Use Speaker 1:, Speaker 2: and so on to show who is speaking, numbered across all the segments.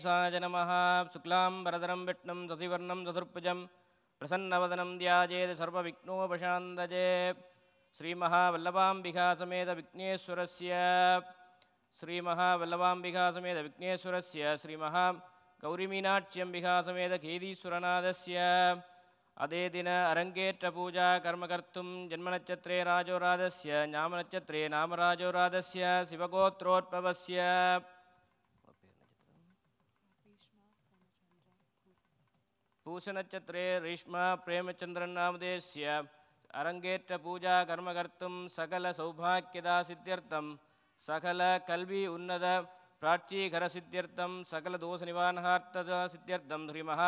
Speaker 1: गणेशाय नमः शुक्लां वरदनं विष्णुं शशिवर्णं चतुर्भुजं प्रसन्नवदनं ध्याजेत् सर्वविघ्नोपशान्तजे श्रीमहावल्लभाम्बिकासमेतविघ्नेश्वरस्य समेत श्रीमहा से अदे दिन अरङ्गेट्टपूजा कर्मकर्तुं जन्मनक्षत्रे राजोराधस्य नामनक्षत्रे नामराजोराधस्य शिवगोत्रोद्भवस्य पूषणच्छत्रे रीष्मा प्रेमचन्द्रनामुदेश्य अरङ्गेच्चपूजाकर्मकर्तुं सकलसौभाग्यदा सिद्ध्यर्थं सकलकल्वि उन्नतप्राचीकरसिद्ध्यर्थं सकलदोषनिवाहार्थसिद्ध्यर्थं ध्रीमः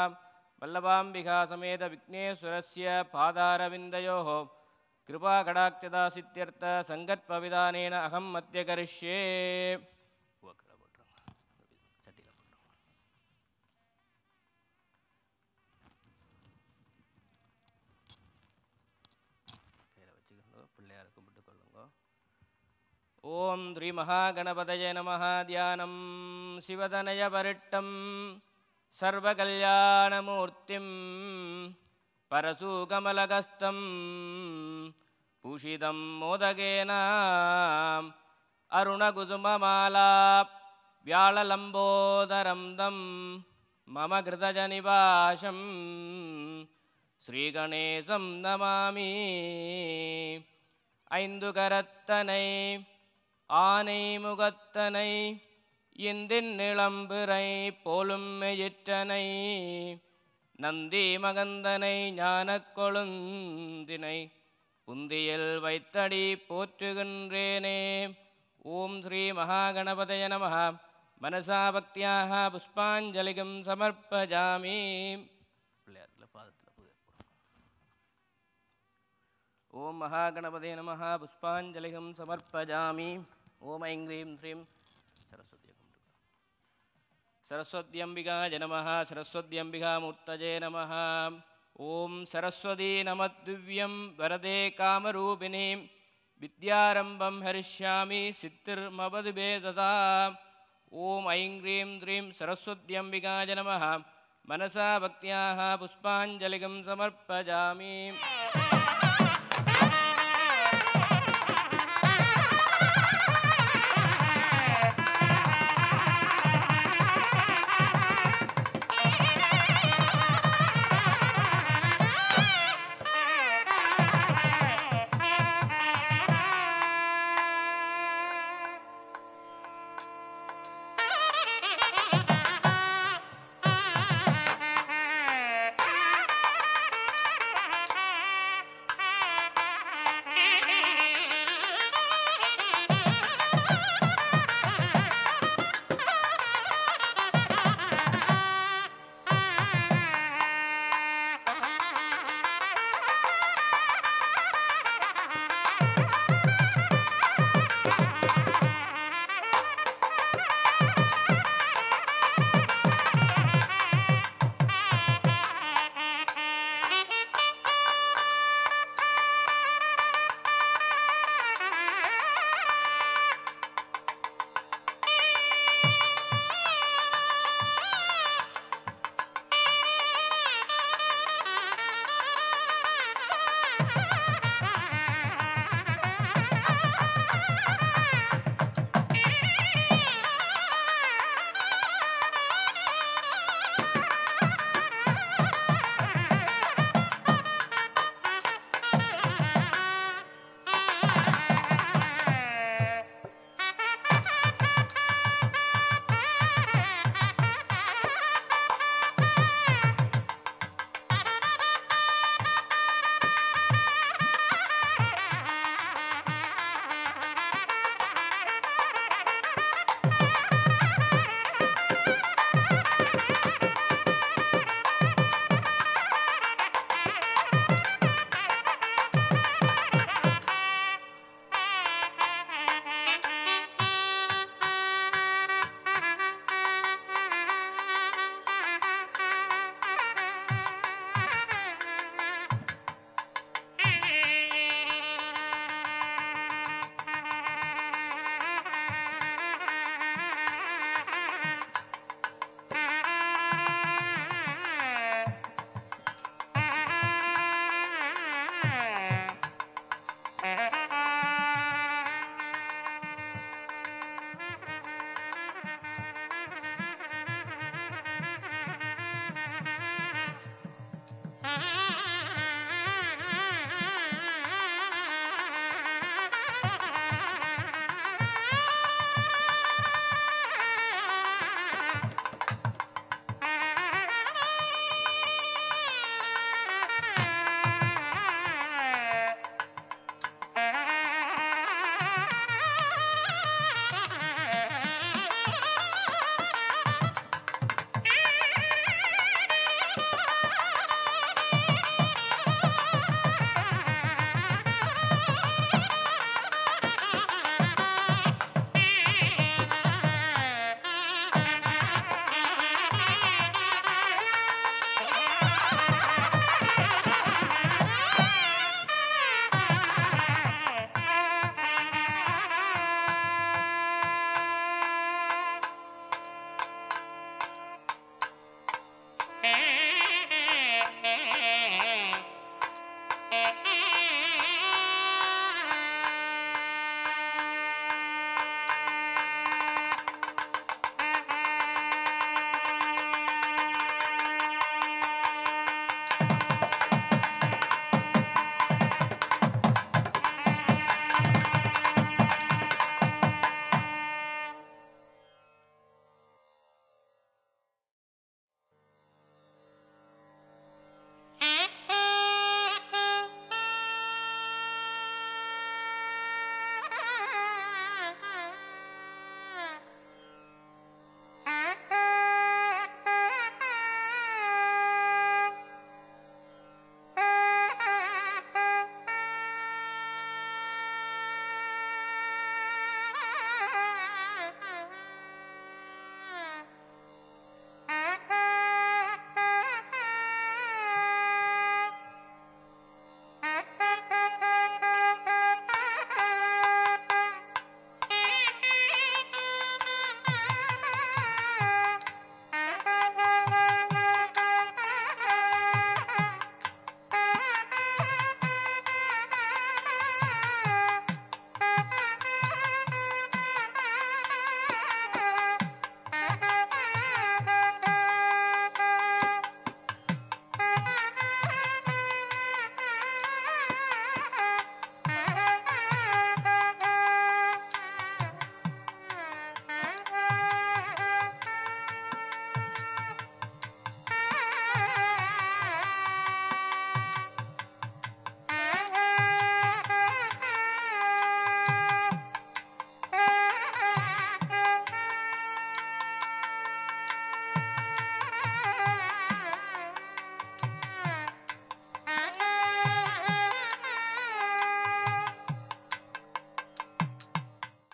Speaker 1: पल्लभाम्बिघासमेतविघ्नेश्वरस्य पादारविन्दयोः कृपागडाख्यदासिद्ध्यर्थसङ्गत्पविधानेन अहम् अद्यकरिष्ये ॐ श्रीमहागणपदजनमहाध्यानं शिवदनयपरिट्टं सर्वकल्याणमूर्तिं परशुकमलगस्तं पूषितं मोदकेन अरुणगुजुममाला व्याळलम्बोदरं दं मम गृतजनिवाशं श्रीगणेशं नमामि ऐन्दुकरत्तनै ஆனை முகத்தனை இந்தின் நிளம்பிறை போலும் மெயிற்றனை நந்தி மகந்தனை ஞான கொழுந்தினை புந்தியில் வைத்தடி போற்றுகின்றேனே ஓம் ஸ்ரீ மகாகணபதய நம மனசா பக்தியாக புஷ்பாஞ்சலிகம் சமர்ப்பஜாமி ஓம் மகாகணபதே நம புஷ்பாஞ்சலிகம் சமர்ப்பஜாமி ॐ ऐं श्रीं सरस्व सरस्वम्बिका जनम सरस्वम्बिकामूर्तजे नमः ॐ सरस्वती नमद्दिव्यं वरदे कामरूपिणीं विद्यारम्भं हरिष्यामि सिद्धिर्मवद्भेददा ॐ ऐं ह्रीं त्रीं सरस्वद्यम्बिका जनमः मनसा भक्त्याः पुष्पाञ्जलिकं समर्पयामि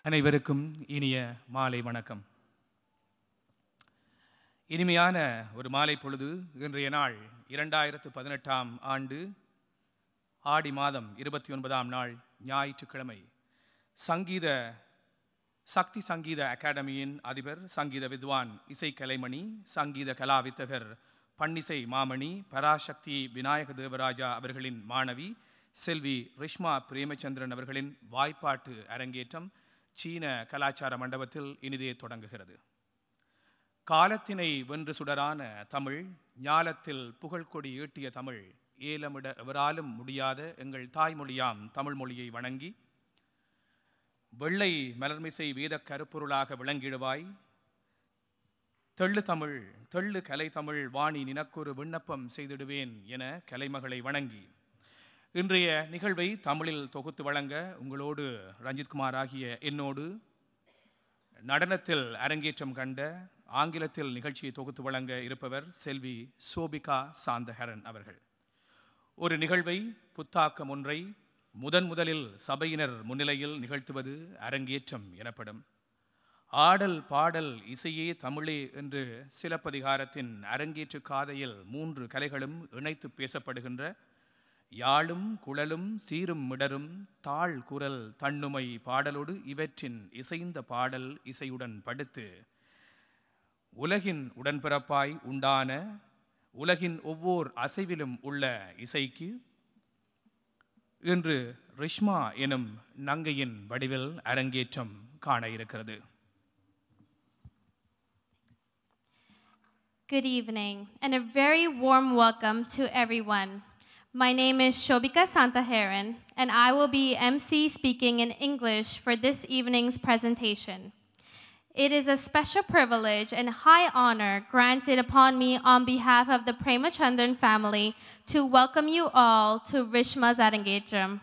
Speaker 2: அனைவருக்கும் இனிய மாலை வணக்கம் இனிமையான ஒரு மாலை பொழுது இன்றைய நாள் இரண்டாயிரத்து பதினெட்டாம் ஆண்டு ஆடி மாதம் இருபத்தி ஒன்பதாம் நாள் ஞாயிற்றுக்கிழமை சங்கீத சக்தி சங்கீத அகாடமியின் அதிபர் சங்கீத வித்வான் இசை கலைமணி சங்கீத கலாவித்தகர் பன்னிசை மாமணி பராசக்தி விநாயக தேவராஜா அவர்களின் மாணவி செல்வி ரிஷ்மா பிரேமச்சந்திரன் அவர்களின் வாய்ப்பாட்டு அரங்கேற்றம் சீன கலாச்சார மண்டபத்தில் இனிதே தொடங்குகிறது காலத்தினை வென்று சுடரான தமிழ் ஞாலத்தில் புகழ்கொடி ஈட்டிய தமிழ் ஏலமிட எவராலும் முடியாத எங்கள் தாய்மொழியாம் தமிழ் மொழியை வணங்கி வெள்ளை மலர்மிசை வீத கருப்பொருளாக விளங்கிடுவாய் தெள்ளு தமிழ் தெள்ளு கலை தமிழ் வாணி நினக்கொரு விண்ணப்பம் செய்திடுவேன் என கலைமகளை வணங்கி இன்றைய நிகழ்வை தமிழில் தொகுத்து வழங்க உங்களோடு ரஞ்சித்குமார் ஆகிய என்னோடு நடனத்தில் அரங்கேற்றம் கண்ட ஆங்கிலத்தில் நிகழ்ச்சியை தொகுத்து வழங்க இருப்பவர் செல்வி சோபிகா சாந்தஹரன் அவர்கள் ஒரு நிகழ்வை புத்தாக்கம் ஒன்றை முதன் முதலில் சபையினர் முன்னிலையில் நிகழ்த்துவது அரங்கேற்றம் எனப்படும் ஆடல் பாடல் இசையே தமிழே என்று சிலப்பதிகாரத்தின் அரங்கேற்று காதையில் மூன்று கலைகளும் இணைத்து பேசப்படுகின்ற யாழும் குழலும் சீரும் மிடரும் தாழ் குரல் தன்னுமை பாடலோடு இவற்றின் இசைந்த பாடல் இசையுடன் படுத்து உலகின் உடன்பிறப்பாய் உண்டான உலகின் ஒவ்வொரு அசைவிலும் உள்ள இசைக்கு இன்று ரிஷ்மா எனும் நங்கையின் வடிவில் அரங்கேற்றம் காண இருக்கிறது
Speaker 3: Good evening, and a very warm welcome to everyone. My name is Shobika Heron, and I will be MC speaking in English for this evening's presentation. It is a special privilege and high honor granted upon me on behalf of the Premachandran family to welcome you all to Rishma's Zadangetram.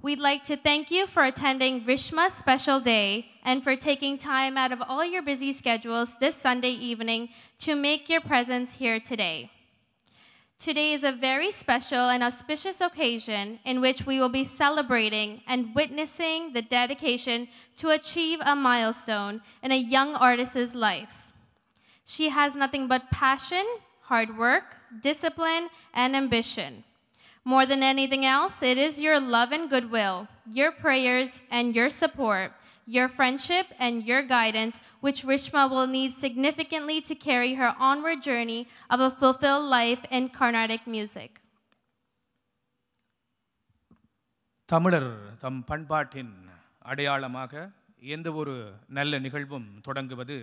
Speaker 3: We'd like to thank you for attending Rishma's special day and for taking time out of all your busy schedules this Sunday evening to make your presence here today. Today is a very special and auspicious occasion in which we will be celebrating and witnessing the dedication to achieve a milestone in a young artist's life. She has nothing but passion, hard work, discipline, and ambition. More than anything else, it is your love and goodwill, your prayers, and your support your friendship and your guidance, which Rishma will need significantly to carry her onward journey of a fulfilled life in Carnatic music.
Speaker 2: Tamilar, tam panpatin, adayala maga, yendu boru nalla nikalbum thodangge vade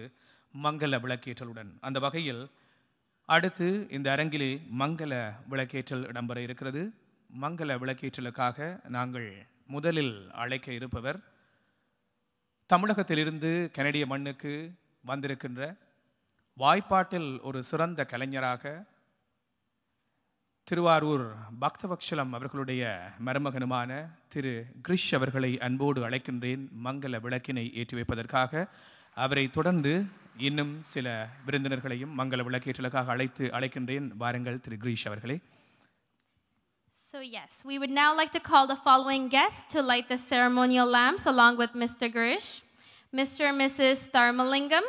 Speaker 2: mangala bula ketchaludan. Andha vakhiyil, adithu inda arangile mangala bula ketchal dambarai nangal mudalil alake irupavar. தமிழகத்திலிருந்து கனடிய மண்ணுக்கு வந்திருக்கின்ற வாய்ப்பாட்டில் ஒரு சிறந்த கலைஞராக திருவாரூர் பக்தவக்ஷலம் அவர்களுடைய மருமகனுமான திரு கிரிஷ் அவர்களை அன்போடு அழைக்கின்றேன் மங்கள விளக்கினை ஏற்றி வைப்பதற்காக அவரை தொடர்ந்து இன்னும் சில விருந்தினர்களையும் மங்கள விளக்கேற்றலுக்காக அழைத்து அழைக்கின்றேன் வாருங்கள் திரு கிரீஷ் அவர்களே
Speaker 3: So yes, we would now like to call the following guests to light the ceremonial lamps along with Mr. Girish, Mr. and Mrs. Tharmalingam,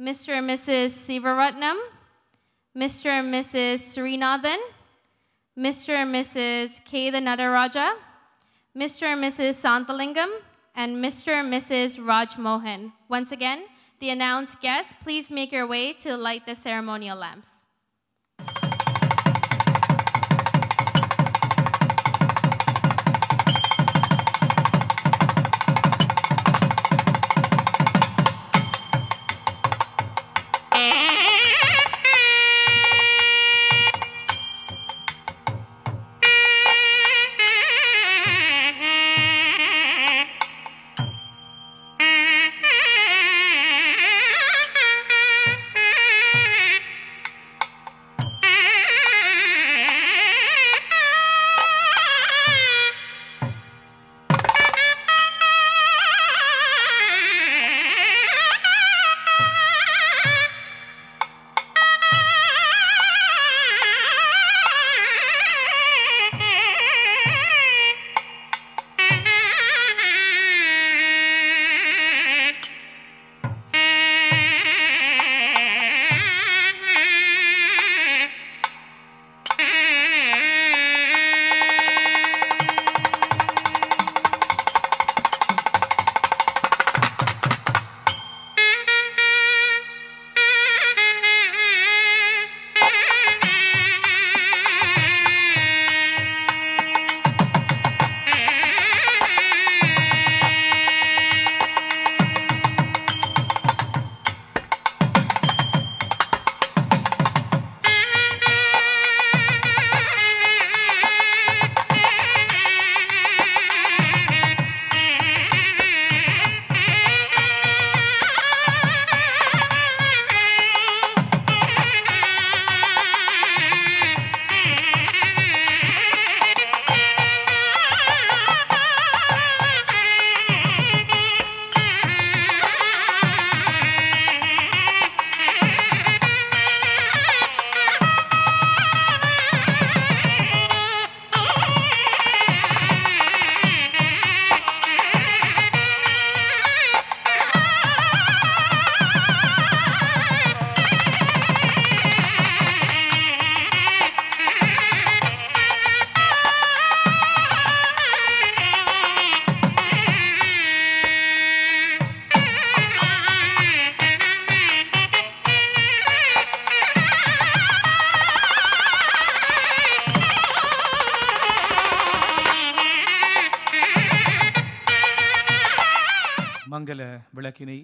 Speaker 3: Mr. and Mrs. Sivaratnam, Mr. and Mrs. Sreenathan, Mr. and Mrs. K. the Nataraja, Mr. and Mrs. Santalingam, and Mr. and Mrs. Raj Mohan. Once again, the announced guests, please make your way to light the ceremonial lamps.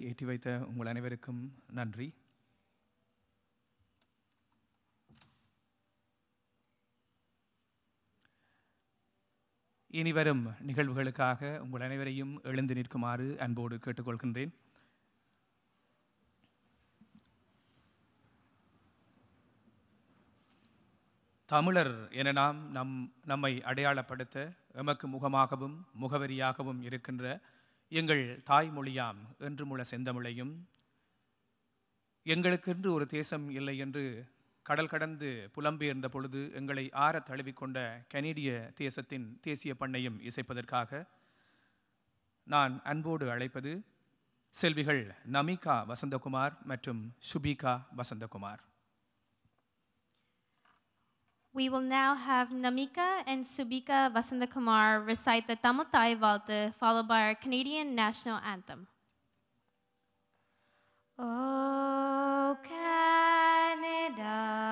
Speaker 2: ஏற்றி வைத்த உங்கள் அனைவருக்கும் நன்றி இனி வரும் நிகழ்வுகளுக்காக உங்கள் அனைவரையும் எழுந்து நிற்குமாறு அன்போடு கேட்டுக்கொள்கின்றேன் தமிழர் என நாம் நம் நம்மை அடையாளப்படுத்த எமக்கு முகமாகவும் முகவரியாகவும் இருக்கின்ற எங்கள் தாய்மொழியாம் என்றுமுள்ள செந்தமிழையும் எங்களுக்கென்று ஒரு தேசம் இல்லை என்று கடல் கடந்து புலம்பெயர்ந்த பொழுது எங்களை ஆற தழுவிக்கொண்ட கனேடிய தேசத்தின் தேசிய பண்ணையும் இசைப்பதற்காக நான் அன்போடு அழைப்பது செல்விகள் நமிகா வசந்தகுமார் மற்றும் Subika Vasanthakumar
Speaker 3: We will now have Namika and Subika Vasandakumar recite the Tamutai Valte, followed by our Canadian national anthem.
Speaker 4: Oh, Canada.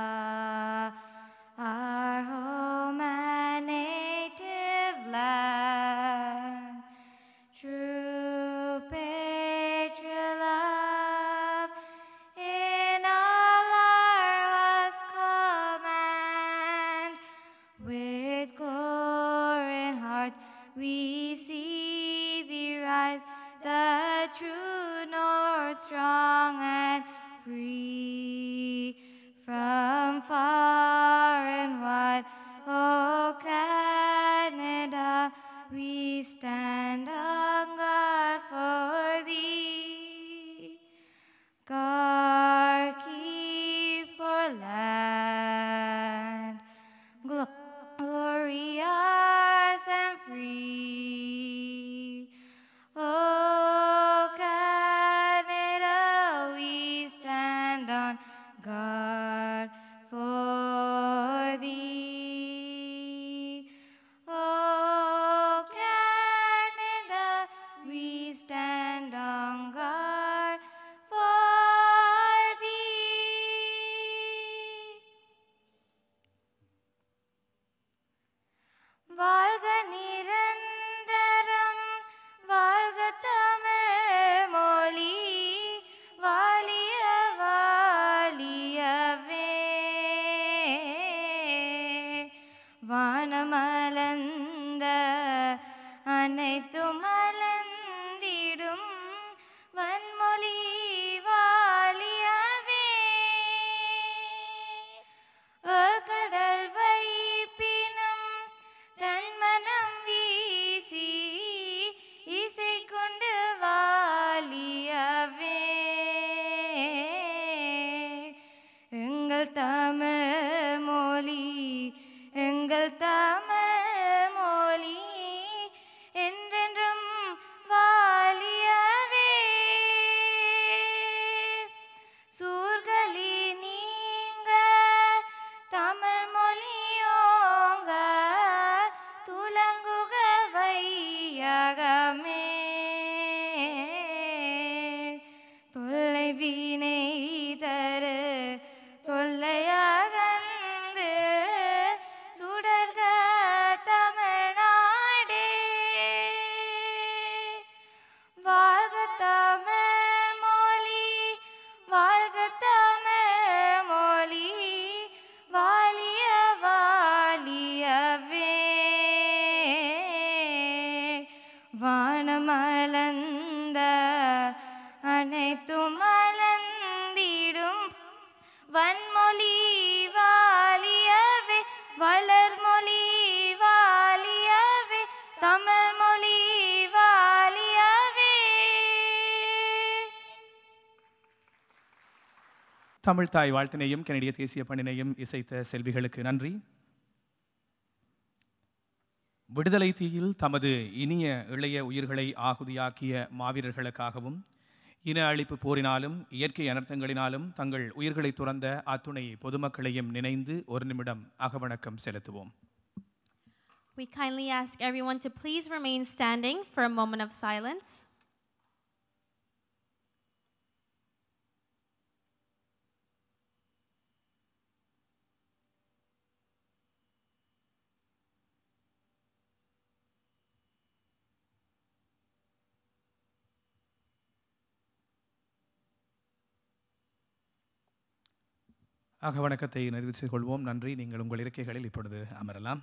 Speaker 2: Tamil தாய் வாழ்த்தினையும் கனடிய தேசிய பணினையும் இசைத்த செல்விகளுக்கு நன்றி விடுதலை தீயில் தமது இனிய இளைய உயிர்களை ஆகுதியாக்கிய மாவீரர்களுக்காகவும் இன அழிப்பு போரினாலும் இயற்கை அனர்த்தங்களினாலும் தங்கள் உயிர்களை துறந்த அத்துணை பொதுமக்களையும் நினைந்து ஒரு நிமிடம் அகவணக்கம் செலுத்துவோம்
Speaker 3: We kindly ask everyone to please remain standing for a moment of silence.
Speaker 2: ஆக வணக்கத்தை நிறைவு செய்து கொள்வோம் நன்றி நீங்கள் உங்கள் இருக்கைகளில் இப்பொழுது அமரலாம்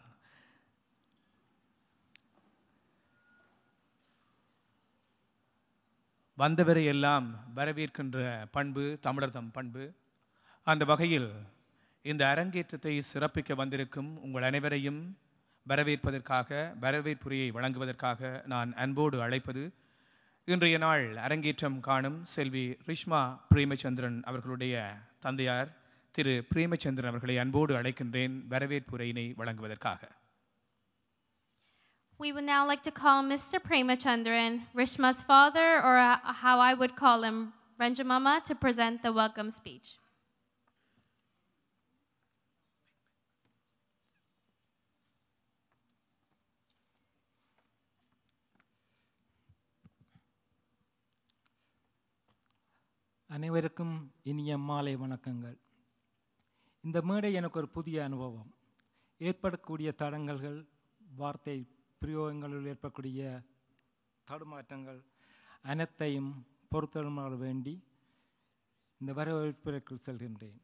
Speaker 2: வந்தவரை எல்லாம் வரவேற்கின்ற பண்பு தமிழர்தம் பண்பு அந்த வகையில் இந்த அரங்கேற்றத்தை சிறப்பிக்க வந்திருக்கும் உங்கள் அனைவரையும் வரவேற்பதற்காக வரவேற்புரையை வழங்குவதற்காக நான் அன்போடு அழைப்பது இன்றைய நாள் அரங்கேற்றம் காணும் செல்வி ரிஷ்மா பிரேமச்சந்திரன் அவர்களுடைய தந்தையார் திரு பிரேமச்சந்திரன் அவர்களை அன்போடு அழைக்கின்றேன் வரவேற்புரையினை வழங்குவதற்காக
Speaker 3: We would now like to call Mr. Premachandran, Rishma's father, or how I would call him, Ranjamama, to present the welcome speech.
Speaker 5: அனைவருக்கும் இனிய மாலை வணக்கங்கள் இந்த மேடை எனக்கு ஒரு புதிய அனுபவம் ஏற்படக்கூடிய தடங்கல்கள் வார்த்தை பிரயோகங்களில் ஏற்படக்கூடிய தடுமாற்றங்கள் அனைத்தையும் பொறுத்தமாக வேண்டி இந்த வரவேற்பிற்குள் செல்கின்றேன்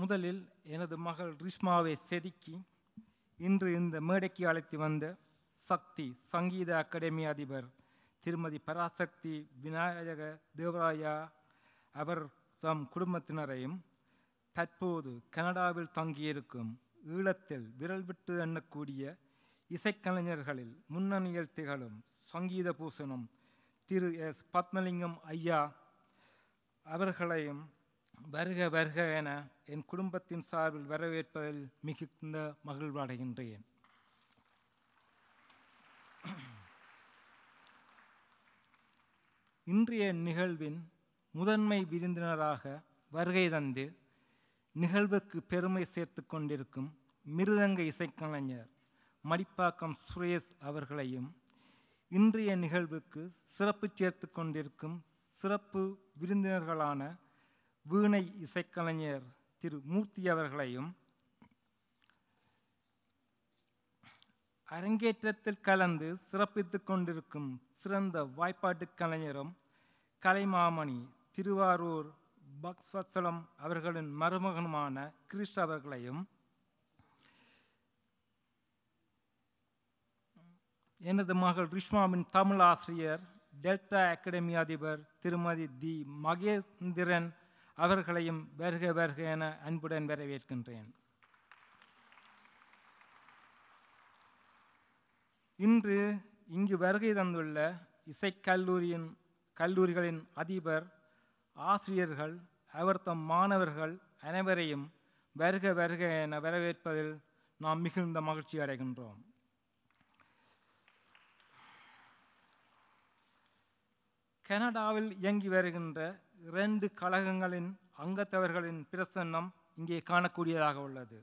Speaker 5: முதலில் எனது மகள் ரிஷ்மாவை செதுக்கி இன்று இந்த மேடைக்கு அழைத்து வந்த சக்தி சங்கீத அகாடமி அதிபர் திருமதி பராசக்தி விநாயக தேவராயா அவர் தம் குடும்பத்தினரையும் தற்போது கனடாவில் தங்கியிருக்கும் ஈழத்தில் விரல் விட்டு எண்ணக்கூடிய இசைக்கலைஞர்களில் முன்னணியில் திகழும் சங்கீத பூசணம் திரு எஸ் பத்மலிங்கம் ஐயா அவர்களையும் வருக வருக என என் குடும்பத்தின் சார்பில் வரவேற்பதில் மிகுந்த மகிழ்வடைகின்றேன் இன்றைய நிகழ்வின் முதன்மை விருந்தினராக வருகை தந்து நிகழ்வுக்கு பெருமை சேர்த்து கொண்டிருக்கும் மிருதங்க இசைக்கலைஞர் மடிப்பாக்கம் சுரேஷ் அவர்களையும் இன்றைய நிகழ்வுக்கு சிறப்பு சேர்த்து கொண்டிருக்கும் சிறப்பு விருந்தினர்களான வீணை இசைக்கலைஞர் திரு மூர்த்தி அவர்களையும் அரங்கேற்றத்தில் கலந்து சிறப்பித்து கொண்டிருக்கும் சிறந்த வாய்ப்பாட்டு கலைஞரும் கலைமாமணி திருவாரூர் பக்ஸ்வத்தலம் அவர்களின் மருமகனுமான கிறிஸ் அவர்களையும் எனது மகள் ரிஷ்மாவின் தமிழ் ஆசிரியர் டெல்டா அகாடமி அதிபர் திருமதி தி மகேந்திரன் அவர்களையும் வருக வருக என அன்புடன் வரவேற்கின்றேன் இன்று இங்கு வருகை தந்துள்ள இசைக்கல்லூரியின் கல்லூரிகளின் அதிபர் ஆசிரியர்கள் அவர் தம் மாணவர்கள் அனைவரையும் வருக வருக என வரவேற்பதில் நாம் மிகுந்த மகிழ்ச்சி அடைகின்றோம் கனடாவில் இயங்கி வருகின்ற இரண்டு கழகங்களின் அங்கத்தவர்களின் பிரசன்னம் இங்கே காணக்கூடியதாக உள்ளது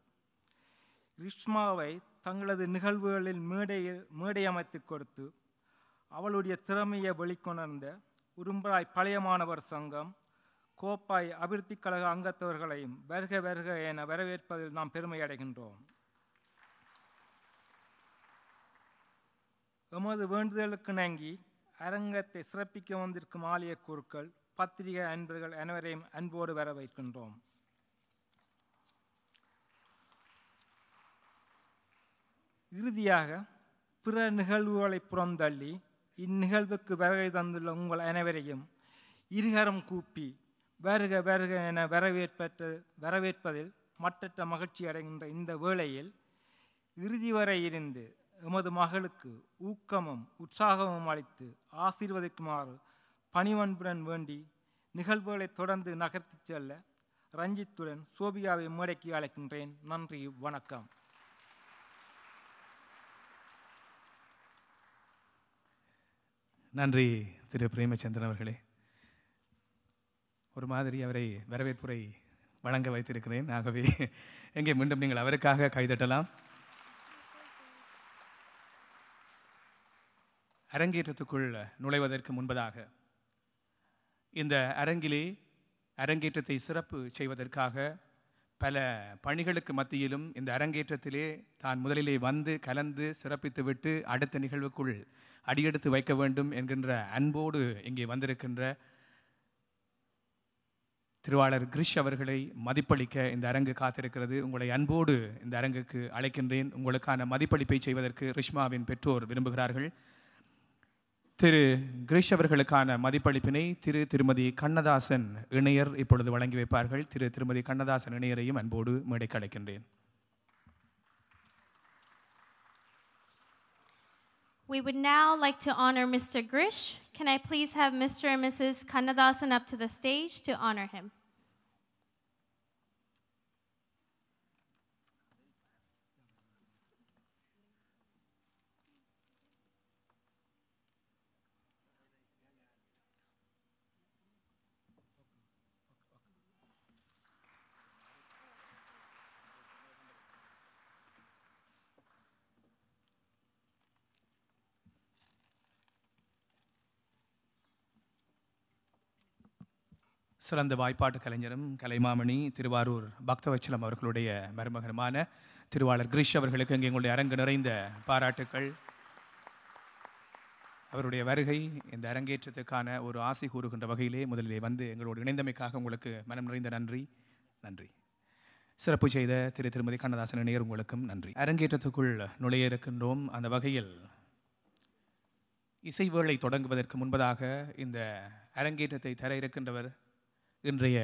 Speaker 5: ரிஷ்மாவை தங்களது நிகழ்வுகளில் மேடையில் அமைத்து கொடுத்து அவளுடைய திறமையை வெளிக்கொணர்ந்த உரும்பராய் பழைய மாணவர் சங்கம் கோப்பாய் அபிவிருத்தி கழக அங்கத்தவர்களையும் வருக வருக என வரவேற்பதில் நாம் பெருமை அடைகின்றோம் எமது வேண்டுதலுக்கு நங்கி அரங்கத்தை சிறப்பிக்க வந்திருக்கும் ஆலய குருக்கள் பத்திரிகை அன்பர்கள் அனைவரையும் அன்போடு வரவேற்கின்றோம் இறுதியாக பிற நிகழ்வுகளை புறந்தள்ளி இந்நிகழ்வுக்கு வருகை தந்துள்ள உங்கள் அனைவரையும் இருகரம் கூப்பி வருக வருக என வரவேற்பற்ற வரவேற்பதில் மற்றற்ற மகிழ்ச்சி அடைகின்ற இந்த வேளையில் இறுதி வரை இருந்து எமது மகளுக்கு ஊக்கமும் உற்சாகமும் அளித்து ஆசீர்வதிக்குமாறு பணிவன்புடன் வேண்டி நிகழ்வுகளை தொடர்ந்து நகர்த்தி செல்ல ரஞ்சித்துடன் சோபியாவை மேடைக்கு அழைக்கின்றேன் நன்றி வணக்கம்
Speaker 2: நன்றி திரு பிரேமச்சந்திரன் அவர்களே ஒரு மாதிரி அவரை வரவேற்புரை வழங்க வைத்திருக்கிறேன் ஆகவே எங்கே மீண்டும் நீங்கள் அவருக்காக கைதட்டலாம் அரங்கேற்றத்துக்குள் நுழைவதற்கு முன்பதாக இந்த அரங்கிலே அரங்கேற்றத்தை சிறப்பு செய்வதற்காக பல பணிகளுக்கு மத்தியிலும் இந்த அரங்கேற்றத்திலே தான் முதலிலே வந்து கலந்து சிறப்பித்துவிட்டு அடுத்த நிகழ்வுக்குள் அடியெடுத்து வைக்க வேண்டும் என்கின்ற அன்போடு இங்கே வந்திருக்கின்ற திருவாளர் கிரிஷ் அவர்களை மதிப்பளிக்க இந்த அரங்கு காத்திருக்கிறது உங்களை அன்போடு இந்த அரங்குக்கு அழைக்கின்றேன் உங்களுக்கான மதிப்பளிப்பை செய்வதற்கு ரிஷ்மாவின் பெற்றோர் விரும்புகிறார்கள் திரு கிரிஷ் அவர்களுக்கான மதிப்பளிப்பினை திரு திருமதி கண்ணதாசன் இணையர் இப்பொழுது வழங்கி வைப்பார்கள் திரு திருமதி கண்ணதாசன் இணையரையும் அன்போடு மேடைக்கு அழைக்கின்றேன்
Speaker 3: We would now like to honor Mr. Grish. Can I please have Mr. and Mrs. Kannadasan up to the stage to honor him?
Speaker 2: சிறந்த வாய்ப்பாட்டு கலைஞரும் கலைமாமணி திருவாரூர் பக்தவச்சலம் அவர்களுடைய மருமகனுமான திருவாளர் கிரீஷ் அவர்களுக்கு இங்கே எங்களுடைய அரங்கு நிறைந்த பாராட்டுக்கள் அவருடைய வருகை இந்த அரங்கேற்றத்துக்கான ஒரு ஆசை கூறுகின்ற வகையிலே முதலிலே வந்து எங்களோடு இணைந்தமைக்காக உங்களுக்கு மனம் நிறைந்த நன்றி நன்றி சிறப்பு செய்த திரு திருமதி கண்ணதாசன் நேர் உங்களுக்கும் நன்றி அரங்கேற்றத்துக்குள் நுழைய இருக்கின்றோம் அந்த வகையில் இசைவேளை தொடங்குவதற்கு முன்பதாக இந்த அரங்கேற்றத்தை தர இருக்கின்றவர் இன்றைய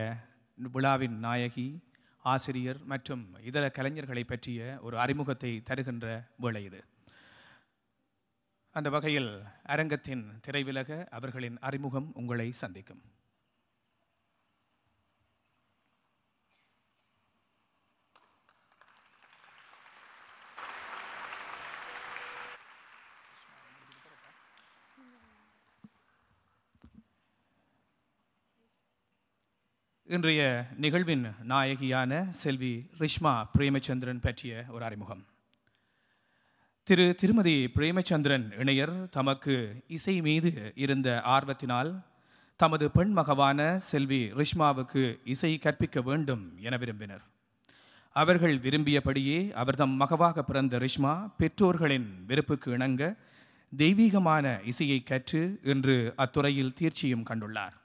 Speaker 2: விழாவின் நாயகி ஆசிரியர் மற்றும் இதர கலைஞர்களை பற்றிய ஒரு அறிமுகத்தை தருகின்ற வேளை இது அந்த வகையில் அரங்கத்தின் திரைவிலக அவர்களின் அறிமுகம் உங்களை சந்திக்கும் இன்றைய நிகழ்வின் நாயகியான செல்வி ரிஷ்மா பிரேமச்சந்திரன் பற்றிய ஒரு அறிமுகம் திரு திருமதி பிரேமச்சந்திரன் இணையர் தமக்கு இசை மீது இருந்த ஆர்வத்தினால் தமது பெண் மகவான செல்வி ரிஷ்மாவுக்கு இசை கற்பிக்க வேண்டும் என விரும்பினர் அவர்கள் விரும்பியபடியே அவர் தம் மகவாக பிறந்த ரிஷ்மா பெற்றோர்களின் விருப்புக்கு இணங்க தெய்வீகமான இசையை கற்று இன்று அத்துறையில் தீர்ச்சியும் கண்டுள்ளார்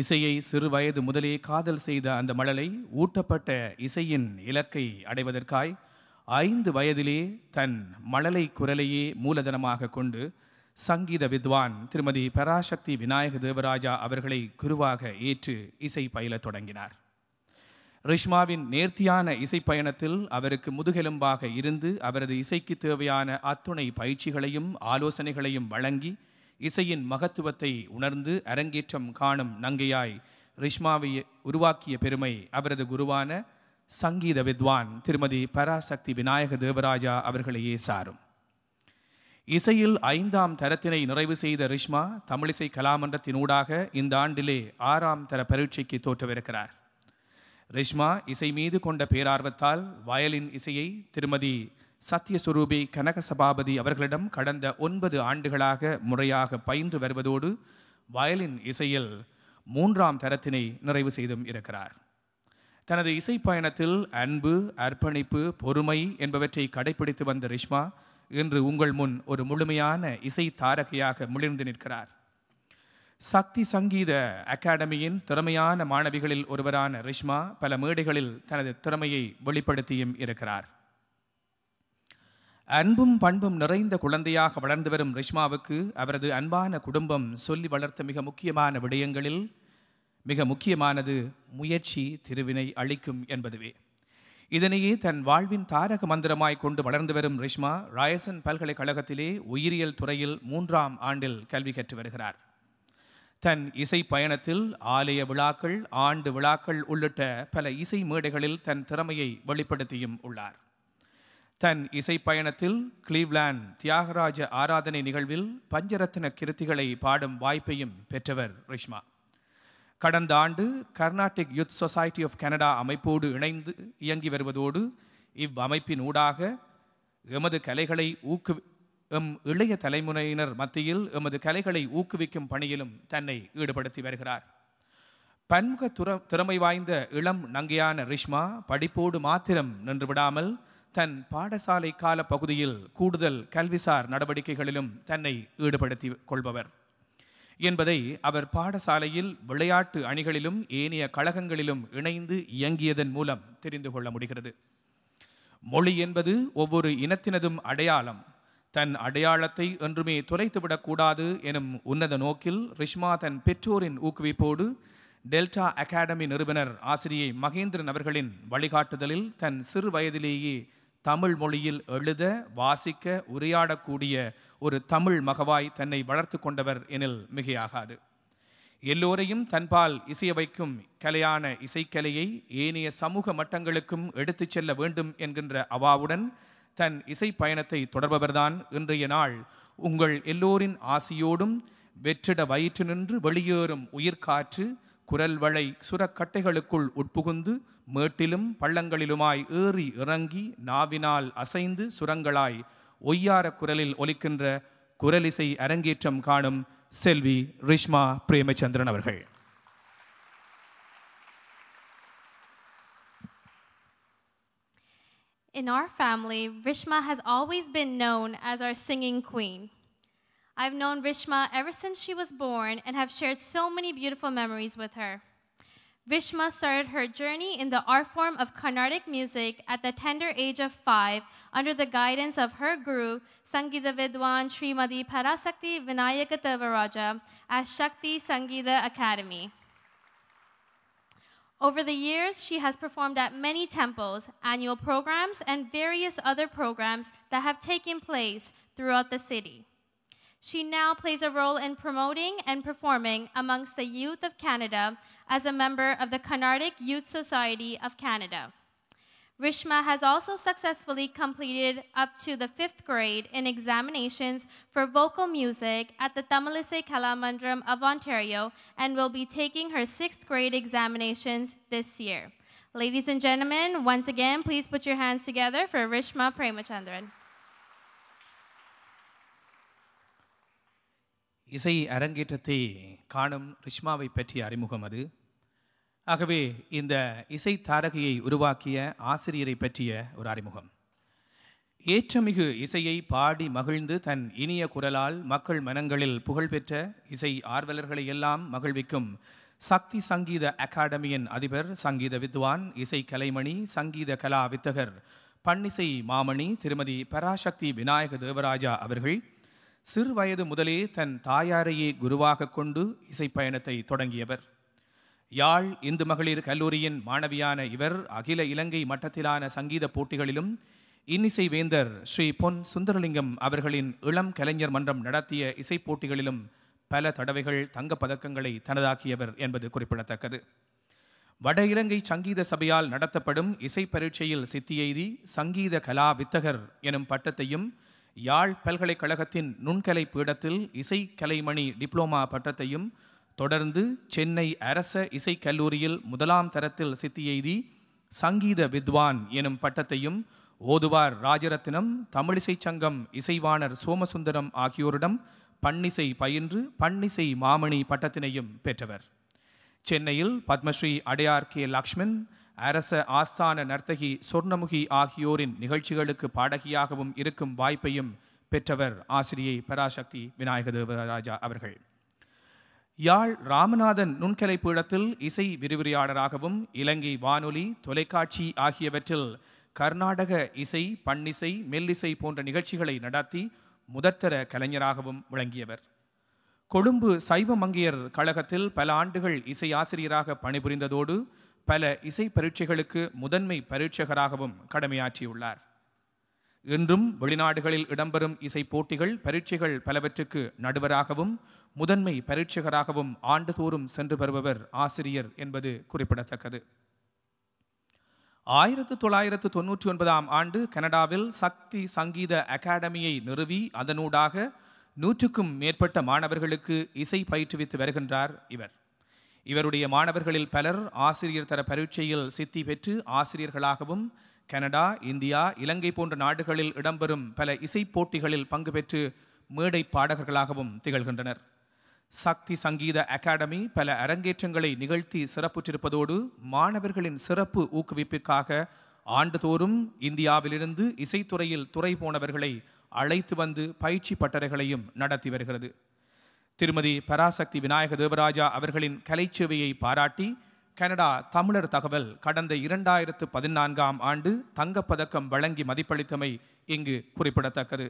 Speaker 2: இசையை சிறு வயது முதலே காதல் செய்த அந்த மழலை ஊட்டப்பட்ட இசையின் இலக்கை அடைவதற்காய் ஐந்து வயதிலே தன் மழலை குரலையே மூலதனமாக கொண்டு சங்கீத வித்வான் திருமதி பராசக்தி விநாயக தேவராஜா அவர்களை குருவாக ஏற்று இசை பயில தொடங்கினார் ரிஷ்மாவின் நேர்த்தியான இசை பயணத்தில் அவருக்கு முதுகெலும்பாக இருந்து அவரது இசைக்கு தேவையான அத்துணை பயிற்சிகளையும் ஆலோசனைகளையும் வழங்கி இசையின் மகத்துவத்தை உணர்ந்து அரங்கேற்றம் காணும் நங்கையாய் ரிஷ்மாவை உருவாக்கிய பெருமை அவரது குருவான சங்கீத வித்வான் திருமதி பராசக்தி விநாயக தேவராஜா அவர்களையே சாரும் இசையில் ஐந்தாம் தரத்தினை நிறைவு செய்த ரிஷ்மா தமிழிசை கலாமன்றத்தினூடாக இந்த ஆண்டிலே ஆறாம் தர பரீட்சைக்கு தோற்றவிருக்கிறார் ரிஷ்மா இசை மீது கொண்ட பேரார்வத்தால் வயலின் இசையை திருமதி சத்யஸ்வரூபி கனக சபாபதி அவர்களிடம் கடந்த ஒன்பது ஆண்டுகளாக முறையாக பயின்று வருவதோடு வயலின் இசையில் மூன்றாம் தரத்தினை நிறைவு செய்தும் இருக்கிறார் தனது இசை பயணத்தில் அன்பு அர்ப்பணிப்பு பொறுமை என்பவற்றை கடைபிடித்து வந்த ரிஷ்மா இன்று உங்கள் முன் ஒரு முழுமையான இசை தாரகையாக முளிர்ந்து நிற்கிறார் சக்தி சங்கீத அகாடமியின் திறமையான மாணவிகளில் ஒருவரான ரிஷ்மா பல மேடைகளில் தனது திறமையை வெளிப்படுத்தியும் இருக்கிறார் அன்பும் பண்பும் நிறைந்த குழந்தையாக வளர்ந்து வரும் ரிஷ்மாவுக்கு அவரது அன்பான குடும்பம் சொல்லி வளர்த்த மிக முக்கியமான விடயங்களில் மிக முக்கியமானது முயற்சி திருவினை அளிக்கும் என்பதுவே இதனையே தன் வாழ்வின் தாரக மந்திரமாய் கொண்டு வளர்ந்து வரும் ரிஷ்மா ராயசன் பல்கலைக்கழகத்திலே உயிரியல் துறையில் மூன்றாம் ஆண்டில் கல்வி கற்று வருகிறார் தன் இசை பயணத்தில் ஆலய விழாக்கள் ஆண்டு விழாக்கள் உள்ளிட்ட பல இசை மேடைகளில் தன் திறமையை வெளிப்படுத்தியும் உள்ளார் தன் இசை பயணத்தில் கிளீவ்லாண்ட் தியாகராஜ ஆராதனை நிகழ்வில் பஞ்சரத்ன கிருத்திகளை பாடும் வாய்ப்பையும் பெற்றவர் ரிஷ்மா கடந்த ஆண்டு Carnatic youth society of Canada அமைப்போடு இணைந்து இயங்கி வருவதோடு இவ்வமைப்பின் ஊடாக எமது கலைகளை ஊக்கு எம் இளைய தலைமுறையினர் மத்தியில் எமது கலைகளை ஊக்குவிக்கும் பணியிலும் தன்னை ஈடுபடுத்தி வருகிறார் பன்முக திறமை வாய்ந்த இளம் நங்கையான ரிஷ்மா படிப்போடு மாத்திரம் நின்று விடாமல் தன் பாடசாலை கால பகுதியில் கூடுதல் கல்விசார் நடவடிக்கைகளிலும் தன்னை ஈடுபடுத்தி கொள்பவர் என்பதை அவர் பாடசாலையில் விளையாட்டு அணிகளிலும் ஏனைய கழகங்களிலும் இணைந்து இயங்கியதன் மூலம் தெரிந்து கொள்ள முடிகிறது மொழி என்பது ஒவ்வொரு இனத்தினதும் அடையாளம் தன் அடையாளத்தை என்றுமே தொலைத்துவிடக்கூடாது எனும் உன்னத நோக்கில் ரிஷ்மா தன் பெற்றோரின் ஊக்குவிப்போடு டெல்டா அகாடமி நிறுவனர் ஆசிரியை மகேந்திரன் அவர்களின் வழிகாட்டுதலில் தன் சிறு வயதிலேயே தமிழ் மொழியில் எழுத வாசிக்க உரையாடக்கூடிய ஒரு தமிழ் மகவாய் தன்னை வளர்த்து கொண்டவர் எனில் மிகையாகாது எல்லோரையும் தன்பால் இசைய வைக்கும் கலையான இசைக்கலையை ஏனைய சமூக மட்டங்களுக்கும் எடுத்துச் செல்ல வேண்டும் என்கின்ற அவாவுடன் தன் இசை பயணத்தை தொடர்பவர்தான் இன்றைய நாள் உங்கள் எல்லோரின் ஆசியோடும் வெற்றிட வயிற்று நின்று வெளியேறும் உயிர்காற்று குரல்வளை சுரக்கட்டைகளுக்குள் உட்புகுந்து மேட்டிலும் பள்ளங்களிலுமாய் ஏறி இறங்கி நாவினால் அசைந்து சுரங்களாய் ஒய்யார குரலில் ஒலிக்கின்ற குரலிசை அரங்கேற்றம் காணும் செல்வி ரிஷ்மா பிரேமச்சந்திரன் அவர்கள்
Speaker 3: In our family, Rishma has always been known as our singing queen. I've known Rishma ever since she was born and have shared so many beautiful memories with her. Rishma started her journey in the art form of Carnatic music at the tender age of five under the guidance of her guru, Sangita Vidwan Srimadi Parasakti Vinayaka Devaraja at Shakti Sangita Academy. Over the years, she has performed at many temples, annual programs, and various other programs that have taken place throughout the city. She now plays a role in promoting and performing amongst the youth of Canada as a member of the Carnatic Youth Society of Canada. Rishma has also successfully completed up to the fifth grade in examinations for vocal music at the Tamalisay Kalamandram of Ontario and will be taking her sixth grade examinations this year. Ladies and gentlemen, once again, please put your hands together for Rishma Premachandran.
Speaker 2: இசை அரங்கேற்றத்தை காணும் ரிஷ்மாவை பற்றிய அறிமுகம் அது ஆகவே இந்த இசை தாரகையை உருவாக்கிய ஆசிரியரை பற்றிய ஒரு அறிமுகம் ஏற்றமிகு இசையை பாடி மகிழ்ந்து தன் இனிய குரலால் மக்கள் மனங்களில் புகழ்பெற்ற இசை ஆர்வலர்களை எல்லாம் மகிழ்விக்கும் சக்தி சங்கீத அகாடமியின் அதிபர் சங்கீத வித்வான் இசை கலைமணி சங்கீத கலா வித்தகர் பன்னிசை மாமணி திருமதி பராசக்தி விநாயக தேவராஜா அவர்கள் சிறு வயது முதலே தன் தாயாரையே குருவாக கொண்டு இசைப்பயணத்தை தொடங்கியவர் யாழ் இந்து மகளிர் கல்லூரியின் மாணவியான இவர் அகில இலங்கை மட்டத்திலான சங்கீத போட்டிகளிலும் இன்னிசை வேந்தர் ஸ்ரீ பொன் சுந்தரலிங்கம் அவர்களின் இளம் கலைஞர் மன்றம் நடத்திய இசைப் போட்டிகளிலும் பல தடவைகள் தங்கப் பதக்கங்களை தனதாக்கியவர் என்பது குறிப்பிடத்தக்கது வட இலங்கை சங்கீத சபையால் நடத்தப்படும் இசை பரீட்சையில் சித்தியெய்தி சங்கீத கலா வித்தகர் எனும் பட்டத்தையும் யாழ் பல்கலைக்கழகத்தின் நுண்கலை பீடத்தில் இசை கலைமணி டிப்ளோமா பட்டத்தையும் தொடர்ந்து சென்னை அரச இசைக்கல்லூரியில் முதலாம் தரத்தில் சித்தியெய்தி சங்கீத வித்வான் எனும் பட்டத்தையும் ஓதுவார் ராஜரத்தினம் தமிழிசை சங்கம் இசைவாணர் சோமசுந்தரம் ஆகியோரிடம் பன்னிசை பயின்று பன்னிசை மாமணி பட்டத்தினையும் பெற்றவர் சென்னையில் பத்மஸ்ரீ அடையார் கே லக்ஷ்மன் அரச ஆஸ்தான நர்த்தகி சொர்ணமுகி ஆகியோரின் நிகழ்ச்சிகளுக்கு பாடகியாகவும் இருக்கும் வாய்ப்பையும் பெற்றவர் ஆசிரியை பராசக்தி விநாயக தேவராஜா அவர்கள் யாழ் ராமநாதன் நுண்கலை பீடத்தில் இசை விரிவுரையாளராகவும் இலங்கை வானொலி தொலைக்காட்சி ஆகியவற்றில் கர்நாடக இசை பண்ணிசை மெல்லிசை போன்ற நிகழ்ச்சிகளை நடத்தி முதற்தர கலைஞராகவும் விளங்கியவர் கொழும்பு சைவ மங்கையர் கழகத்தில் பல ஆண்டுகள் இசை ஆசிரியராக பணிபுரிந்ததோடு பல இசை பரீட்சைகளுக்கு முதன்மை பரீட்சகராகவும் கடமையாற்றியுள்ளார் இன்றும் வெளிநாடுகளில் இடம்பெறும் இசை போட்டிகள் பரீட்சைகள் பலவற்றுக்கு நடுவராகவும் முதன்மை பரீட்சகராகவும் ஆண்டுதோறும் சென்று வருபவர் ஆசிரியர் என்பது குறிப்பிடத்தக்கது ஆயிரத்து தொள்ளாயிரத்து தொன்னூற்றி ஒன்பதாம் ஆண்டு கனடாவில் சக்தி சங்கீத அகாடமியை நிறுவி அதனூடாக நூற்றுக்கும் மேற்பட்ட மாணவர்களுக்கு இசை பயிற்றுவித்து வருகின்றார் இவர் இவருடைய மாணவர்களில் பலர் ஆசிரியர் தர பரீட்சையில் சித்தி பெற்று ஆசிரியர்களாகவும் கனடா இந்தியா இலங்கை போன்ற நாடுகளில் இடம்பெறும் பல இசைப் போட்டிகளில் பங்கு பெற்று மேடை பாடகர்களாகவும் திகழ்கின்றனர் சக்தி சங்கீத அகாடமி பல அரங்கேற்றங்களை நிகழ்த்தி சிறப்புற்றிருப்பதோடு மாணவர்களின் சிறப்பு ஊக்குவிப்பிற்காக ஆண்டுதோறும் இந்தியாவிலிருந்து இசைத்துறையில் துறை போனவர்களை அழைத்து வந்து பயிற்சி பட்டறைகளையும் நடத்தி வருகிறது திருமதி பராசக்தி விநாயக தேவராஜா அவர்களின் கலைச்சுவையை பாராட்டி கனடா தமிழர் தகவல் கடந்த இரண்டாயிரத்து பதினான்காம் ஆண்டு தங்கப்பதக்கம் வழங்கி மதிப்பளித்தமை இங்கு குறிப்பிடத்தக்கது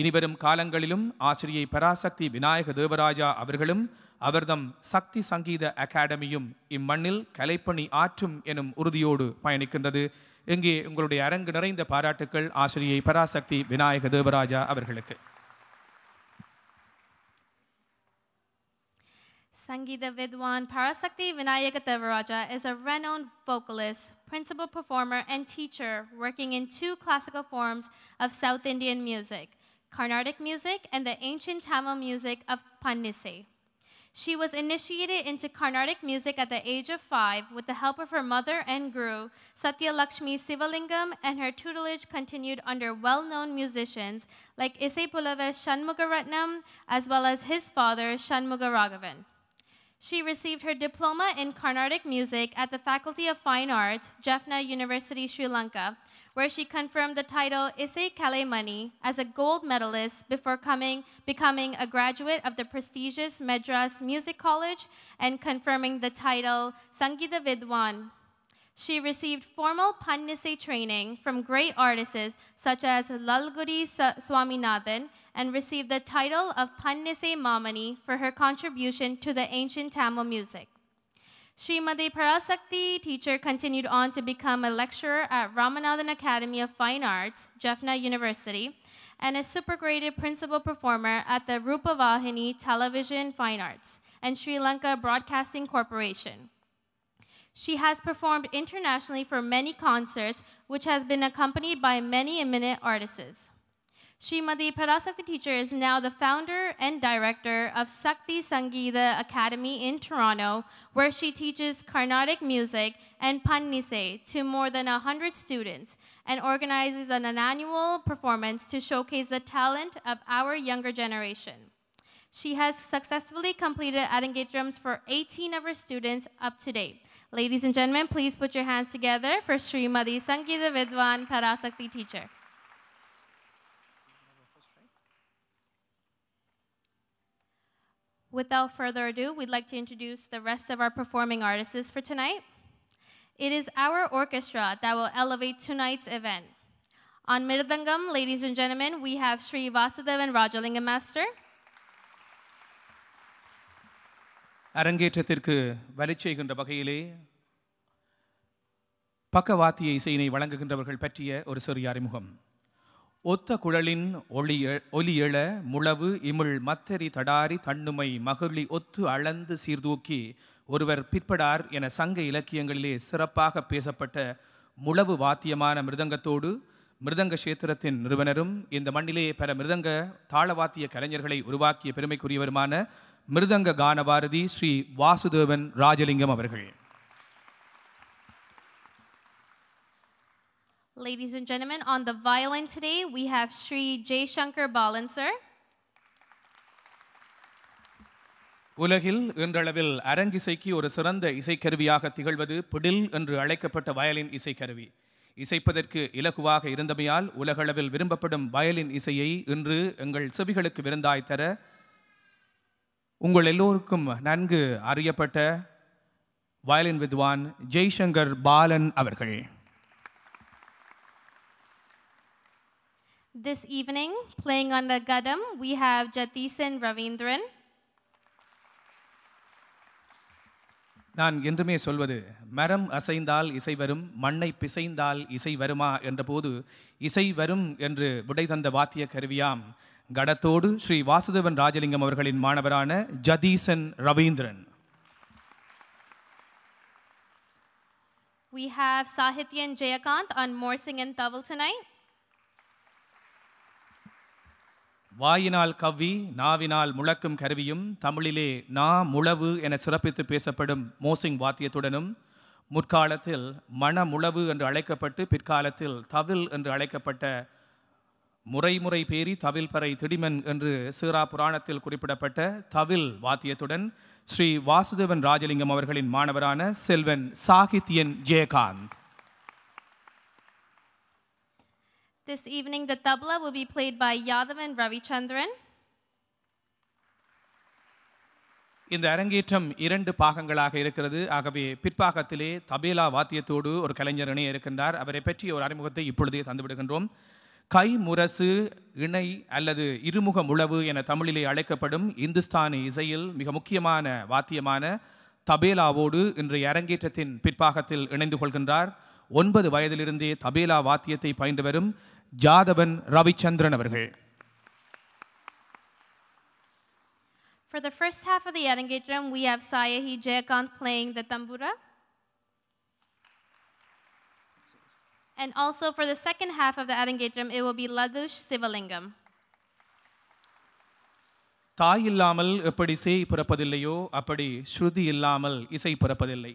Speaker 2: இனிவரும் காலங்களிலும் ஆசிரியை பராசக்தி விநாயக தேவராஜா அவர்களும் அவர்தம் சக்தி சங்கீத அகாடமியும் இம்மண்ணில் கலைப்பணி ஆற்றும் எனும் உறுதியோடு பயணிக்கின்றது இங்கே உங்களுடைய அரங்கு நிறைந்த பாராட்டுக்கள் ஆசிரியை பராசக்தி விநாயக தேவராஜா அவர்களுக்கு
Speaker 3: Sangeeta Vidwan Parasakti Vinayaka Devaraja is a renowned vocalist, principal performer, and teacher working in two classical forms of South Indian music, Carnatic music and the ancient Tamil music of Pannisai. She was initiated into Carnatic music at the age of five with the help of her mother and guru, Satya Lakshmi Sivalingam, and her tutelage continued under well known musicians like Isai Pulava Shanmugaratnam, as well as his father, Shanmugaragavan. She received her diploma in Carnatic music at the Faculty of Fine Arts, Jaffna University, Sri Lanka, where she confirmed the title Issei Kalemani as a gold medalist before coming, becoming a graduate of the prestigious Madras Music College and confirming the title Sangita Vidwan. She received formal Pandisay training from great artists such as Lalgudi Swaminathan and received the title of Pannise Mamani for her contribution to the ancient Tamil music. Srimadi Parasakti teacher continued on to become a lecturer at Ramanathan Academy of Fine Arts, Jaffna University, and a supergraded principal performer at the Rupavahini Television Fine Arts and Sri Lanka Broadcasting Corporation. She has performed internationally for many concerts, which has been accompanied by many eminent artists. Srimadi Parasakti teacher is now the founder and director of Sakti Sangeeta Academy in Toronto, where she teaches Carnatic music and Pannise to more than 100 students and organizes an annual performance to showcase the talent of our younger generation. She has successfully completed Adangatrams for 18 of her students up to date. Ladies and gentlemen, please put your hands together for Srimadi Sangeeta Vidwan Parasakti teacher. Without further ado, we'd like to introduce the rest of our performing artists for tonight. It is our orchestra that will elevate tonight's event. On Mirdangam, ladies and gentlemen, we have Sri Vasudevan Rajalingam Master.
Speaker 2: அரங்கேற்றத்திற்கு வலை செய்கின்ற வகையிலே பக்கவாத்திய இசையினை வழங்குகின்றவர்கள் பற்றிய ஒரு சிறிய அறிமுகம் ஒத்த குழலின் ஒளி ஒலியெழ முழவு இமிழ் மத்தரி தடாரி தன்னுமை மகிழி ஒத்து அளந்து சீர்தூக்கி ஒருவர் பிற்படார் என சங்க இலக்கியங்களிலே சிறப்பாக பேசப்பட்ட முழவு வாத்தியமான மிருதங்கத்தோடு மிருதங்க கஷேத்திரத்தின் நிறுவனரும் இந்த மண்ணிலே பல மிருதங்க தாளவாத்திய கலைஞர்களை உருவாக்கிய பெருமைக்குரியவருமான மிருதங்க கானபாரதி ஸ்ரீ வாசுதேவன் ராஜலிங்கம் அவர்கள்
Speaker 3: Ladies and gentlemen, on the violin today, we have Sri J. Shankar Balan,
Speaker 2: உலகில் இன்றளவில் அரங்கிசைக்கு ஒரு சிறந்த இசைக்கருவியாக திகழ்வது பிடில் என்று அழைக்கப்பட்ட வயலின் இசைக்கருவி இசைப்பதற்கு இலகுவாக இருந்தமையால் உலகளவில் விரும்பப்படும் வயலின் இசையை இன்று எங்கள் செவிகளுக்கு விருந்தாய் தர உங்கள் எல்லோருக்கும் நன்கு அறியப்பட்ட வயலின் வித்வான் ஜெய்சங்கர் பாலன் அவர்கள்
Speaker 3: This evening, playing on the gadam, we have Jatisan Ravindran.
Speaker 2: Nan Gentame Solvade, Madam Asaindal, Isai Varum, Mandai Pisaindal, Isai Varuma, and the Podu, Isai Varum, and Buddhaitan the Vatia Sri Vasudevan Rajalingam Overhead in Manavarana, Ravindran.
Speaker 3: We have Sahithyan Jayakant on Morsing and Thaval tonight.
Speaker 2: வாயினால் கவ்வி நாவினால் முழக்கும் கருவியும் தமிழிலே நா முழவு என சிறப்பித்து பேசப்படும் மோசிங் வாத்தியத்துடனும் முற்காலத்தில் மணமுளவு என்று அழைக்கப்பட்டு பிற்காலத்தில் தவில் என்று அழைக்கப்பட்ட முறைமுறை பேரி தவில் பறை திடிமன் என்று சீரா புராணத்தில் குறிப்பிடப்பட்ட தவில் வாத்தியத்துடன் ஸ்ரீ வாசுதேவன் ராஜலிங்கம் அவர்களின் மாணவரான Selvan Sahityan Jayakanth
Speaker 3: This evening, the tabla will be played by Yadavan Ravichandran.
Speaker 2: இந்த அரங்கேற்றம் இரண்டு பாகங்களாக இருக்கிறது ஆகவே பிற்பாகத்திலே தபேலா வாத்தியத்தோடு ஒரு கலைஞர் இணைய இருக்கின்றார் அவரை பற்றிய ஒரு அறிமுகத்தை இப்பொழுதே தந்துவிடுகின்றோம் கை முரசு இணை அல்லது இருமுக உளவு என தமிழிலே அழைக்கப்படும் இந்துஸ்தானி இசையில் மிக முக்கியமான வாத்தியமான தபேலாவோடு இன்றைய அரங்கேற்றத்தின் பிற்பாகத்தில் இணைந்து கொள்கின்றார் ஒன்பது வயதிலிருந்தே தபேலா வாத்தியத்தை பயின்று வரும் ஜாதவன் ரவிச்சந்திரன் அவர்கள்
Speaker 3: For the first half of the Arangetram, we have Sayahi Jayakant playing the tambura. And also for the second half of the Arangetram, it will be Ladush Sivalingam.
Speaker 2: தாய் இல்லாமல் எப்படி இசை பிறப்பதில்லையோ அப்படி ஸ்ருதி இல்லாமல் இசை பிறப்பதில்லை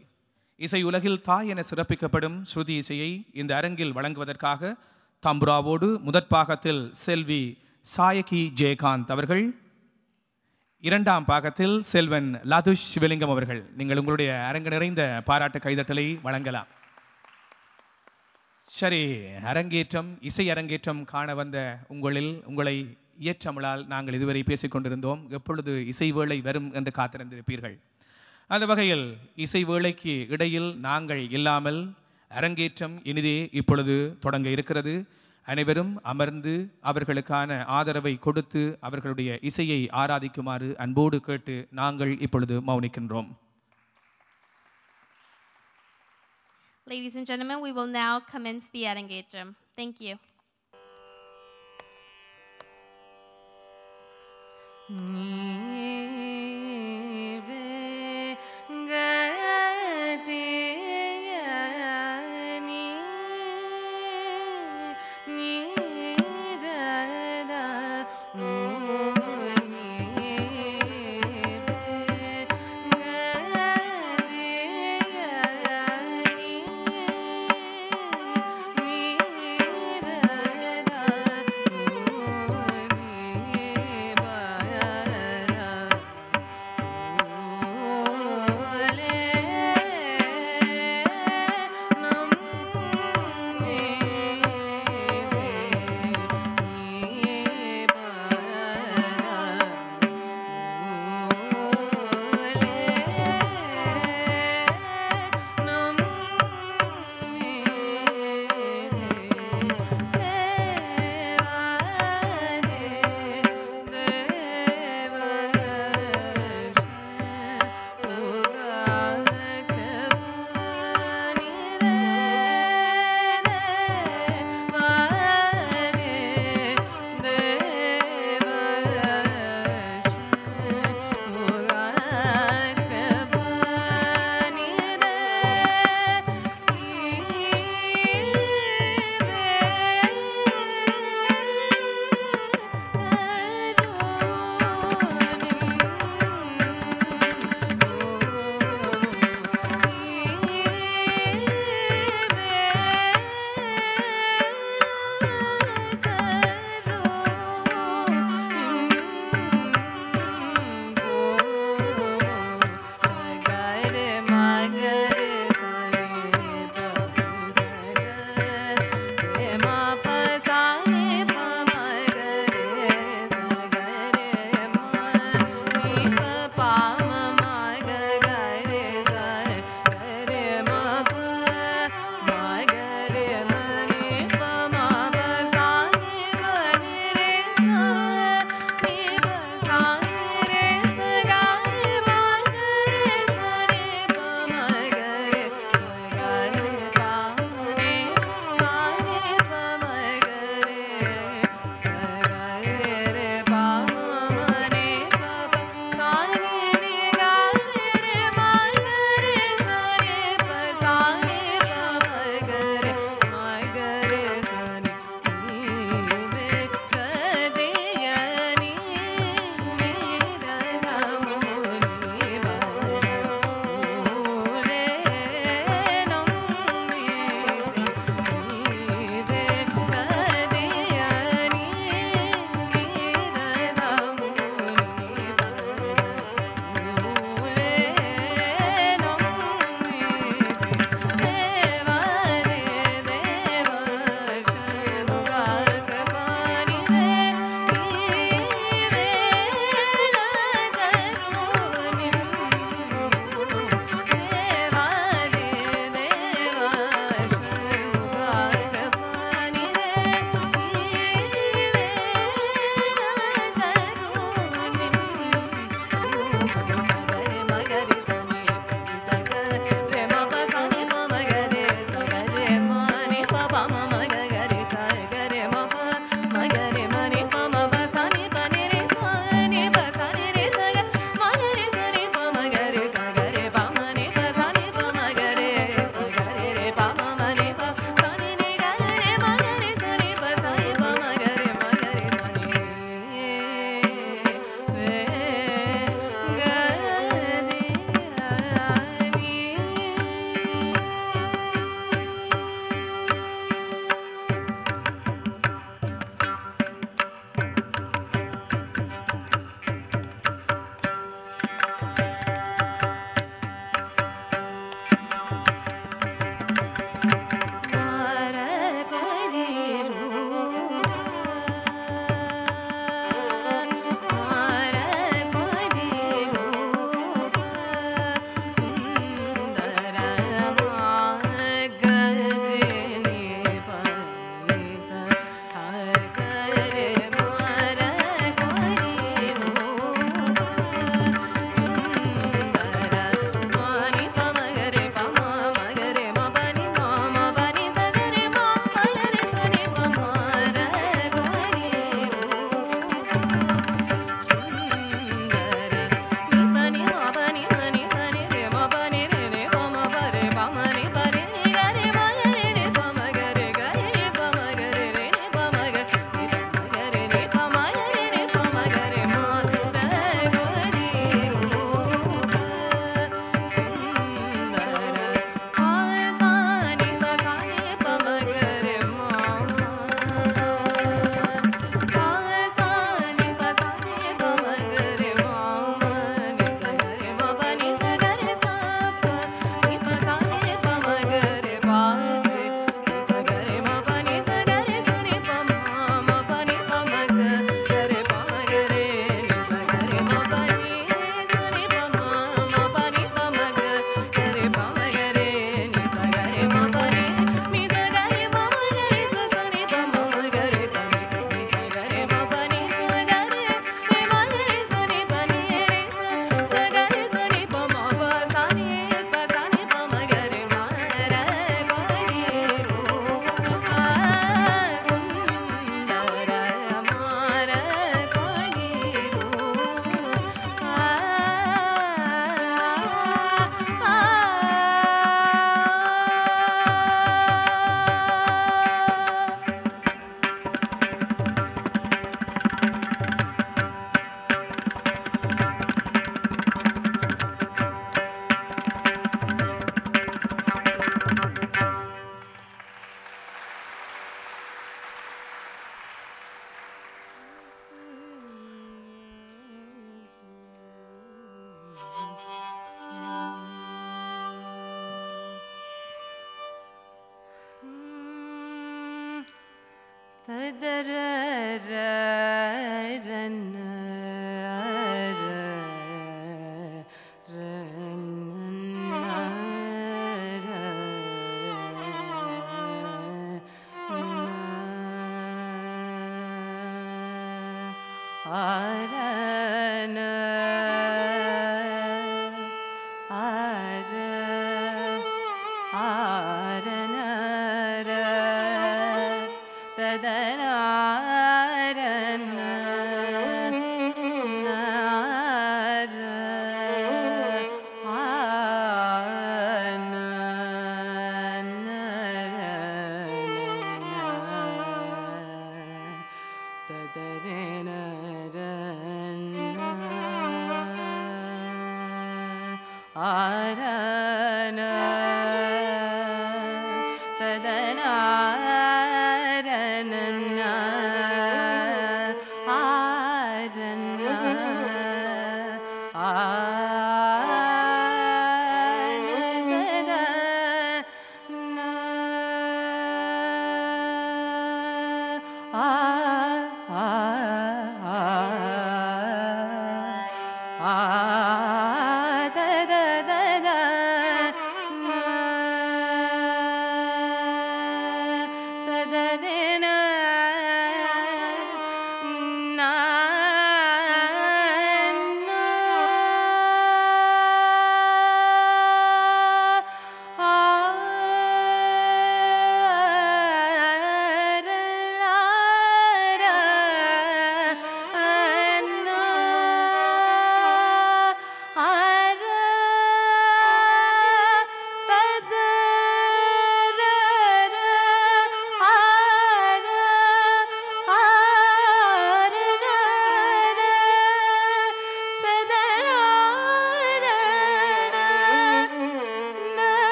Speaker 2: இசை உலகில் தாய் என சிறப்பிக்கப்படும் ஸ்ருதி இசையை இந்த அரங்கில் வழங்குவதற்காக தம்புராவோடு முதற் பாகத்தில் செல்வி சாயகி ஜெயகாந்த் அவர்கள் இரண்டாம் பாகத்தில் செல்வன் லதுஷ் சிவலிங்கம் அவர்கள் நீங்கள் உங்களுடைய அரங்கு நிறைந்த பாராட்டு கைதட்டலை வழங்கலாம் சரி அரங்கேற்றம் இசை அரங்கேற்றம் காண வந்த உங்களில் உங்களை இயற்றமிழால் நாங்கள் இதுவரை பேசிக்கொண்டிருந்தோம் எப்பொழுது இசை வேளை வரும் என்று காத்திருந்திருப்பீர்கள் அந்த வகையில் இசை வேளைக்கு இடையில் நாங்கள் இல்லாமல் அரங்கேற்றம் இனிதே இப்பொழுது தொடங்க இருக்கிறது அனைவரும் அமர்ந்து அவர்களுக்கான ஆதரவை கொடுத்து அவர்களுடைய இசையை ஆராதிக்குமாறு அன்போடு கேட்டு நாங்கள் இப்பொழுது மௌனிக்கின்றோம்
Speaker 3: Ladies and gentlemen, we will now commence the Arangetram. Thank you.
Speaker 6: Mm-hmm.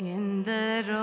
Speaker 6: In the road.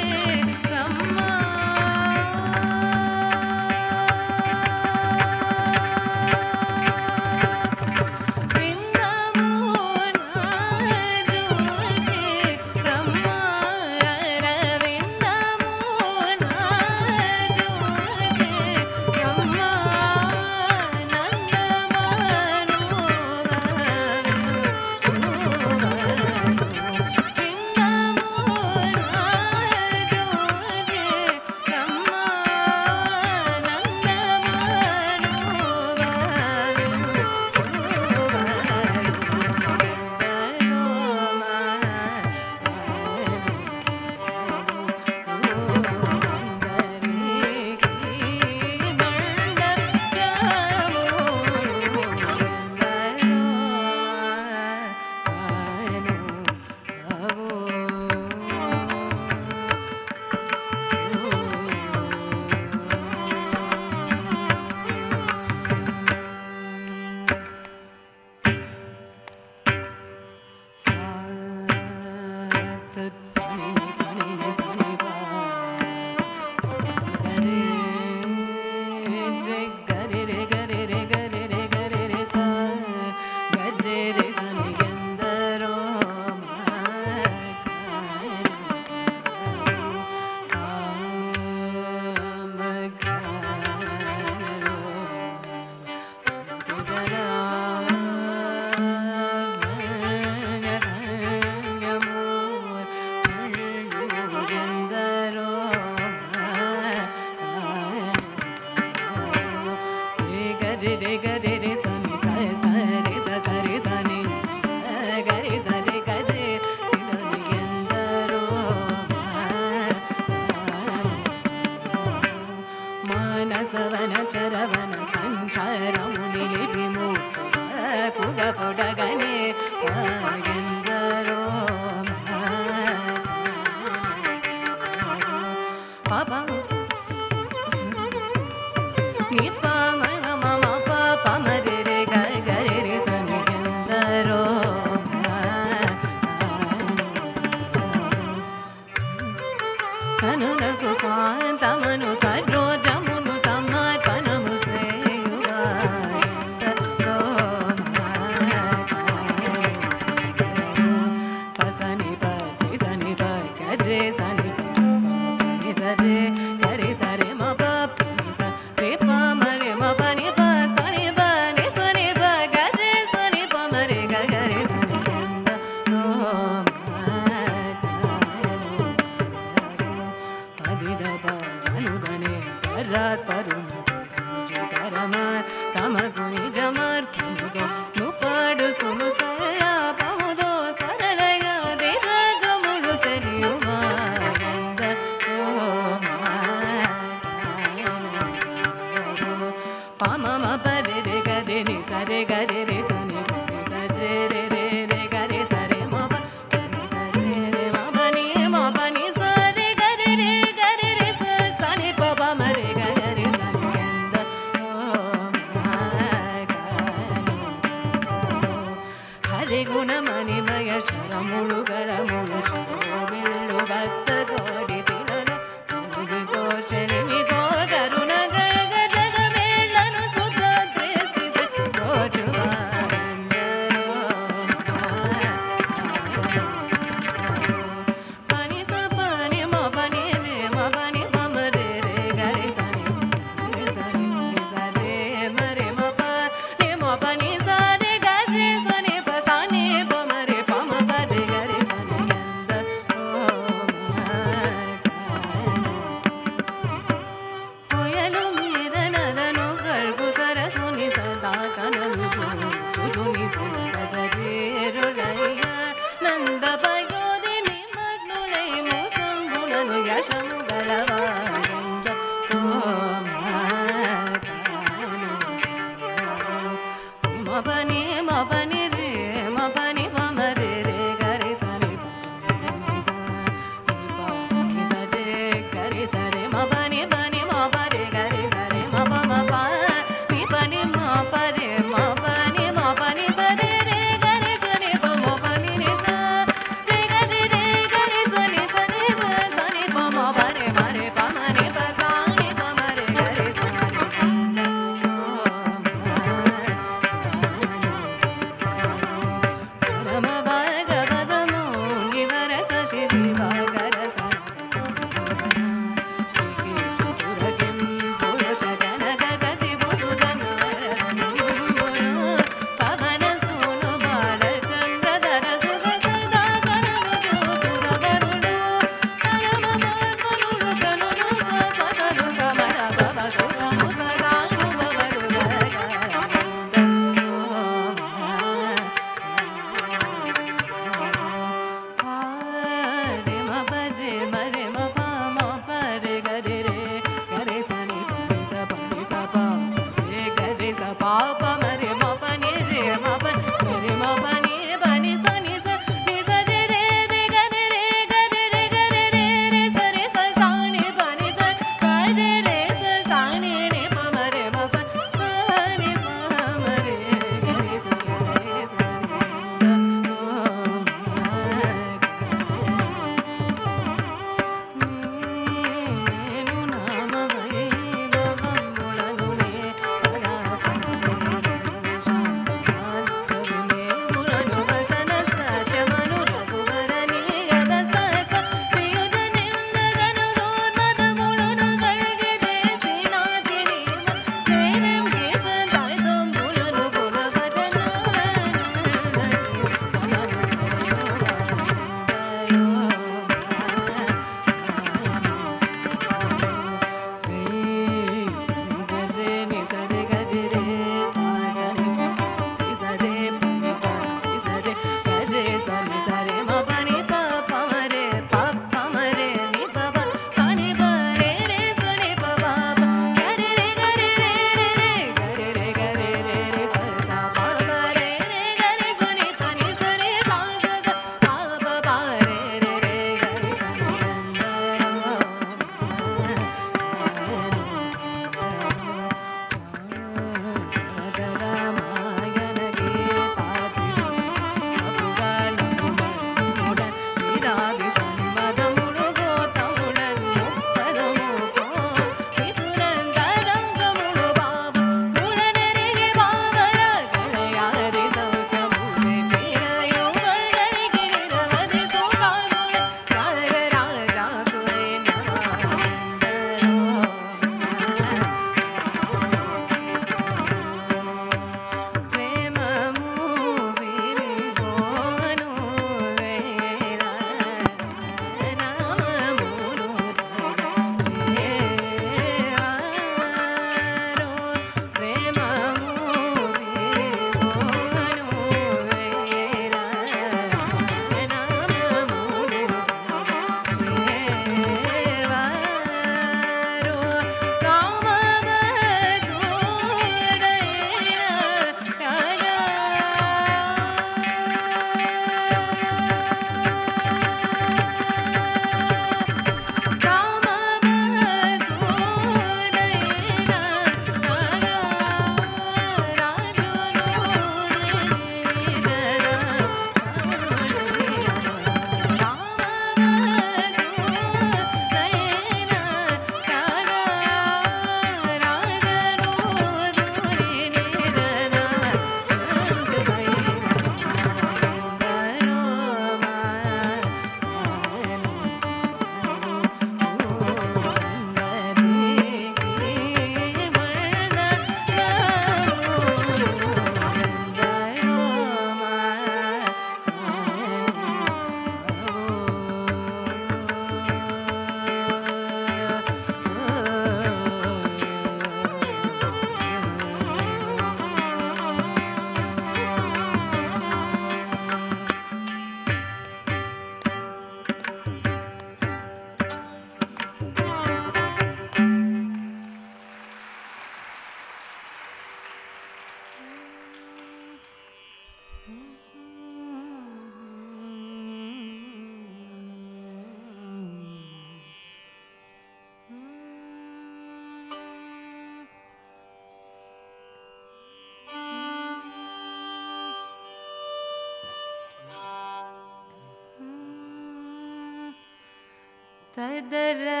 Speaker 6: Tadarara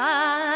Speaker 6: ah.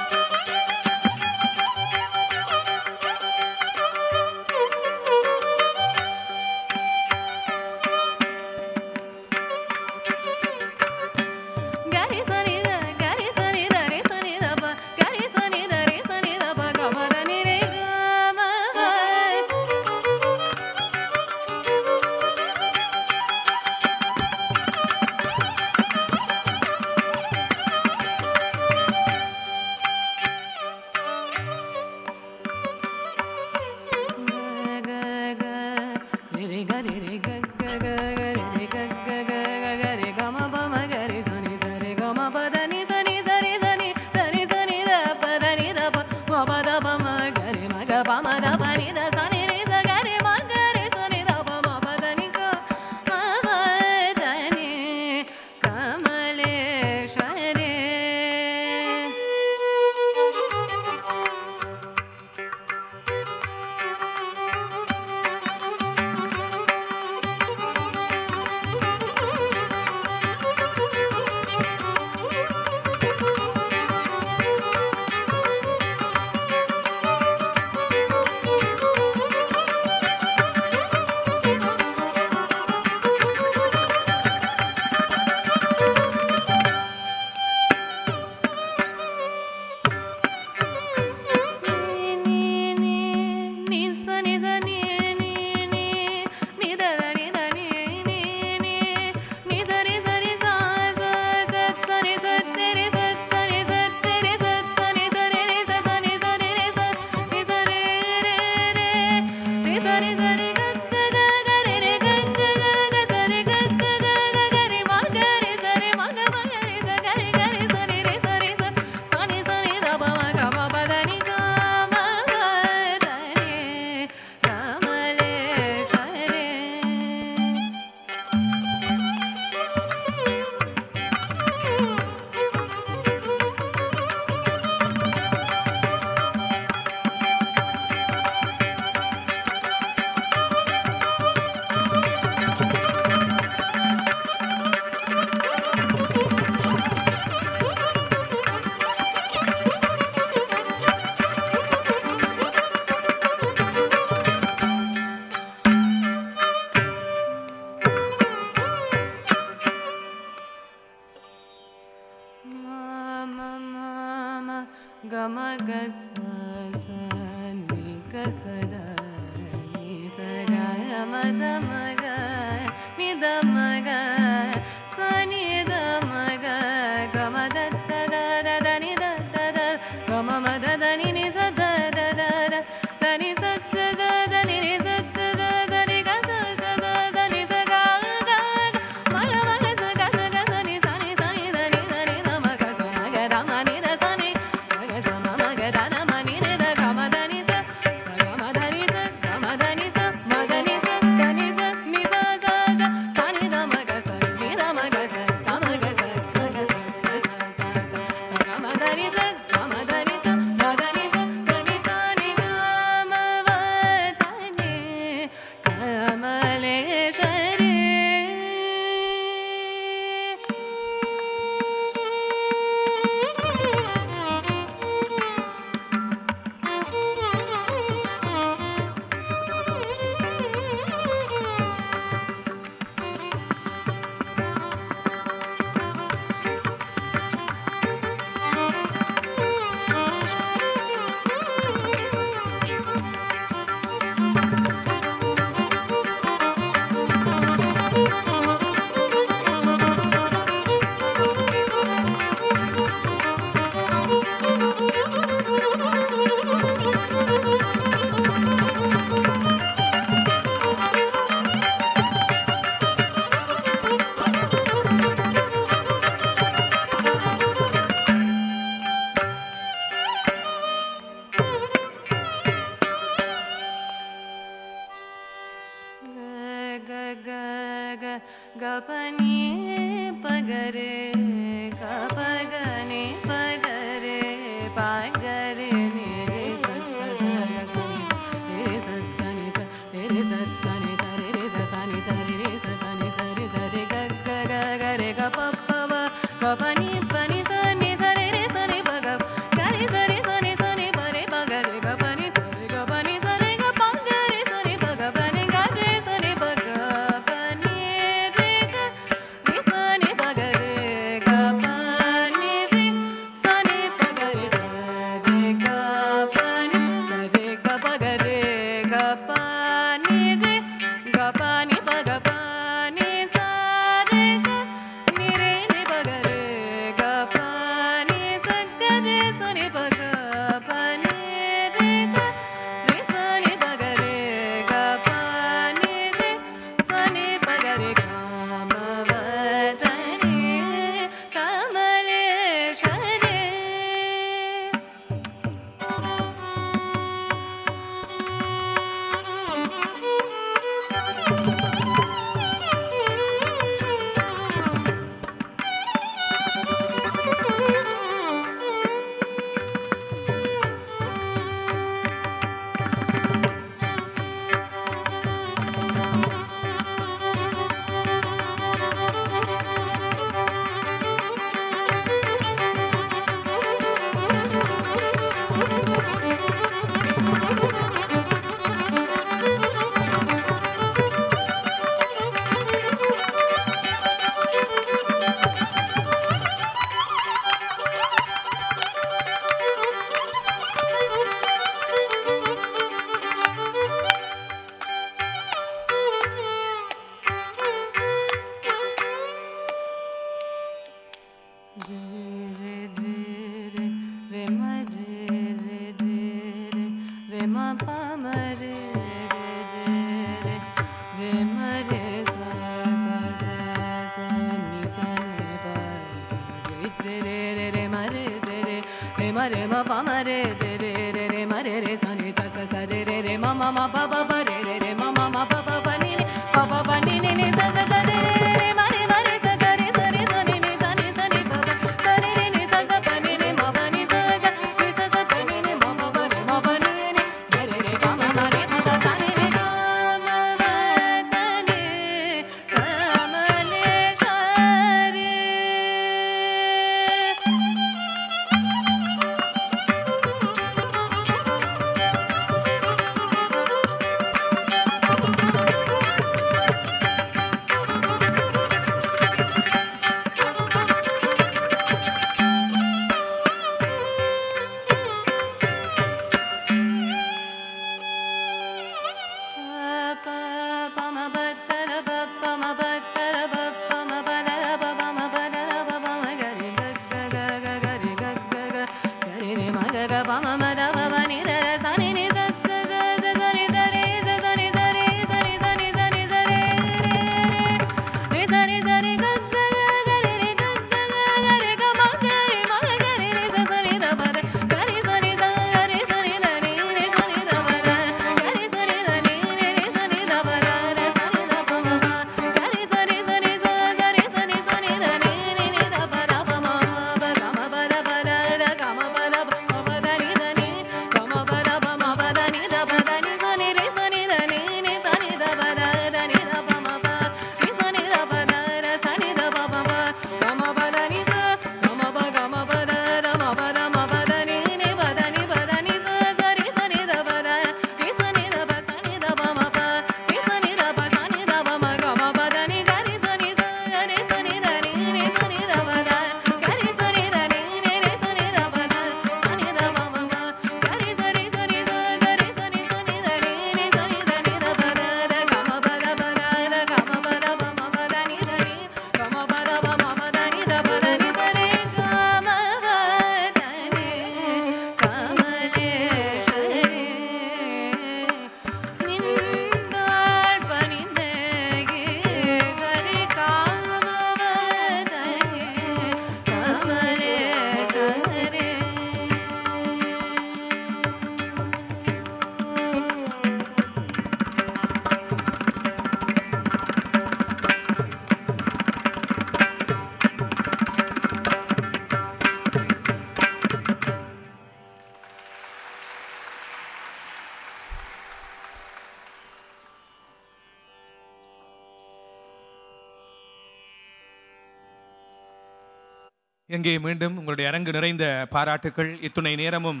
Speaker 2: இங்கே மீண்டும் உங்களுடைய அரங்கு நிறைந்த பாராட்டுக்கள் இத்துணை நேரமும்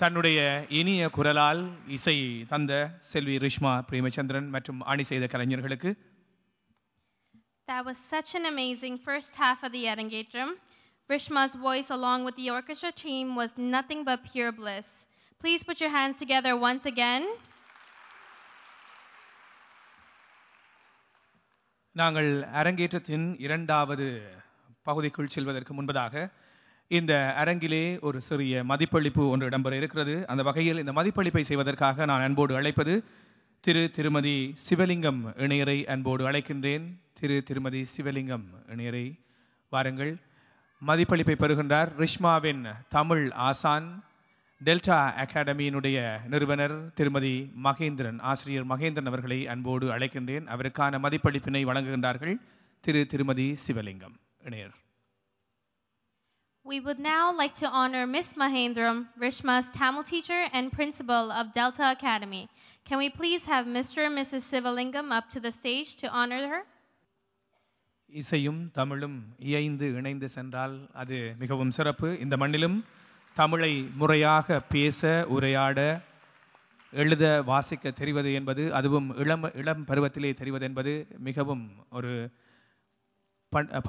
Speaker 2: தன்னுடைய இனிய குரலால் இசை தந்த செல்வி ரிஷ்மா பிரேமச்சந்திரன் மற்றும் ஆணி செய்த கலைஞர்களுக்கு
Speaker 3: That was such an amazing first half of the Arangetram. Rishma's voice along with the orchestra team was nothing but pure bliss. Please put your hands together once again.
Speaker 2: நாங்கள் அரங்கேற்றத்தின் இரண்டாவது பகுதிக்குள் செல்வதற்கு முன்பதாக இந்த அரங்கிலே ஒரு சிறிய மதிப்பளிப்பு ஒன்று இடம்பெற இருக்கிறது அந்த வகையில் இந்த மதிப்பளிப்பை செய்வதற்காக நான் அன்போடு அழைப்பது திரு திருமதி சிவலிங்கம் இணையரை அன்போடு அழைக்கின்றேன் திரு திருமதி சிவலிங்கம் இணையரை வாருங்கள் மதிப்பளிப்பை பெறுகின்றார் ரிஷ்மாவின் தமிழ் ஆசான் டெல்டா அகாடமியினுடைய நிறுவனர் திருமதி மகேந்திரன் ஆசிரியர் மகேந்திரன் அவர்களை அன்போடு அழைக்கின்றேன் அவருக்கான மதிப்பளிப்பினை வழங்குகின்றார்கள் திரு திருமதி சிவலிங்கம் இணையர்
Speaker 3: We would now like to honor Miss Mahendram, Rishma's Tamil teacher and principal of Delta Academy. Can we please have Mr. and Mrs. Sivalingam up to the stage to honor her?
Speaker 2: இசையும் தமிழும் இயைந்து இணைந்து சென்றால் அது மிகவும் சிறப்பு இந்த மண்ணிலும் தமிழை முறையாக பேச உரையாட எழுத வாசிக்க தெரிவது என்பது அதுவும் இளம் இளம் பருவத்திலே தெரிவது என்பது மிகவும் ஒரு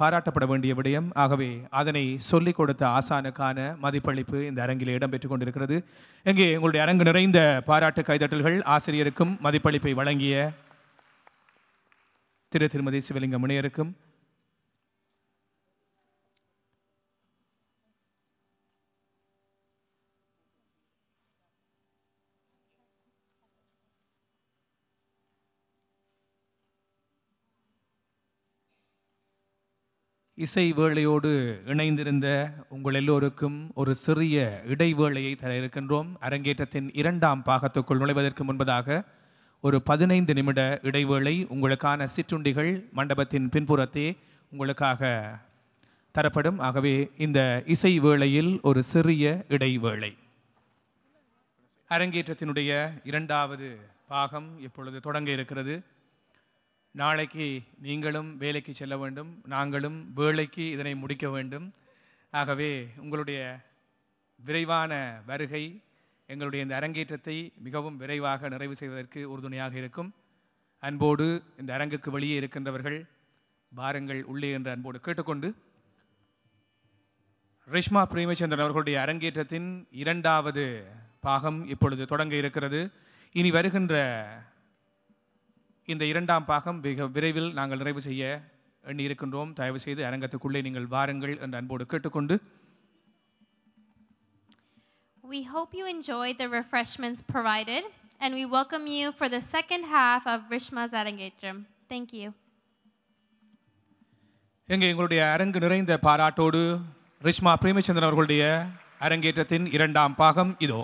Speaker 2: பாராட்டப்பட வேண்டிய விடயம் ஆகவே அதனை சொல்லிக் கொடுத்த ஆசானுக்கான மதிப்பளிப்பு இந்த அரங்கில் இடம்பெற்றுக் கொண்டிருக்கிறது இங்கே உங்களுடைய அரங்கு நிறைந்த பாராட்டு கைதட்டல்கள் ஆசிரியருக்கும் மதிப்பளிப்பை வழங்கிய திரு திருமதி சிவலிங்கம் முனையருக்கும் இசை வேளையோடு இணைந்திருந்த உங்கள் எல்லோருக்கும் ஒரு சிறிய இடைவேளையை தர இருக்கின்றோம் அரங்கேற்றத்தின் இரண்டாம் பாகத்துக்குள் நுழைவதற்கு முன்பதாக ஒரு பதினைந்து நிமிட இடைவேளை உங்களுக்கான சிற்றுண்டிகள் மண்டபத்தின் பின்புறத்தே உங்களுக்காக தரப்படும் ஆகவே இந்த இசை வேளையில் ஒரு சிறிய இடைவேளை அரங்கேற்றத்தினுடைய இரண்டாவது பாகம் இப்பொழுது தொடங்க இருக்கிறது நாளைக்கு நீங்களும் வேலைக்கு செல்ல வேண்டும் நாங்களும் வேலைக்கு இதனை முடிக்க வேண்டும் ஆகவே உங்களுடைய விரைவான வருகை எங்களுடைய இந்த அரங்கேற்றத்தை மிகவும் விரைவாக நிறைவு செய்வதற்கு உறுதுணையாக இருக்கும் அன்போடு இந்த அரங்குக்கு வெளியே இருக்கின்றவர்கள் வாருங்கள் உள்ளே என்ற அன்போடு கேட்டுக்கொண்டு ரிஷ்மா பிரேமச்சந்திரன் அவர்களுடைய அரங்கேற்றத்தின் இரண்டாவது பாகம் இப்பொழுது தொடங்க இருக்கிறது இனி வருகின்ற இந்த இரண்டாம் பாகம் மிக விரைவில் நாங்கள் நிறைவு செய்ய எண்ணி இருக்கின்றோம் தயவு செய்து அரங்கத்துக்குள்ளே நீங்கள் வாருங்கள் என்று அன்போடு கேட்டுக்கொண்டு
Speaker 3: We hope you enjoyed the refreshments provided, and we welcome you for the second half of Rishma's Arangetram. Thank you.
Speaker 2: எங்க எங்களுடைய அரங்கு நிறைந்த பாராட்டோடு ரிஷ்மா பிரேமச்சந்திரன் அவர்களுடைய அரங்கேற்றத்தின் இரண்டாம் பாகம் இதோ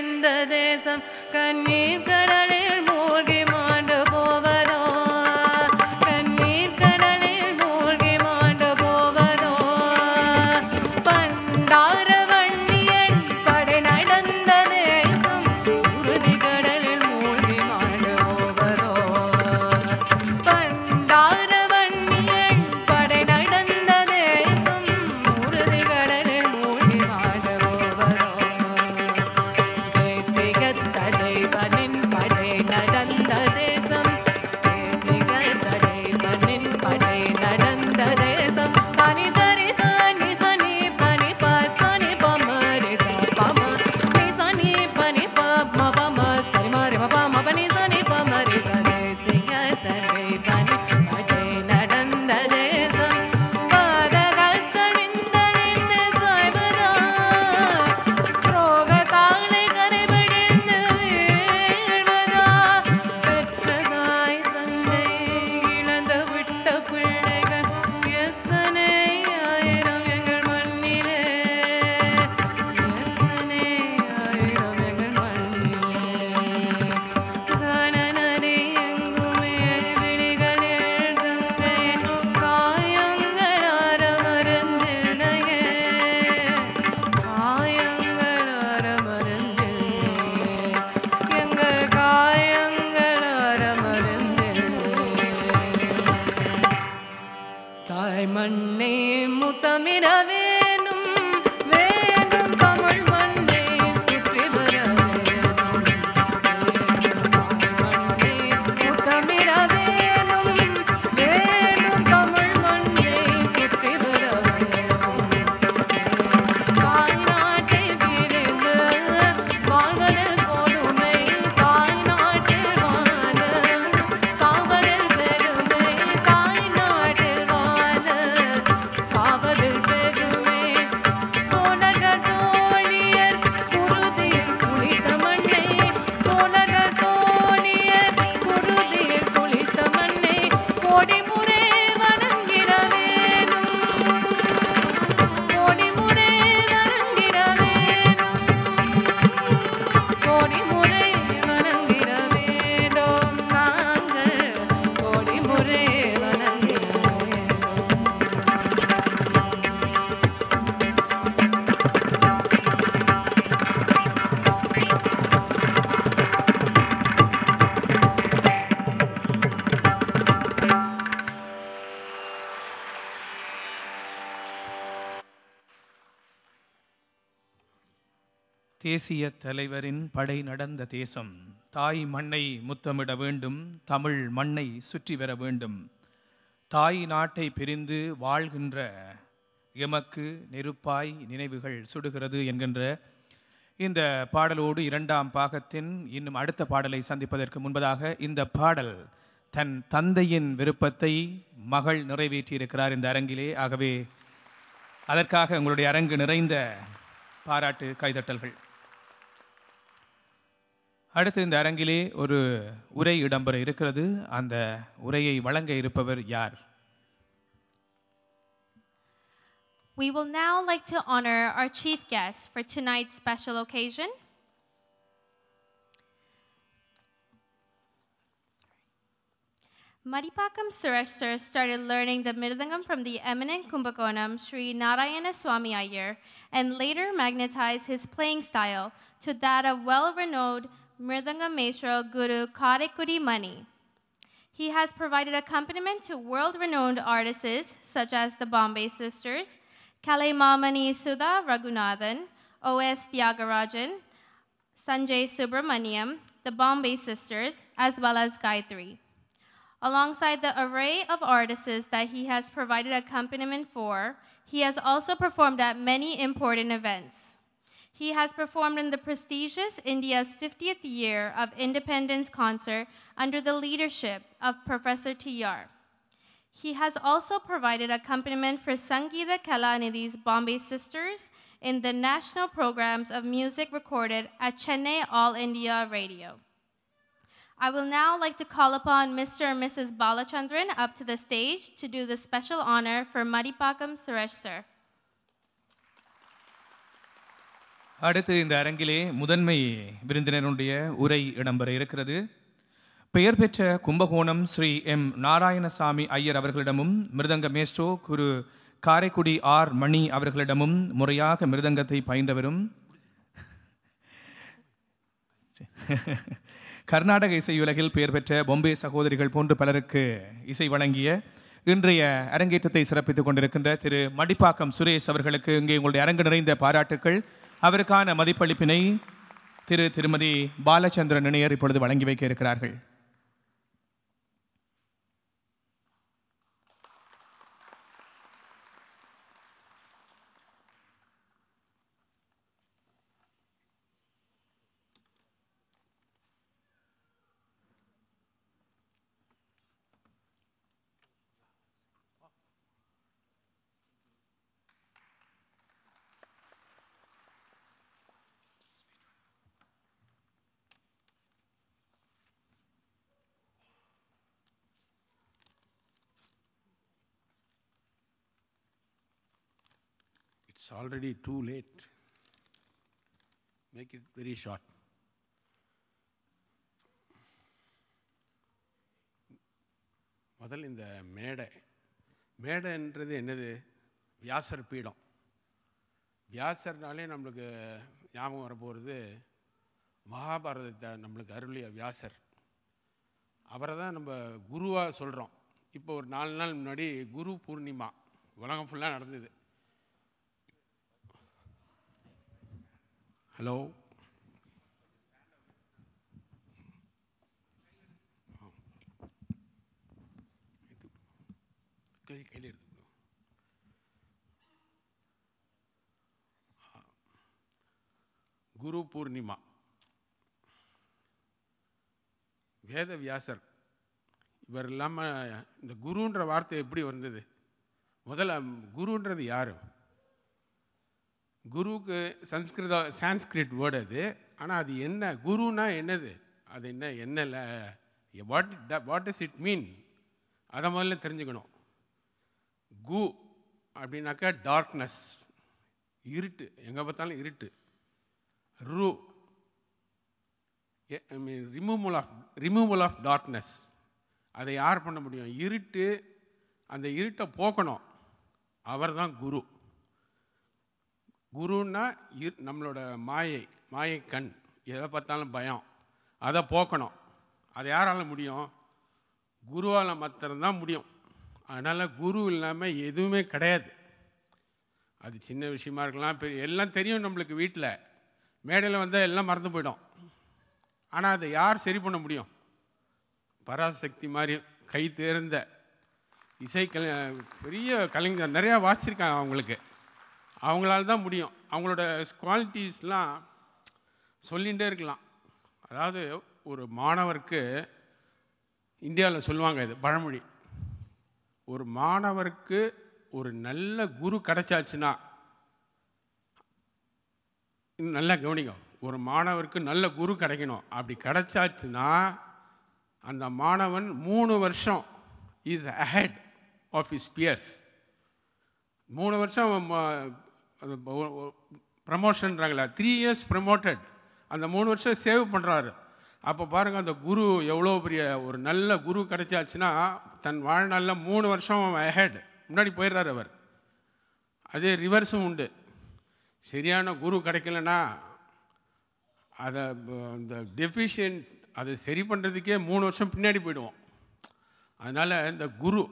Speaker 6: இருந்த தேசம்
Speaker 2: தேசிய தலைவரின் படை நடந்த தேசம் தாய் மண்ணை முத்தமிட வேண்டும் தமிழ் மண்ணை சுற்றி வர வேண்டும் தாய் நாட்டை பிரிந்து வாழ்கின்ற எமக்கு நெருப்பாய் நினைவுகள் சுடுகிறது என்கின்ற இந்த பாடலோடு இரண்டாம் பாகத்தின் இன்னும் அடுத்த பாடலை சந்திப்பதற்கு முன்பதாக இந்த பாடல் தன் தந்தையின் விருப்பத்தை மகள் நிறைவேற்றியிருக்கிறார் இந்த அரங்கிலே ஆகவே அதற்காக உங்களுடைய அரங்கு நிறைந்த பாராட்டு கைதட்டல்கள் அடுத்து இந்த அரங்கிலே ஒரு உரை இடம்பெற இருக்கிறது அந்த உரையை வழங்க இருப்பவர் யார்
Speaker 3: We will now like to honor our chief guest for tonight's special occasion. Maripakam Suresh sir started learning the Mridangam from the eminent Kumbakonam Sri Narayana Swami Iyer and later magnetized his playing style to that of well-renowned maestro Guru Karikudi Mani. He has provided accompaniment to world-renowned artists such as the Bombay Sisters, Kalaimamani Sudha Raghunathan, O.S. Thiagarajan, Sanjay Subramaniam, the Bombay Sisters, as well as Gayatri. Alongside the array of artists that he has provided accompaniment for, he has also performed at many important events. He has performed in the prestigious India's 50th year of independence concert under the leadership of Professor T.R. He has also provided accompaniment for Sangeeta Kalanidhi's Bombay Sisters in the national programs of music recorded at Chennai All India Radio. I will now like to call upon Mr. and Mrs. Balachandran up to the stage to do the special honor for Madipakam Suresh sir.
Speaker 2: அடுத்து இந்த அரங்கிலே முதன்மை விருந்தினருடைய உரை இடம்பெற இருக்கிறது பெயர் பெற்ற Kumbakonam Sri M Narayanaswamy Iyer அவர்களிடமும் மிருதங்க மேஸ்டோ குரு காரைக்குடி ஆர் மணி அவர்களிடமும் முறையாக மிருதங்கத்தை பயின்றவரும் கர்நாடக இசையுலகில் பெயர் பெற்ற பொம்பே சகோதரிகள் போன்று பலருக்கு இசை வழங்கிய இன்றைய அரங்கேற்றத்தை சிறப்பித்துக் கொண்டிருக்கின்ற திரு மடிப்பாக்கம் சுரேஷ் அவர்களுக்கு இங்கே உங்களுடைய அரங்கு நிறைந்த பாராட்டுக்கள் அவருக்கான மதிப்பளிப்பினை திரு திருமதி பாலச்சந்திரன் இணையர் இப்பொழுது வழங்கி வைக்க இருக்கிறார்கள்
Speaker 7: already too late. Make it very short. முதல் இந்த மேடை மேடைன்றது என்னது வியாசர் பீடம் வியாசர்னாலே நம்மளுக்கு ஞாபகம் வரப்போகிறது மகாபாரதத்தை நம்மளுக்கு அருளிய வியாசர் அவரை தான் நம்ம குருவாக சொல்கிறோம் இப்போ ஒரு நாலு நாள் முன்னாடி குரு பூர்ணிமா உலகம் ஃபுல்லாக நடந்தது Hello? குரு பூர்ணிமா வேத வியாசர் இவர் இல்லாமல் இந்த குருன்ற வார்த்தை எப்படி வந்தது முதல்ல குருன்றது யார் குருவுக்கு சன்ஸ்கிருத சான்ஸ்கிரிட் வேர்டு அது ஆனால் அது என்ன குருன்னா என்னது அது என்ன என்ன what what is it mean அதை முதல்ல தெரிஞ்சுக்கணும் கு அப்படின்னாக்கா டார்க்னஸ் இருட்டு எங்கே பார்த்தாலும் இருட்டு ரு removal of removal of darkness அதை யார் பண்ண முடியும் இருட்டு அந்த இருட்டை போக்கணும் அவர் தான் குரு குருன்னா நம்மளோட மாயை மாயை கண் எதை பார்த்தாலும் பயம் அதை போக்கணும் அதை யாரால் முடியும் குருவால் மாத்திரம்தான் முடியும் அதனால் குரு இல்லாமல் எதுவுமே கிடையாது அது சின்ன விஷயமா இருக்கலாம் பெரிய எல்லாம் தெரியும் நம்மளுக்கு வீட்டில் மேடையில் வந்தால் எல்லாம் மறந்து போயிடும் ஆனால் அதை யார் சரி பண்ண முடியும் பராசக்தி மாதிரி கை தேர்ந்த இசை கலை பெரிய கலைஞர் நிறையா வாசிச்சிருக்காங்க அவங்களுக்கு அவங்களால தான் முடியும் அவங்களோட குவாலிட்டிஸ்லாம் சொல்லிகிட்டே இருக்கலாம் அதாவது ஒரு மாணவருக்கு இந்தியாவில் சொல்லுவாங்க இது பழமொழி ஒரு மாணவருக்கு ஒரு நல்ல குரு கிடச்சாச்சுன்னா நல்லா கவனிங்க ஒரு மாணவருக்கு நல்ல குரு கிடைக்கணும் அப்படி கிடைச்சாச்சுன்னா அந்த மாணவன் மூணு வருஷம் is ahead of is peers மூணு வருஷம் அது ப்ரமோஷன்றாங்களா த்ரீ இயர்ஸ் ப்ரமோட்டட் அந்த மூணு வருஷம் சேவ் பண்ணுறாரு அப்போ பாருங்கள் அந்த குரு எவ்வளோ பெரிய ஒரு நல்ல குரு கிடைச்சாச்சுன்னா தன் வாழ்நாளில் மூணு வருஷம் ஹெட் முன்னாடி போயிடுறாரு அவர் அதே ரிவர்ஸும் உண்டு சரியான குரு கிடைக்கலன்னா அதை அந்த டெஃபிஷியன்ட் அதை சரி பண்ணுறதுக்கே மூணு வருஷம் பின்னாடி போயிடுவோம் அதனால் இந்த குரு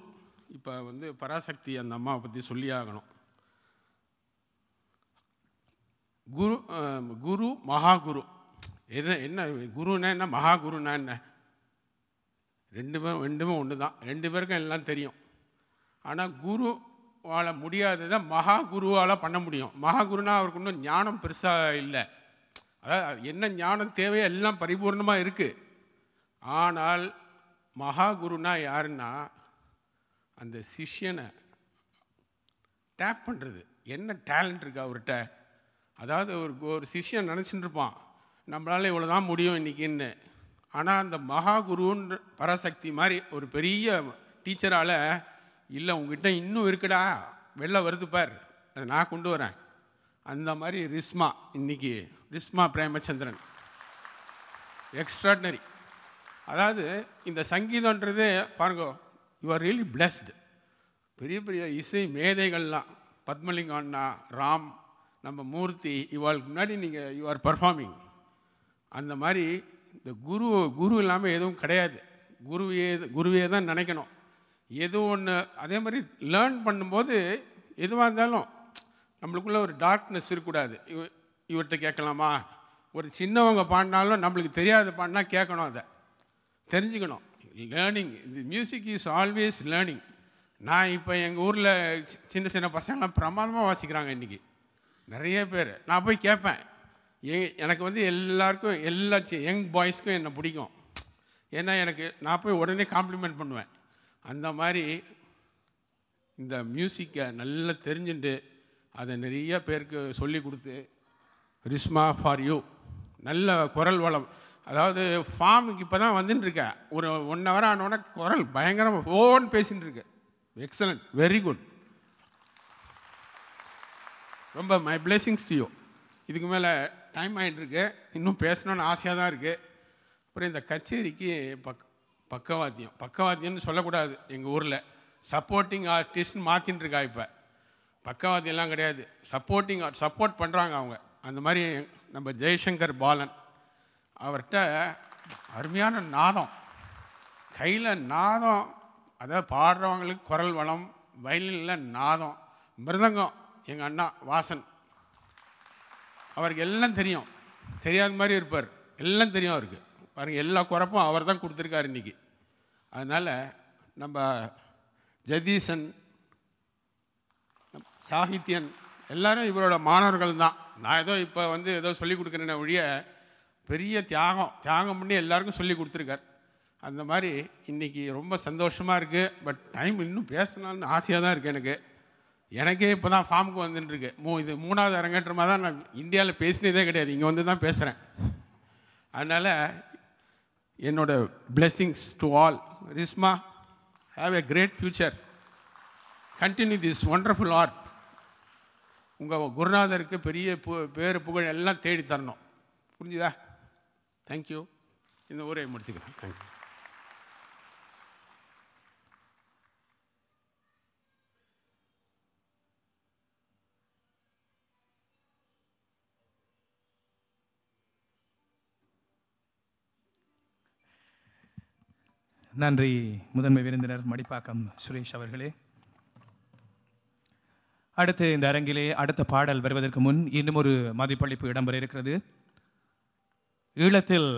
Speaker 7: இப்போ வந்து பராசக்தி அந்த அம்மாவை பற்றி சொல்லி ஆகணும் குரு குரு மகா குரு என்ன என்ன குருன்னா என்ன மகா குருனா என்ன ரெண்டு பேரும் ரெண்டுமே ஒன்று தான் ரெண்டு பேருக்கும் எல்லாம் தெரியும் ஆனால் குருவால் முடியாததை மகா குருவால் பண்ண முடியும் மகா குருனா அவருக்கு ஒன்றும் ஞானம் பெருசாக இல்லை அதாவது என்ன ஞானம் தேவையோ எல்லாம் பரிபூர்ணமாக இருக்குது ஆனால் மகா குருனா யாருன்னா அந்த சிஷ்யனை டேப் பண்ணுறது என்ன டேலண்ட் இருக்குது அவர்கிட்ட அதாவது ஒரு ஒரு சிஷ்யன் நினச்சிட்டு இருப்பான் நம்மளால் இவ்வளோ தான் முடியும் இன்றைக்கின்னு ஆனால் அந்த மகா குருன்ற பராசக்தி மாதிரி ஒரு பெரிய டீச்சரால் இல்லை உங்ககிட்ட இன்னும் இருக்குடா வெளில வருது பார் அதை நான் கொண்டு வரேன் அந்த மாதிரி ரிஸ்மா இன்றைக்கி ரிஸ்மா பிரேமச்சந்திரன் எக்ஸ்ட்ராடினரி அதாவது இந்த சங்கீதன்றது பாருங்க யூ ஆர் ரியலி பிளஸ்டு பெரிய பெரிய இசை மேதைகள்லாம் அண்ணா ராம் நம்ம மூர்த்தி இவாளுக்கு முன்னாடி நீங்கள் யூ ஆர் பர்ஃபார்மிங் அந்த மாதிரி இந்த குரு குரு இல்லாமல் எதுவும் கிடையாது குருவே குருவே தான் நினைக்கணும் எது ஒன்று அதே மாதிரி லேர்ன் பண்ணும்போது எதுவாக இருந்தாலும் நம்மளுக்குள்ளே ஒரு டார்க்னஸ் இருக்கக்கூடாது இவ இவர்கிட்ட கேட்கலாமா ஒரு சின்னவங்க பாடினாலும் நம்மளுக்கு தெரியாத பாடினா கேட்கணும் அதை தெரிஞ்சுக்கணும் லேர்னிங் இது மியூசிக் இஸ் ஆல்வேஸ் லேர்னிங் நான் இப்போ எங்கள் ஊரில் சின்ன சின்ன பசங்களாம் பிரமாதமாக வாசிக்கிறாங்க இன்றைக்கி நிறைய பேர் நான் போய் கேட்பேன் எனக்கு வந்து எல்லாருக்கும் எல்லா யங் பாய்ஸ்க்கும் என்னை பிடிக்கும் ஏன்னா எனக்கு நான் போய் உடனே காம்ப்ளிமெண்ட் பண்ணுவேன் அந்த மாதிரி இந்த மியூசிக்கை நல்லா தெரிஞ்சுட்டு அதை நிறைய பேருக்கு சொல்லி கொடுத்து ரிஸ்மா ஃபார் யூ நல்ல குரல் வளம் அதாவது ஃபார்முக்கு இப்போ தான் வந்துட்டுருக்கேன் ஒரு ஒன் ஹவர் ஆனோடனே குரல் பயங்கரமாக ஃபோன் பேசின்னு இருக்கு எக்ஸலண்ட் வெரி குட் ரொம்ப மை பிளெஸிங்ஸ் டு யூ இதுக்கு மேலே டைம் ஆகிட்டுருக்கு இன்னும் பேசணும்னு ஆசையாக தான் இருக்குது அப்புறம் இந்த கச்சேரிக்கு பக் பக்கவாத்தியம் பக்கவாத்தியம்னு சொல்லக்கூடாது எங்கள் ஊரில் சப்போர்ட்டிங் ஆர்டிஸ்ட்னு மாற்றின்னு இருக்கா இப்போ பக்கவாத்தியம்லாம் கிடையாது சப்போர்ட்டிங் ஆர்ட் சப்போர்ட் பண்ணுறாங்க அவங்க அந்த மாதிரி நம்ம ஜெய்சங்கர் பாலன் அவர்கிட்ட அருமையான நாதம் கையில் நாதம் அதாவது பாடுறவங்களுக்கு குரல் வளம் வயலில் நாதம் மிருதங்கம் எங்கள் அண்ணா வாசன் அவருக்கு எல்லாம் தெரியும் தெரியாத மாதிரி இருப்பார் எல்லாம் தெரியும் அவருக்கு பாருங்கள் எல்லா குறப்பும் அவர் தான் கொடுத்துருக்காரு இன்றைக்கி அதனால் நம்ம ஜதீசன் சாகித்யன் எல்லோரும் இவரோட மாணவர்கள் தான் நான் ஏதோ இப்போ வந்து ஏதோ சொல்லி கொடுக்குறேன் ஒழிய பெரிய தியாகம் தியாகம் பண்ணி எல்லாருக்கும் சொல்லி கொடுத்துருக்கார் அந்த மாதிரி இன்றைக்கி ரொம்ப சந்தோஷமாக இருக்குது பட் டைம் இன்னும் பேசணும்னு ஆசையாக தான் இருக்குது எனக்கு எனக்கே இப்போ தான் ஃபார்முக்கு வந்துட்டுருக்கு மூ இது மூணாவது அரங்கேற்றமாக தான் நான் இந்தியாவில் பேசினதே கிடையாது இங்கே வந்து தான் பேசுகிறேன் அதனால் என்னோட blessings to all Rishma have a great future continue this wonderful art உங்கள் குருநாதருக்கு பெரிய பு பேர் புகழ் எல்லாம் தேடி தரணும் புரிஞ்சுதா தேங்க்யூ இந்த ஊரை முடிச்சுக்கிறேன் தேங்க்யூ
Speaker 2: நன்றி முதன்மை விருந்தினர் மடிப்பாக்கம் சுரேஷ் அவர்களே அடுத்து இந்த அரங்கிலே அடுத்த பாடல் வருவதற்கு முன் இன்னும் ஒரு மதிப்பளிப்பு இடம்பெற இருக்கிறது ஈழத்தில்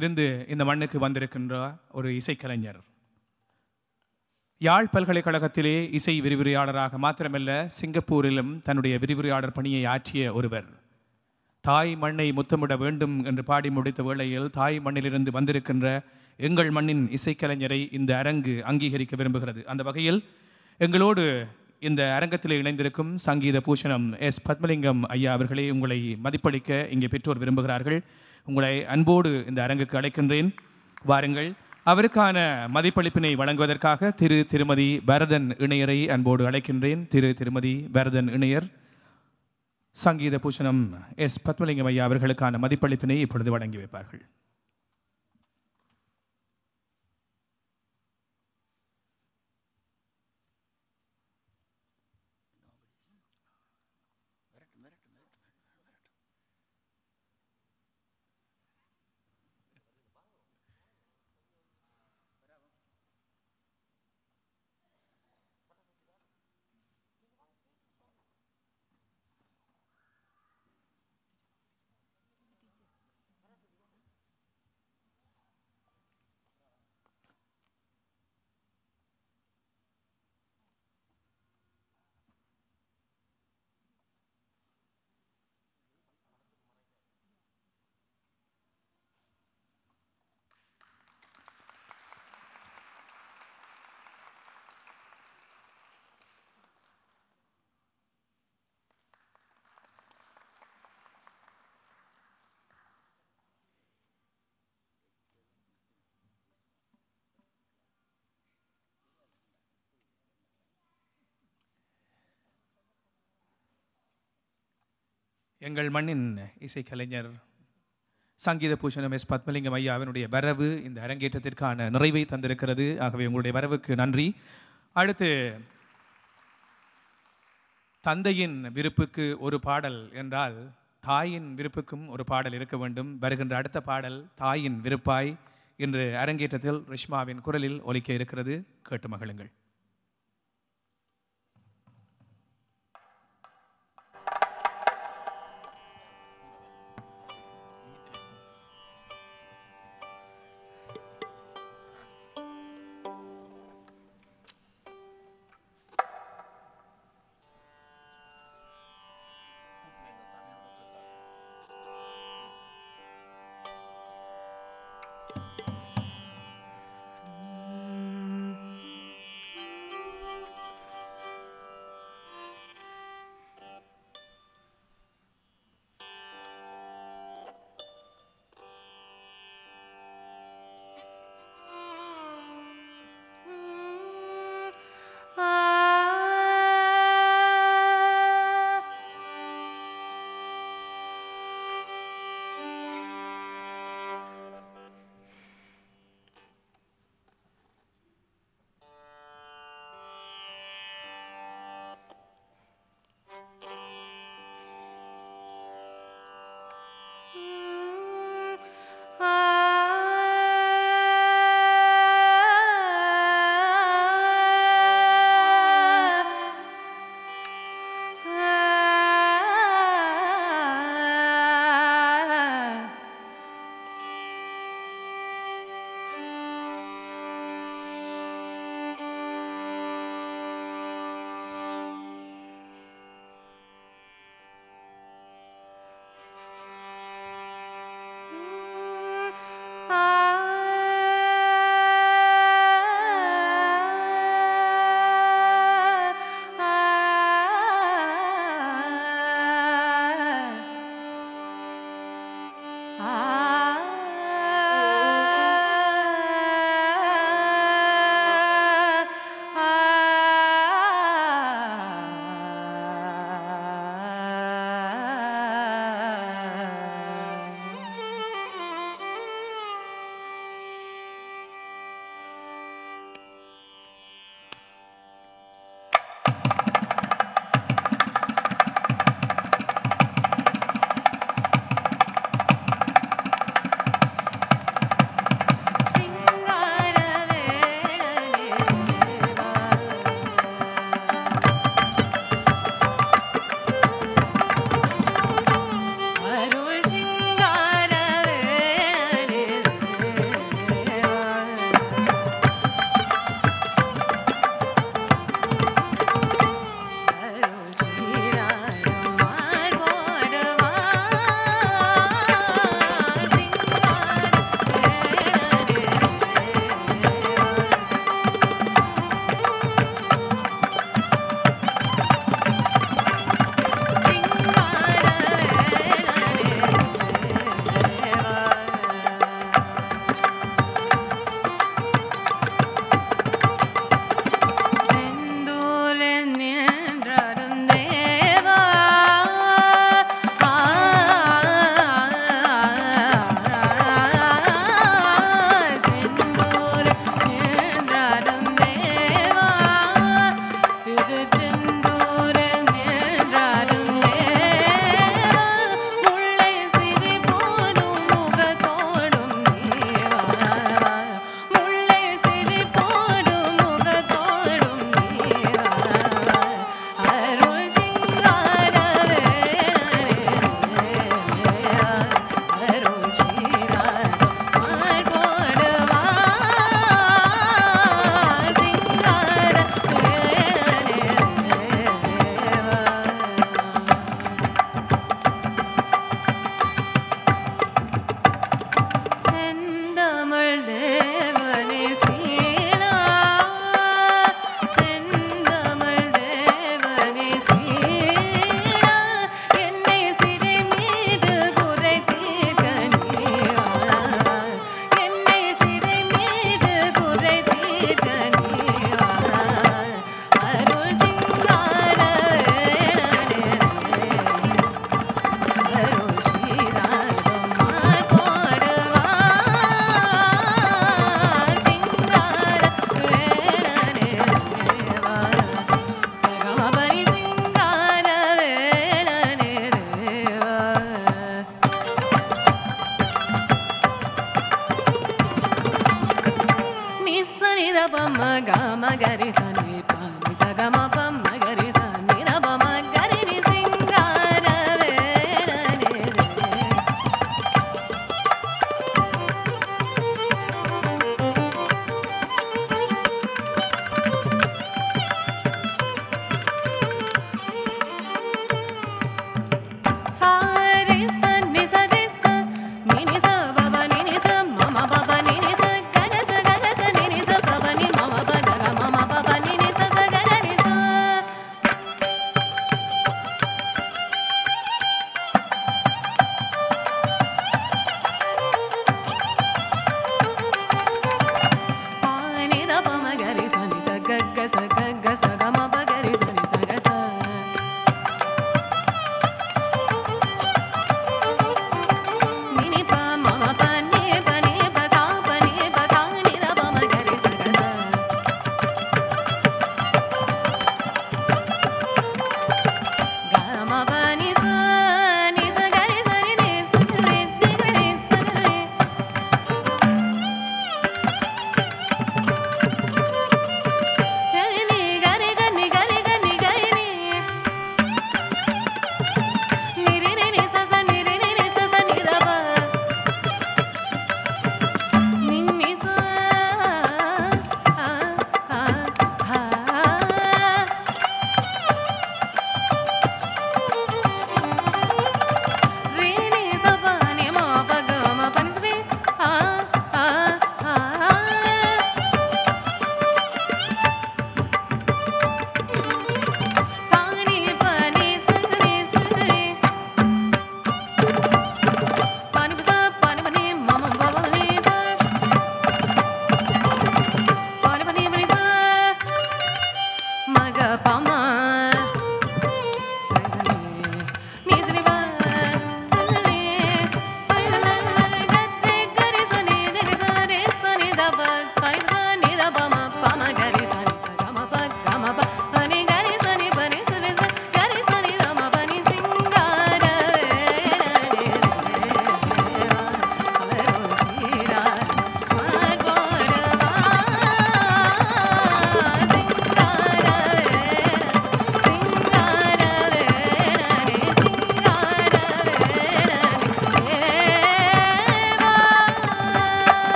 Speaker 2: இருந்து இந்த மண்ணுக்கு வந்திருக்கின்ற ஒரு இசைக்கலைஞர் யாழ் பல்கலைக்கழகத்திலே இசை விரிவுரையாளராக மாத்திரமல்ல சிங்கப்பூரிலும் தன்னுடைய விரிவுரையாளர் பணியை ஆற்றிய ஒருவர் தாய் மண்ணை முத்தமிட வேண்டும் என்று பாடி முடித்த வேளையில் தாய் மண்ணிலிருந்து வந்திருக்கின்ற எங்கள் மண்ணின் இசைக்கலைஞரை இந்த அரங்கு அங்கீகரிக்க விரும்புகிறது அந்த வகையில் எங்களோடு இந்த அரங்கத்தில் இணைந்திருக்கும் சங்கீத பூஷணம் எஸ் பத்மலிங்கம் ஐயா அவர்களே உங்களை மதிப்பளிக்க இங்கே பெற்றோர் விரும்புகிறார்கள் உங்களை அன்போடு இந்த அரங்குக்கு அழைக்கின்றேன் வாருங்கள் அவருக்கான மதிப்பளிப்பினை வழங்குவதற்காக திரு திருமதி பரதன் இணையரை அன்போடு அழைக்கின்றேன் திரு திருமதி பரதன் இணையர் சங்கீத பூஷணம் எஸ் பத்மலிங்கம் ஐயா அவர்களுக்கான மதிப்பளிப்பினை இப்பொழுது வழங்கி வைப்பார்கள் எங்கள் மண்ணின் இசைக்கலைஞர் சங்கீத பூஷணம் எஸ் பத்மலிங்கம் ஐயா அவனுடைய வரவு இந்த அரங்கேற்றத்திற்கான நிறைவை தந்திருக்கிறது ஆகவே உங்களுடைய வரவுக்கு நன்றி அடுத்து தந்தையின் விருப்புக்கு ஒரு பாடல் என்றால் தாயின் விருப்புக்கும் ஒரு பாடல் இருக்க வேண்டும் வருகின்ற அடுத்த பாடல் தாயின் விருப்பாய் இன்று அரங்கேற்றத்தில் ரிஷ்மாவின் குரலில் ஒலிக்க இருக்கிறது கேட்டு மகளுங்கள்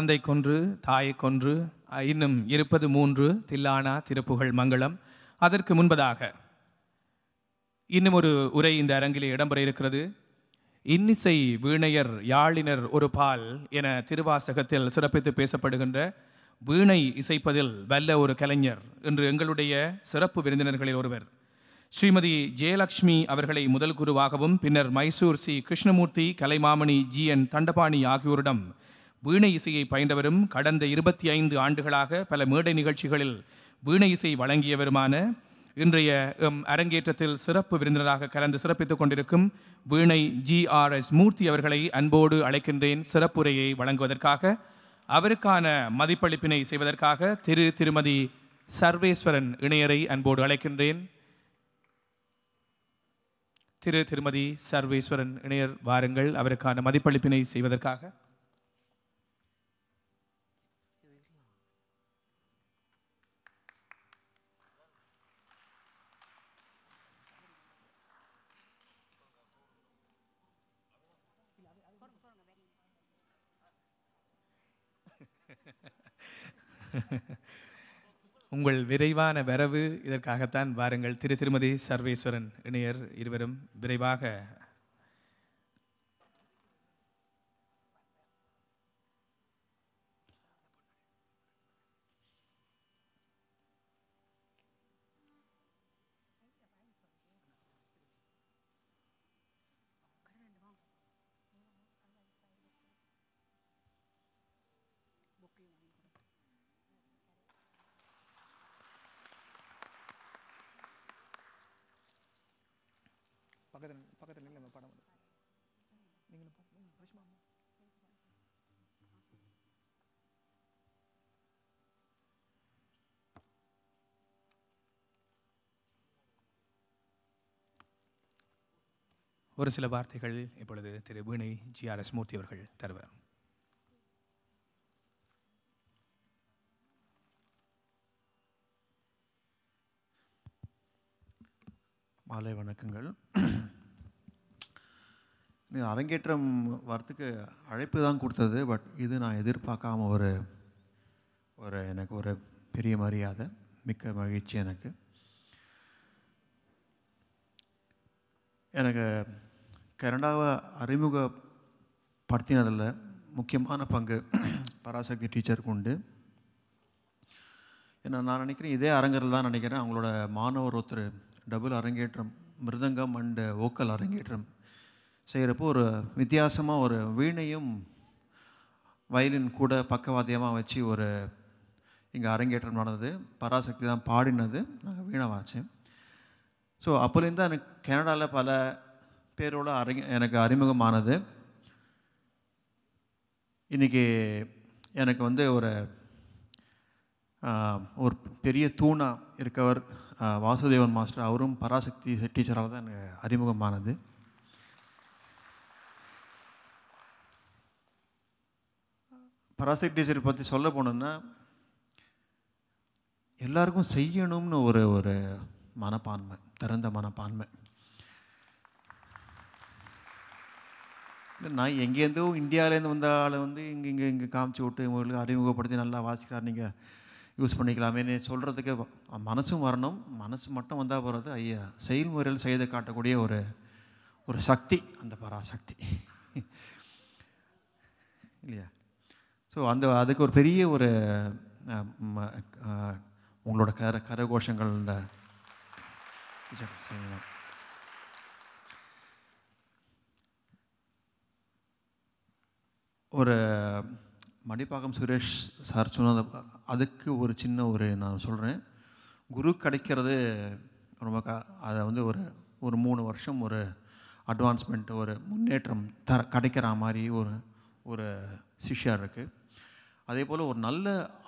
Speaker 2: தந்தை கொன்று தாயை கொன்று இன்னும் இருப்பது மூன்று தில்லானா திருப்புகழ் மங்களம் அதற்கு முன்பதாக இன்னும் ஒரு உரை இந்த அரங்கிலே இடம்பெற இருக்கிறது இன்னிசை வீணையர் யாழினர் ஒரு பால் என திருவாசகத்தில் சிறப்பித்து பேசப்படுகின்ற வீணை இசைப்பதில் வல்ல ஒரு கலைஞர் என்று எங்களுடைய சிறப்பு விருந்தினர்களில் ஒருவர் ஸ்ரீமதி ஜெயலக்ஷ்மி அவர்களை முதல் குருவாகவும் பின்னர் Mysore C Krishnamurthy Kalaimamani G N Dhandapani ஆகியோரிடம் வீணை இசையை பயின்றவரும் கடந்த இருபத்தி ஐந்து ஆண்டுகளாக பல மேடை நிகழ்ச்சிகளில் வீணை இசை வழங்கியவருமான இன்றைய எம் அரங்கேற்றத்தில் சிறப்பு விருந்தினராக கலந்து சிறப்பித்துக் கொண்டிருக்கும் வீணை ஜி ஆர் எஸ் மூர்த்தி அவர்களை அன்போடு அழைக்கின்றேன் சிறப்புரையை வழங்குவதற்காக அவருக்கான மதிப்பளிப்பினை செய்வதற்காக திரு திருமதி சர்வேஸ்வரன் இணையரை அன்போடு அழைக்கின்றேன் திரு திருமதி சர்வேஸ்வரன் இணையர் வாருங்கள் அவருக்கான மதிப்பளிப்பினை செய்வதற்காக உங்கள் விரைவான வரவு இதற்காகத்தான் வாருங்கள் திரு திருமதி சர்வேஸ்வரன் இணையர் இருவரும் விரைவாக
Speaker 8: பக்கத்தில் பக்கத்தில் நம்ம படம் நீங்களும்
Speaker 2: ஒரு சில வார்த்தைகள் இப்பொழுது திரு வீணை ஜி ஆர் எஸ் மூர்த்தி அவர்கள்
Speaker 8: தருவார் மாலை வணக்கங்கள் அரங்கேற்றம் வரத்துக்கு அழைப்பு தான் கொடுத்தது பட் இது நான் எதிர்பார்க்காம ஒரு ஒரு எனக்கு ஒரு பெரிய மரியாதை மிக்க மகிழ்ச்சி எனக்கு எனக்கு கனடாவை அறிமுகப்படுத்தினதில் முக்கியமான பங்கு பராசக்தி டீச்சருக்கு உண்டு ஏன்னா நான் நினைக்கிறேன் இதே அரங்கத்தில் தான் நினைக்கிறேன் அவங்களோட மாணவர் ஒருத்தர் டபுள் அரங்கேற்றம் மிருதங்கம் அண்டு ஓக்கல் அரங்கேற்றம் செய்கிறப்போ ஒரு வித்தியாசமாக ஒரு வீணையும் வயலின் கூட பக்கவாத்தியமாக வச்சு ஒரு இங்கே அரங்கேற்றம் நடந்தது பராசக்தி தான் பாடினது நாங்கள் வீணை ஸோ அப்போலேருந்து எனக்கு கனடாவில் பல பேரோடு அரங்க எனக்கு அறிமுகமானது இன்றைக்கி எனக்கு வந்து ஒரு ஒரு பெரிய தூணாக இருக்கவர் வாசுதேவன் மாஸ்டர் அவரும் பராசக்தி டீச்சராக தான் எனக்கு அறிமுகமானது பராசைட் டீச்சர் பற்றி சொல்ல போனோன்னா எல்லாருக்கும் செய்யணும்னு ஒரு ஒரு மனப்பான்மை திறந்த மனப்பான்மை நான் எங்கேருந்தோ இந்தியாவிலேருந்து வந்த ஆளை வந்து இங்கே இங்கே இங்கே காமிச்சு விட்டு உங்களுக்கு அறிமுகப்படுத்தி நல்லா வாசிக்கிறார் நீங்கள் யூஸ் பண்ணிக்கலாமேன்னு சொல்கிறதுக்கு மனசும் வரணும் மனசு மட்டும் வந்தால் போகிறது ஐயா செயல்முறையில் செய்து காட்டக்கூடிய ஒரு ஒரு சக்தி அந்த பராசக்தி இல்லையா ஸோ அந்த அதுக்கு ஒரு பெரிய ஒரு உங்களோட கர கரகோஷங்கள் செய்யலாம் ஒரு மடிப்பாக்கம் சுரேஷ் சார் சொன்னது அதுக்கு ஒரு சின்ன ஒரு நான் சொல்கிறேன் குரு கிடைக்கிறது ரொம்ப க அதை வந்து ஒரு ஒரு மூணு வருஷம் ஒரு அட்வான்ஸ்மெண்ட் ஒரு முன்னேற்றம் தர கிடைக்கிற மாதிரி ஒரு ஒரு சிஷ்யா இருக்குது அதே போல் ஒரு நல்ல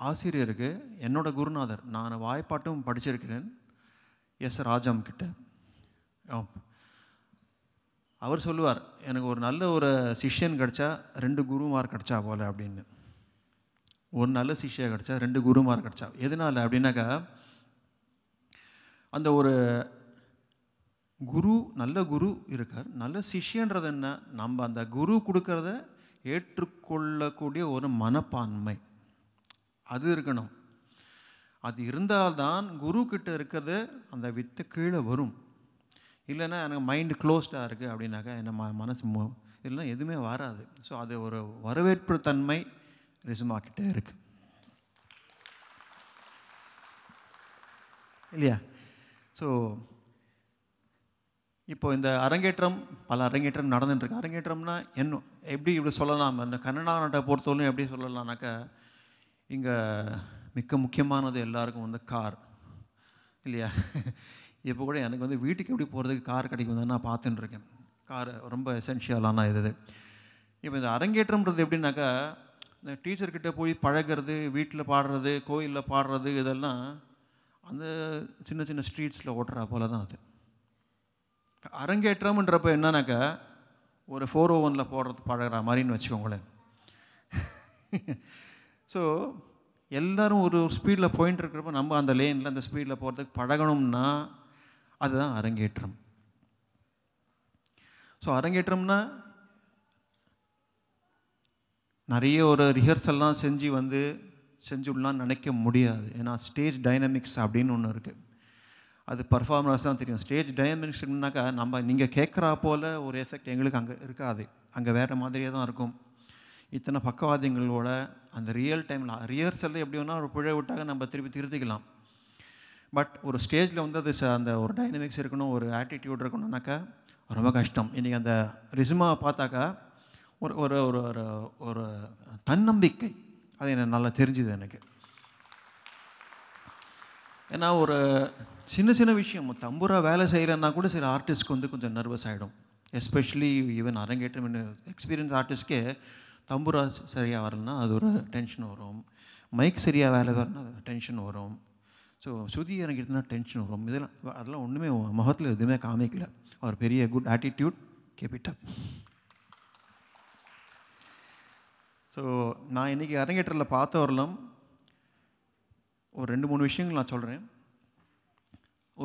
Speaker 8: ஆசிரியருக்கு என்னோடய குருநாதர் நான் வாய்ப்பாட்டும் படிச்சிருக்கிறேன் எஸ் ராஜாம் கிட்ட அவர் சொல்லுவார் எனக்கு ஒரு நல்ல ஒரு சிஷ்யன் கிடச்சா ரெண்டு குருமார் கிடச்சா போல் அப்படின்னு ஒரு நல்ல சிஷ்யா கிடச்சா ரெண்டு குருமார் கிடச்சா எதனால் அப்படின்னாக்கா அந்த ஒரு குரு நல்ல குரு இருக்கார் நல்ல சிஷ்யன்றது என்ன நம்ம அந்த குரு கொடுக்குறத ஏற்றுக்கொள்ளக்கூடிய ஒரு மனப்பான்மை அது இருக்கணும் அது இருந்தால்தான் குரு கிட்ட இருக்கிறது அந்த வித்து கீழே வரும் இல்லைன்னா எனக்கு மைண்டு க்ளோஸ்டாக இருக்குது அப்படின்னாக்கா என்ன ம மனசு மு இல்லைன்னா எதுவுமே வராது ஸோ அது ஒரு வரவேற்பு தன்மை ரிசுமாக்கிட்டே இருக்குது இல்லையா ஸோ இப்போ இந்த அரங்கேற்றம் பல அரங்கேற்றம் நடந்துட்டுருக்கு அரங்கேற்றம்னா என்ன எப்படி இப்படி சொல்லலாம் இந்த கன்னடா நாட்டை பொறுத்தவரையும் எப்படி சொல்லலாம்னாக்க இங்கே மிக்க முக்கியமானது எல்லாருக்கும் வந்து கார் இல்லையா இப்போ கூட எனக்கு வந்து வீட்டுக்கு எப்படி போகிறதுக்கு கார் கிடைக்கும் நான் பார்த்துட்டுருக்கேன் கார் ரொம்ப எசென்ஷியலான இது இப்போ இந்த அரங்கேற்றம்ன்றது எப்படின்னாக்கா இந்த டீச்சர்கிட்ட போய் பழகிறது வீட்டில் பாடுறது கோயிலில் பாடுறது இதெல்லாம் அந்த சின்ன சின்ன ஸ்ட்ரீட்ஸில் ஓட்டுறா போல தான் அது அரங்கேற்றம்ன்றப்ப என்னன்னாக்கா ஒரு ஃபோர் ஓ ஒனில் போடுறது பழகிற மாதிரின்னு வச்சுக்கோங்களேன் ஸோ எல்லோரும் ஒரு ஒரு ஸ்பீடில் போயின்ட்டு இருக்கிறப்ப நம்ம அந்த லேனில் அந்த ஸ்பீடில் போகிறதுக்கு பழகணும்னா அதுதான் அரங்கேற்றம் ஸோ அரங்கேற்றம்னா நிறைய ஒரு ரிஹர்சல்லாம் செஞ்சு வந்து செஞ்சுடலான்னு நினைக்க முடியாது ஏன்னா ஸ்டேஜ் டைனமிக்ஸ் அப்படின்னு ஒன்று இருக்குது அது பர்ஃபார்மன்ஸ் தான் தெரியும் ஸ்டேஜ் டைமென்ஷன்னாக்கா நம்ம நீங்கள் கேட்குறா போல் ஒரு எஃபெக்ட் எங்களுக்கு அங்கே இருக்காது அங்கே வேறு மாதிரியே தான் இருக்கும் இத்தனை பக்கவாதிங்களோட அந்த ரியல் டைமில் ரியர்சலில் எப்படி வேணால் ஒரு பிழை விட்டாக நம்ம திருப்பி திருத்திக்கலாம் பட் ஒரு ஸ்டேஜில் வந்து அது அந்த ஒரு டைனமிக்ஸ் இருக்கணும் ஒரு ஆட்டிடியூட் இருக்கணும்னாக்கா ரொம்ப கஷ்டம் இன்றைக்கி அந்த ரிசுமாவை பார்த்தாக்கா ஒரு ஒரு ஒரு ஒரு ஒரு தன்னம்பிக்கை அது எனக்கு நல்லா தெரிஞ்சுது எனக்கு ஏன்னா ஒரு சின்ன சின்ன விஷயம் தம்புரா வேலை செய்கிறேன்னா கூட சில ஆர்டிஸ்ட்க்கு வந்து கொஞ்சம் நர்வஸ் ஆகிடும் எஸ்பெஷலி ஈவன் அரங்கேற்றம் எக்ஸ்பீரியன்ஸ் ஆர்டிஸ்ட்கே தம்புரா சரியாக வரலன்னா அது ஒரு டென்ஷன் வரும் மைக் சரியாக வேலை வரலன்னா டென்ஷன் வரும் ஸோ சுதி இறங்கிட்டுனா டென்ஷன் வரும் இதெல்லாம் அதெல்லாம் ஒன்றுமே முகத்தில் எதுவுமே காமிக்கல ஒரு பெரிய குட் ஆட்டிடியூட் கேபிட்டப் ஸோ நான் இன்றைக்கி அரங்கேற்றில் பார்த்த வரலாம் ஒரு ரெண்டு மூணு விஷயங்கள் நான் சொல்கிறேன்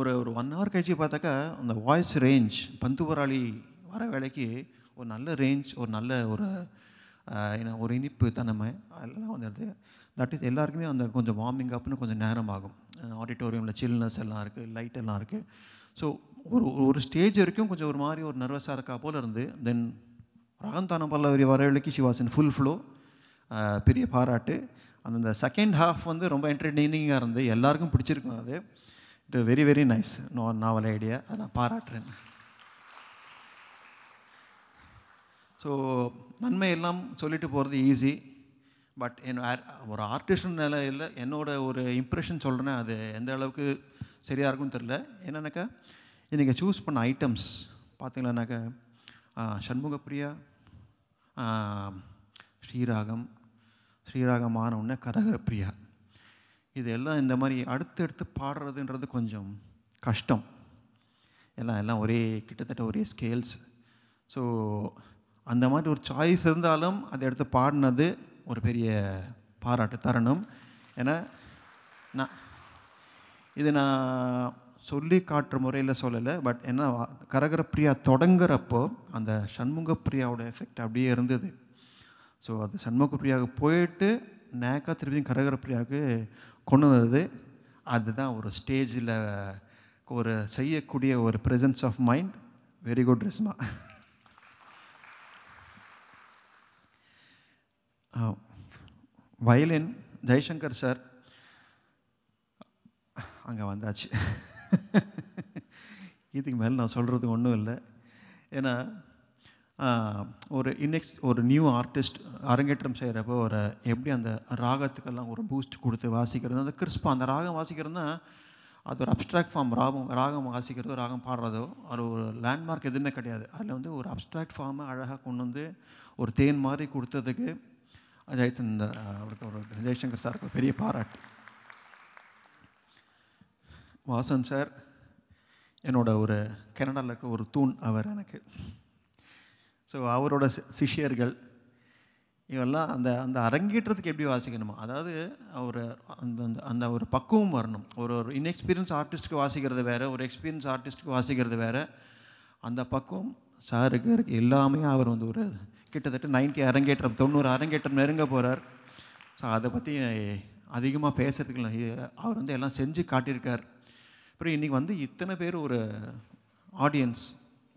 Speaker 8: ஒரு ஒரு ஒன் ஹவர் கழிச்சு பார்த்தாக்கா அந்த வாய்ஸ் ரேஞ்ச் பந்துவராளி வர வேலைக்கு ஒரு நல்ல ரேஞ்ச் ஒரு நல்ல ஒரு ஏன்னா ஒரு இனிப்பு தன்மை அதெல்லாம் வந்துடுது தட் இஸ் எல்லாருக்குமே அந்த கொஞ்சம் வார்மிங் அப்னு கொஞ்சம் நேரம் ஆகும் ஆடிட்டோரியமில் சில்னஸ் எல்லாம் இருக்குது லைட் எல்லாம் இருக்குது ஸோ ஒரு ஒரு ஸ்டேஜ் வரைக்கும் கொஞ்சம் ஒரு மாதிரி ஒரு நர்வஸாக இருக்கா போல் இருந்து தென் ரகந்தானம் பல்லவரி வரவழைக்கு சிவாசன் ஃபுல் ஃப்ளோ பெரிய பாராட்டு அந்த செகண்ட் ஹாஃப் வந்து ரொம்ப என்டர்டெய்னிங்காக இருந்து எல்லாருக்கும் பிடிச்சிருக்கும் அது it very very nice no novel idea அதை நான் பாராட்டுறேன் ஸோ நன்மை எல்லாம் சொல்லிட்டு போகிறது ஈஸி பட் என் ஒரு ஆர்டிஸ்ட்னு நிலையில் என்னோடய ஒரு இம்ப்ரெஷன் சொல்கிறேன் அது எந்த அளவுக்கு சரியாக இருக்கும்னு தெரில என்னென்னாக்கா இன்றைக்கி சூஸ் பண்ண ஐட்டம்ஸ் பார்த்தீங்களானாக்கா சண்முகப்பிரியா ஸ்ரீராகம் ஸ்ரீராகம் ஆன உடனே கரகரப்பிரியா இதெல்லாம் இந்த மாதிரி அடுத்து அடுத்து பாடுறதுன்றது கொஞ்சம் கஷ்டம் எல்லாம் எல்லாம் ஒரே கிட்டத்தட்ட ஒரே ஸ்கேல்ஸ் ஸோ அந்த மாதிரி ஒரு சாய்ஸ் இருந்தாலும் அதை எடுத்து பாடினது ஒரு பெரிய பாராட்டு தரணும் ஏன்னா நான் இது நான் சொல்லி காட்டுற முறையில் சொல்லலை பட் என்ன கரகரப்பிரியா தொடங்குறப்போ அந்த சண்முக எஃபெக்ட் அப்படியே இருந்தது ஸோ அது சண்முக பிரியாவுக்கு போயிட்டு நேக்கா திருப்பியும் கரகரப்பிரியாவுக்கு கொண்டு வந்தது அதுதான் ஒரு ஸ்டேஜில் ஒரு செய்யக்கூடிய ஒரு presence of mind very good Reshma violin Jaishankar sir அங்கே வந்தாச்சு இதுக்கு மேலே நான் சொல்கிறது ஒன்றும் இல்லை ஏன்னா ஒரு இன்னெக்ஸ் ஒரு நியூ ஆர்டிஸ்ட் அரங்கேற்றம் செய்கிறப்போ ஒரு எப்படி அந்த ராகத்துக்கெல்லாம் ஒரு பூஸ்ட் கொடுத்து வாசிக்கிறது அந்த கிறிஸ்பா அந்த ராகம் வாசிக்கிறதுனா அது ஒரு அப்ட்ராக்ட் ஃபார்ம் ராகம் ராகம் வாசிக்கிறதோ ராகம் பாடுறதோ அது ஒரு லேண்ட்மார்க் எதுவுமே கிடையாது அதில் வந்து ஒரு அப்ட்ராக்ட் ஃபார்மை அழகாக கொண்டு வந்து ஒரு தேன் மாதிரி கொடுத்ததுக்கு ஜெயசந்தர் அவருக்கு ஒரு ஜெய்சங்கர் சாருக்கு பெரிய பாராட்டு வாசன் சார் என்னோட ஒரு கனடாவில் இருக்க ஒரு தூண் அவர் எனக்கு ஸோ அவரோட சிஷியர்கள் இவெல்லாம் அந்த அந்த அரங்கேற்றத்துக்கு எப்படி வாசிக்கணுமோ அதாவது அவர் அந்த அந்த அந்த ஒரு பக்குவம் வரணும் ஒரு ஒரு இன்எக்ஸ்பீரியன்ஸ் ஆர்டிஸ்ட்டுக்கு வாசிக்கிறது வேறு ஒரு எக்ஸ்பீரியன்ஸ் ஆர்டிஸ்ட்டுக்கு வாசிக்கிறது வேறு அந்த பக்குவம் சாருக்கு இருக்கு எல்லாமே அவர் வந்து ஒரு கிட்டத்தட்ட நைன்ட்டி அரங்கேற்றம் தொண்ணூறு அரங்கேற்றம் நெருங்க போகிறார் ஸோ அதை பற்றி அதிகமாக பேசுகிறதுக்கு அவர் வந்து எல்லாம் செஞ்சு காட்டியிருக்கார் அப்புறம் இன்றைக்கி வந்து இத்தனை பேர் ஒரு audience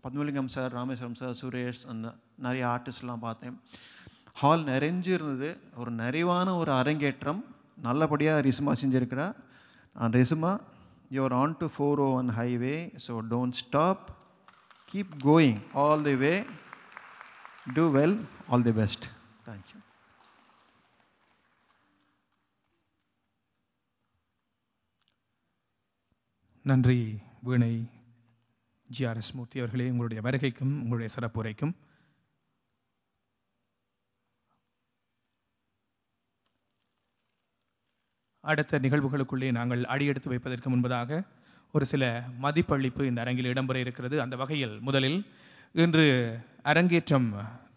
Speaker 8: Padmalingam sir Rameswaram sir Suresh நிறைய ஆர்டிஸ்ட்லாம் பார்த்தேன் ஹால் நிறைஞ்சிருந்தது ஒரு நிறைவான ஒரு அரங்கேற்றம் நல்லபடியாக ரிசுமா செஞ்சுருக்கிறா நான் Reshma your on to four O one highway so don't stop keep going all the way do well all the best thank you
Speaker 2: நன்றி வீணை ஜிஆர்எஸ் மூர்த்தி அவர்களே உங்களுடைய வருகைக்கும் உங்களுடைய சிறப்புரைக்கும் அடுத்த நிகழ்வுகளுக்குள்ளே நாங்கள் அடியெடுத்து வைப்பதற்கு முன்பதாக ஒரு சில மதிப்பளிப்பு இந்த அரங்கில் இடம்பெற இருக்கிறது அந்த வகையில் முதலில் இன்று அரங்கேற்றம்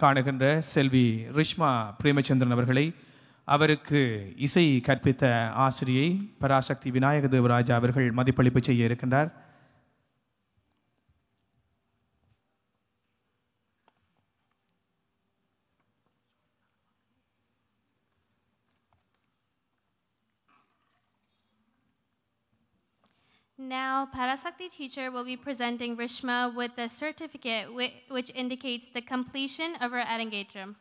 Speaker 2: காணுகின்ற செல்வி ரிஷ்மா பிரேமச்சந்திரன் அவர்களை அவருக்கு இசை கற்பித்த ஆசிரியை பராசக்தி விநாயக தேவராஜா அவர்கள் மதிப்பளிப்பு செய்ய இருக்கின்றார்
Speaker 3: Now, Parasakti teacher will be presenting Rishma with a certificate which indicates the completion of her Arangetram.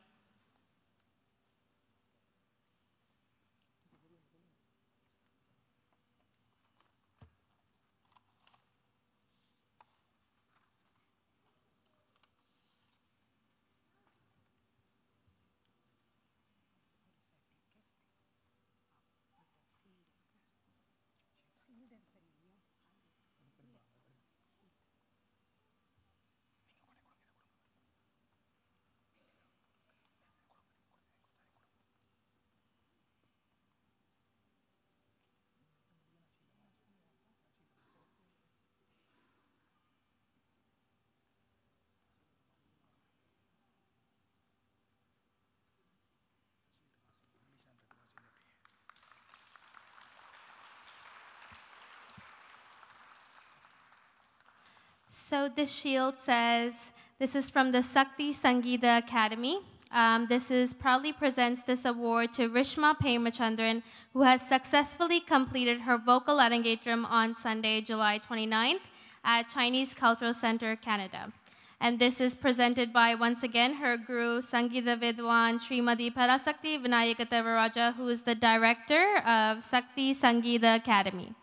Speaker 3: So this shield says, this is from the Sakti Sangeeta Academy. Um, this is proudly presents this award to Rishma Payamachandran, who has successfully completed her vocal arangetram on Sunday, July 29th at Chinese Cultural Center, Canada. And this is presented by, once again, her guru, Sangeeta Vidwan Srimadi Parasakti Vinayakatavaraja, who is the director of Sakti Sangeeta Academy.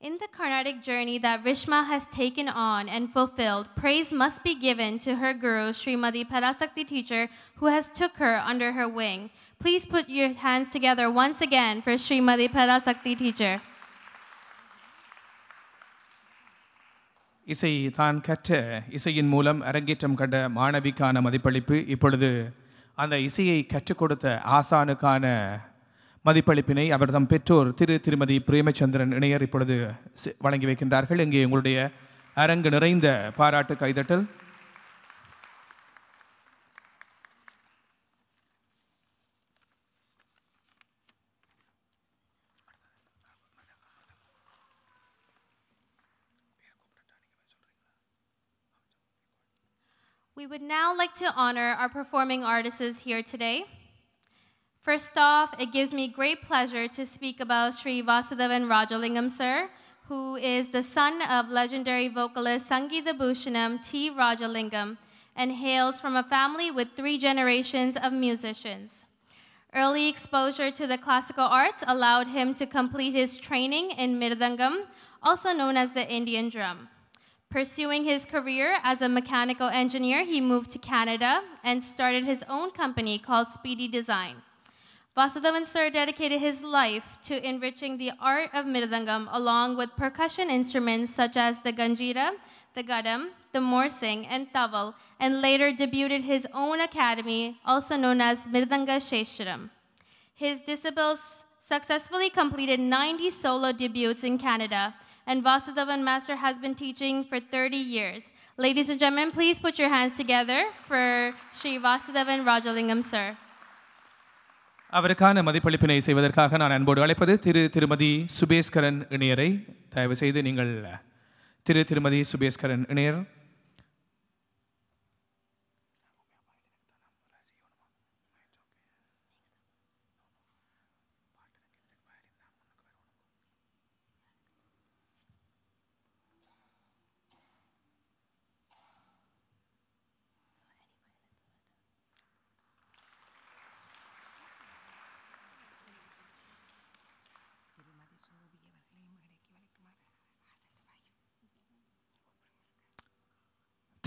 Speaker 3: In the Carnatic journey that Rishma has taken on and fulfilled, praise must be given to her guru, Srimati Parasakti teacher, who has took her under her wing. Please put your hands together once again for Srimati Parasakti teacher.
Speaker 2: இசை தான் கற்ற இசையின் மூலம் அரங்கேற்றம் கண்ட மாணவிக்கான மதிப்பளிப்பு இப்பொழுது அந்த இசையை கற்றுக் கொடுத்த kana. மதிப்பளிப்பினை அவர்தம் பெற்றோர் திரு திருமதி பிரேமச்சந்திரன் இணையர் இப்பொழுது வழங்கி வைக்கின்றார்கள் இங்கே உங்களுடைய அரங்கு நிறைந்த பாராட்டு கைதட்டல்
Speaker 3: We would now like to honor our performing artists here today. First off, it gives me great pleasure to speak about Sri Vasudevan Rajalingam sir, who is the son of legendary vocalist Sangeetha Bhushanam T. Rajalingam and hails from a family with three generations of musicians. Early exposure to the classical arts allowed him to complete his training in Mirdangam, also known as the Indian drum. Pursuing his career as a mechanical engineer, he moved to Canada and started his own company called Speedy Design. Vasudevan Sir dedicated his life to enriching the art of Mridangam along with percussion instruments such as the Ganjira, the Gadam, the Morsing, and Taval, and later debuted his own academy, also known as Mridanga Sheshram. His disciples successfully completed 90 solo debuts in Canada, and Vasudevan Master has been teaching for 30 years. Ladies and gentlemen, please put your hands together for Sri Vasudevan Rajalingam, sir.
Speaker 2: அவருக்கான மதிப்பளிப்பினை செய்வதற்காக நான் அன்போடு அழைப்பது திரு திருமதி சுபேஸ்கரன் இணையரை தயவு செய்து நீங்கள் திரு திருமதி சுபேஸ்கரன் இணையர்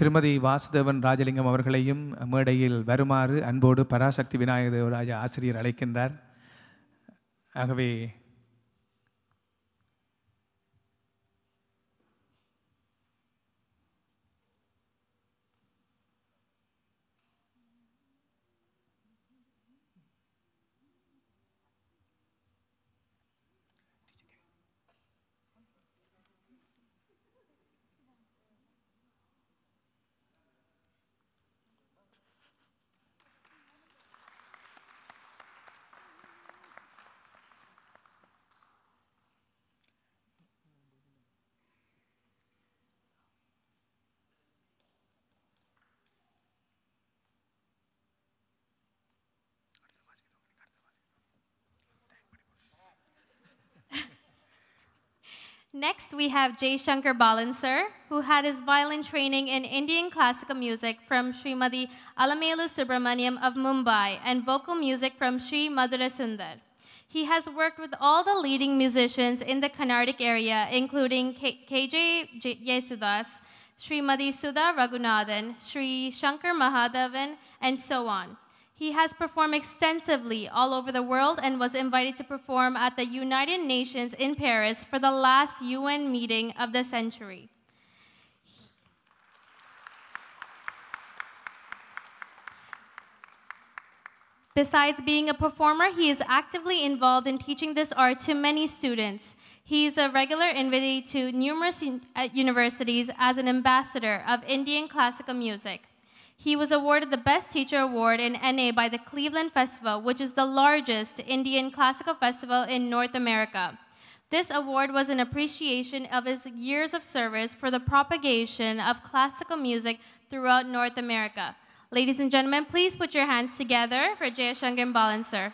Speaker 2: திருமதி வாசுதேவன் ராஜலிங்கம் அவர்களையும் மேடையில் வருமாறு அன்போடு பராசக்தி விநாயக ஆசிரியர் அழைக்கின்றார் ஆகவே
Speaker 3: we have Jay Shankar Balan sir, who had his violin training in Indian classical music from Srimadi Alamelu Subramaniam of Mumbai and vocal music from Sri Madhura Sundar. He has worked with all the leading musicians in the Carnatic area, including KJ Yesudas, Srimadi Sudha Raghunathan, Sri Shankar Mahadevan, and so on. He has performed extensively all over the world and was invited to perform at the United Nations in Paris for the last UN meeting of the century. Besides being a performer, he is actively involved in teaching this art to many students. He is a regular invitee to numerous uh, universities as an ambassador of Indian classical music. He was awarded the Best Teacher Award in NA by the Cleveland Festival, which is the largest Indian classical festival in North America. This award was an appreciation of his years of service for the propagation of classical music throughout North America. Ladies and gentlemen, please put your hands together for Jayashangan Balan, sir.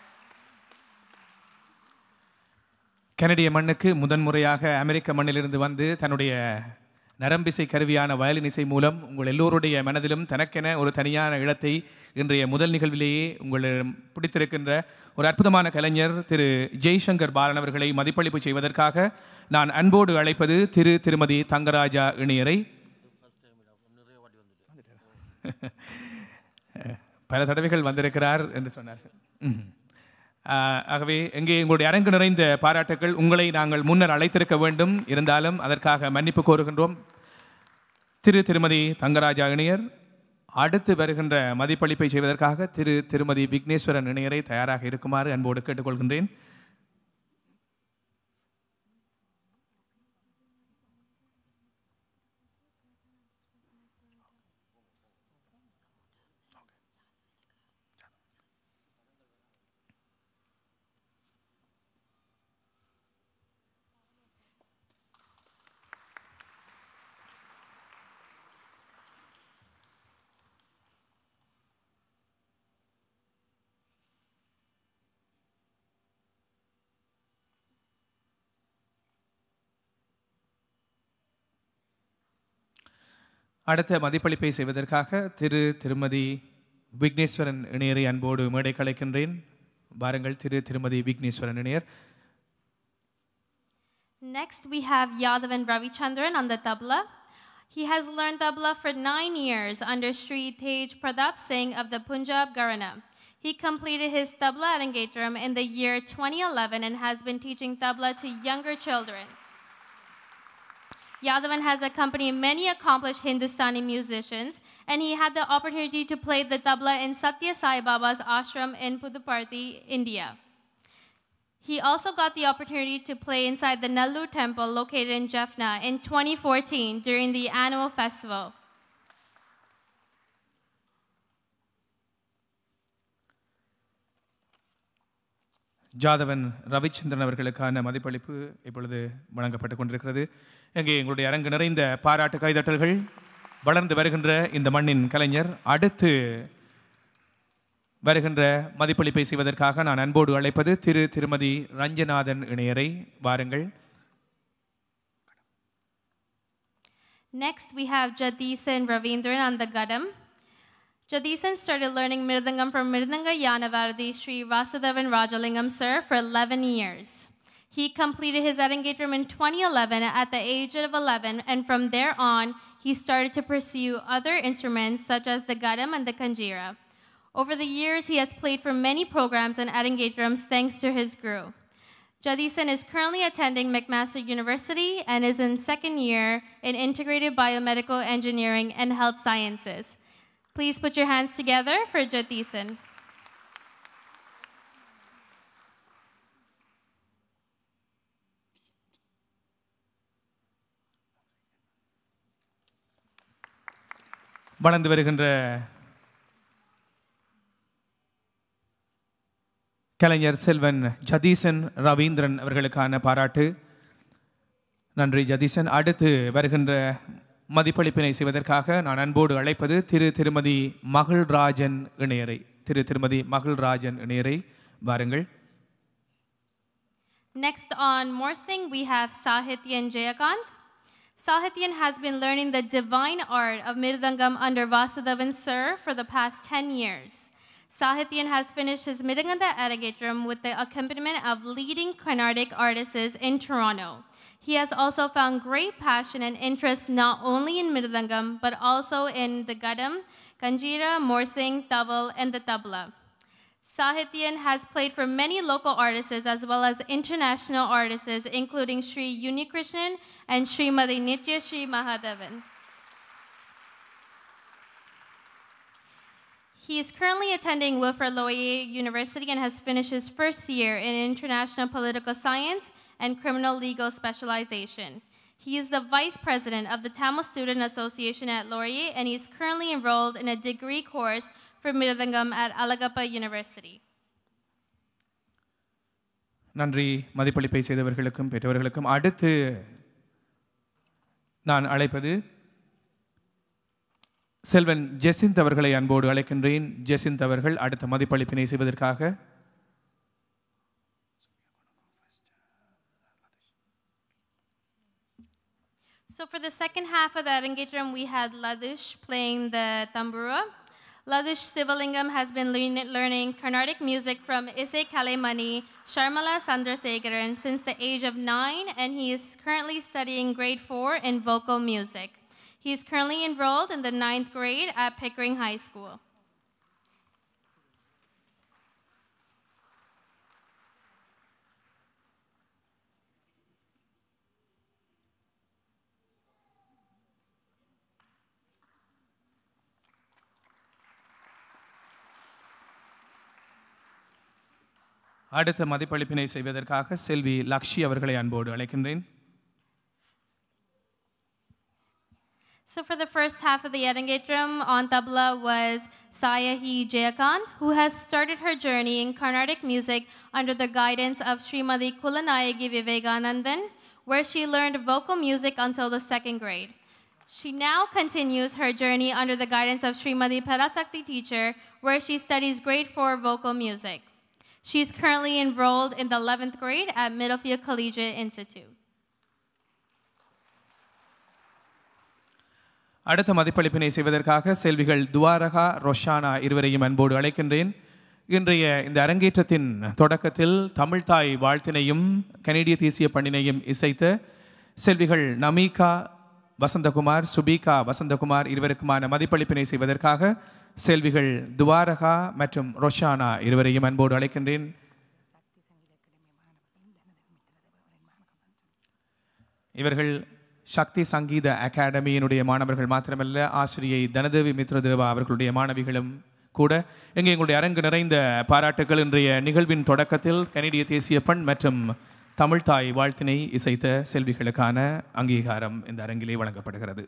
Speaker 2: கனடிய மண்ணுக்கு முதன்முறையாக அமெரிக்க மண்ணிலிருந்து வந்து தன்னுடைய நரம்பிசை கருவியான violin இசை மூலம் உங்கள் எல்லோருடைய மனதிலும் தனக்கென ஒரு தனியான இடத்தை இன்றைய முதல் நிகழ்விலேயே உங்களிடம் பிடித்திருக்கின்ற ஒரு அற்புதமான கலைஞர் திரு ஜெய்சங்கர் பாலன் அவர்களை மதிப்பளிப்பு செய்வதற்காக நான் அன்போடு அழைப்பது திரு திருமதி தங்கராஜா இணையரை பல தடவைகள் வந்திருக்கிறார் என்று சொன்னார்கள் ஆகவே இங்கே எங்களுடைய அரங்கு நிறைந்த பாராட்டுக்கள் உங்களை நாங்கள் முன்னர் அழைத்திருக்க வேண்டும் இருந்தாலும் அதற்காக மன்னிப்பு கோருகின்றோம் திரு திருமதி தங்கராஜா இணையர் அடுத்து வருகின்ற மதிப்பளிப்பை செய்வதற்காக திரு திருமதி விக்னேஸ்வரன் இணையரை தயாராக இருக்குமாறு அன்போடு கேட்டுக்கொள்கின்றேன் அடுத்த மதிப்பளிப்பை செய்வதற்காக திரு திருமதி விக்னேஸ்வரன் இணையரை அன்போடு மேடை கலைக்கின்றேன் வாருங்கள் திரு திருமதி Vigneswaran இணையர்
Speaker 3: Next, we have Yadavan Ravichandran on the tabla. He has learned tabla for nine years under Sri Tej Pradap Singh of the Punjab Gharana. He completed his tabla at in the year 2011 and has been teaching tabla to younger children. Yadavan has accompanied many accomplished Hindustani musicians, and he had the opportunity to play the tabla in Satya Sai Baba's ashram in Puduparthi, India. He also got the opportunity to play inside the Nellur temple located in Jaffna in 2014 during the annual festival.
Speaker 2: ஜாதவன் Ravichandran அவர்களுக்கான மதிப்பளிப்பு இப்பொழுது வழங்கப்பட்டு எங்கே எங்களுடைய அரங்கு நிறைந்த பாராட்டு கைதட்டல்கள் வளர்ந்து வருகின்ற இந்த மண்ணின் கலைஞர் அடுத்து வருகின்ற மதிப்பளிப்பை செய்வதற்காக நான் அன்போடு அழைப்பது திரு திருமதி ரஞ்சநாதன் இணையரை வாருங்கள்
Speaker 3: Next, we have Jadisen Ravindran on the Gadam. Jadisen started learning Mirdangam from Mirdanga Yanavardi Sri Vasudevan Rajalingam sir for 11 years. He completed his ed engagement in 2011 at the age of 11, and from there on, he started to pursue other instruments such as the garam and the kanjira. Over the years, he has played for many programs and ed engagements thanks to his guru. Jadison is currently attending McMaster University and is in second year in Integrated Biomedical Engineering and Health Sciences. Please put your hands together for Jadison.
Speaker 2: வளர்ந்து வருகின்ற கலைஞர் செல்வன் ஜதீசன் ரவீந்திரன் அவர்களுக்கான பாராட்டு நன்றி ஜதீசன் அடுத்து வருகின்ற மதிப்பளிப்பினை செய்வதற்காக நான் அன்போடு அழைப்பது திரு திருமதி மகள்ராஜன் இணையரை திரு திருமதி மகள்ராஜன் இணையரை வாருங்கள்
Speaker 3: Next on Morsing, we have Sahityan Jayakanth. Sahityan has been learning the divine art of Mridangam under Vasudevan Sir for the past 10 years. Sahityan has finished his Mridanganda Aragatam with the accompaniment of leading Carnatic artists in Toronto. He has also found great passion and interest not only in Mridangam, but also in the Gadam, Kanjira, Morsing, Taval, and the Tabla. Sahityan has played for many local artists as well as international artists, including Sri Unikrishnan and Sri Srimati Nitya Sri Mahadevan. He is currently attending Wilfrid Laurier University and has finished his first year in International Political Science and Criminal Legal Specialization. He is the vice president of the Tamil Student Association at Laurier, and he is currently enrolled in a degree course for Miradangam at Alagappa University.
Speaker 2: நன்றி மதிப்பளிப்பை செய்தவர்களுக்கும் பெற்றவர்களுக்கும் அடுத்து நான் அழைப்பது செல்வன் ஜெசிந்த் அவர்களை அன்போடு அழைக்கின்றேன் ஜெசிந்த் அவர்கள் அடுத்த மதிப்பளிப்பினை செய்வதற்காக
Speaker 3: So for the second half of the Arangetram, we had Ladush playing the tambura Ladush Sivalingam has been learning Carnatic music from Isai Kalemani, Sharmala Sandrasegaran since the age of nine, and he is currently studying grade four in vocal music. He is currently enrolled in the ninth grade at Pickering High School.
Speaker 2: அடுத்த மதிப்பளிப்பினை செய்வதற்காக செல்வி லக்ஷி அவர்களை அன்போடு அழைக்கின்றேன்
Speaker 3: So for the first half of the Yadangetram on tabla was Sayahi Jayakant, who has started her journey in Carnatic music under the guidance of Srimadi Kulanayagi Vivekanandan, where she learned vocal music until the second grade. She now continues her journey under the guidance of Srimadi Parasakti teacher, where she studies grade 4 vocal music. She's currently enrolled in the 11th grade at Middlefield Collegiate Institute.
Speaker 2: அடுத்த மதிப்பளிப்பினை செய்வதற்காக செல்விகள் துவாரகா ரொஷானா இருவரையும் அன்போடு அழைக்கின்றேன் இன்றைய இந்த அரங்கேற்றத்தின் தொடக்கத்தில் தமிழ்தாய் வாழ்த்தினையும் கனேடிய தேசிய பணினையும் இசைத்த செல்விகள் நமீகா வசந்தகுமார் சுபீகா வசந்தகுமார் இருவருக்குமான மதிப்பளிப்பினை செய்வதற்காக செல்விகள் துவாரகா மற்றும் ரொஷானா இருவரையும் அன்போடு அழைக்கின்றேன் இவர்கள் சக்தி சங்கீத அகாடமியினுடைய மாணவர்கள் மாத்திரமல்ல ஆசிரியை தனதேவி மித்ரதேவா அவர்களுடைய மாணவிகளும் கூட இங்கே எங்களுடைய அரங்கு நிறைந்த பாராட்டுகள் இன்றைய நிகழ்வின் தொடக்கத்தில் கனடிய தேசிய பண் மற்றும் தமிழ்தாய் வாழ்த்தினை இசைத்த செல்விகளுக்கான அங்கீகாரம் இந்த அரங்கிலே வழங்கப்படுகிறது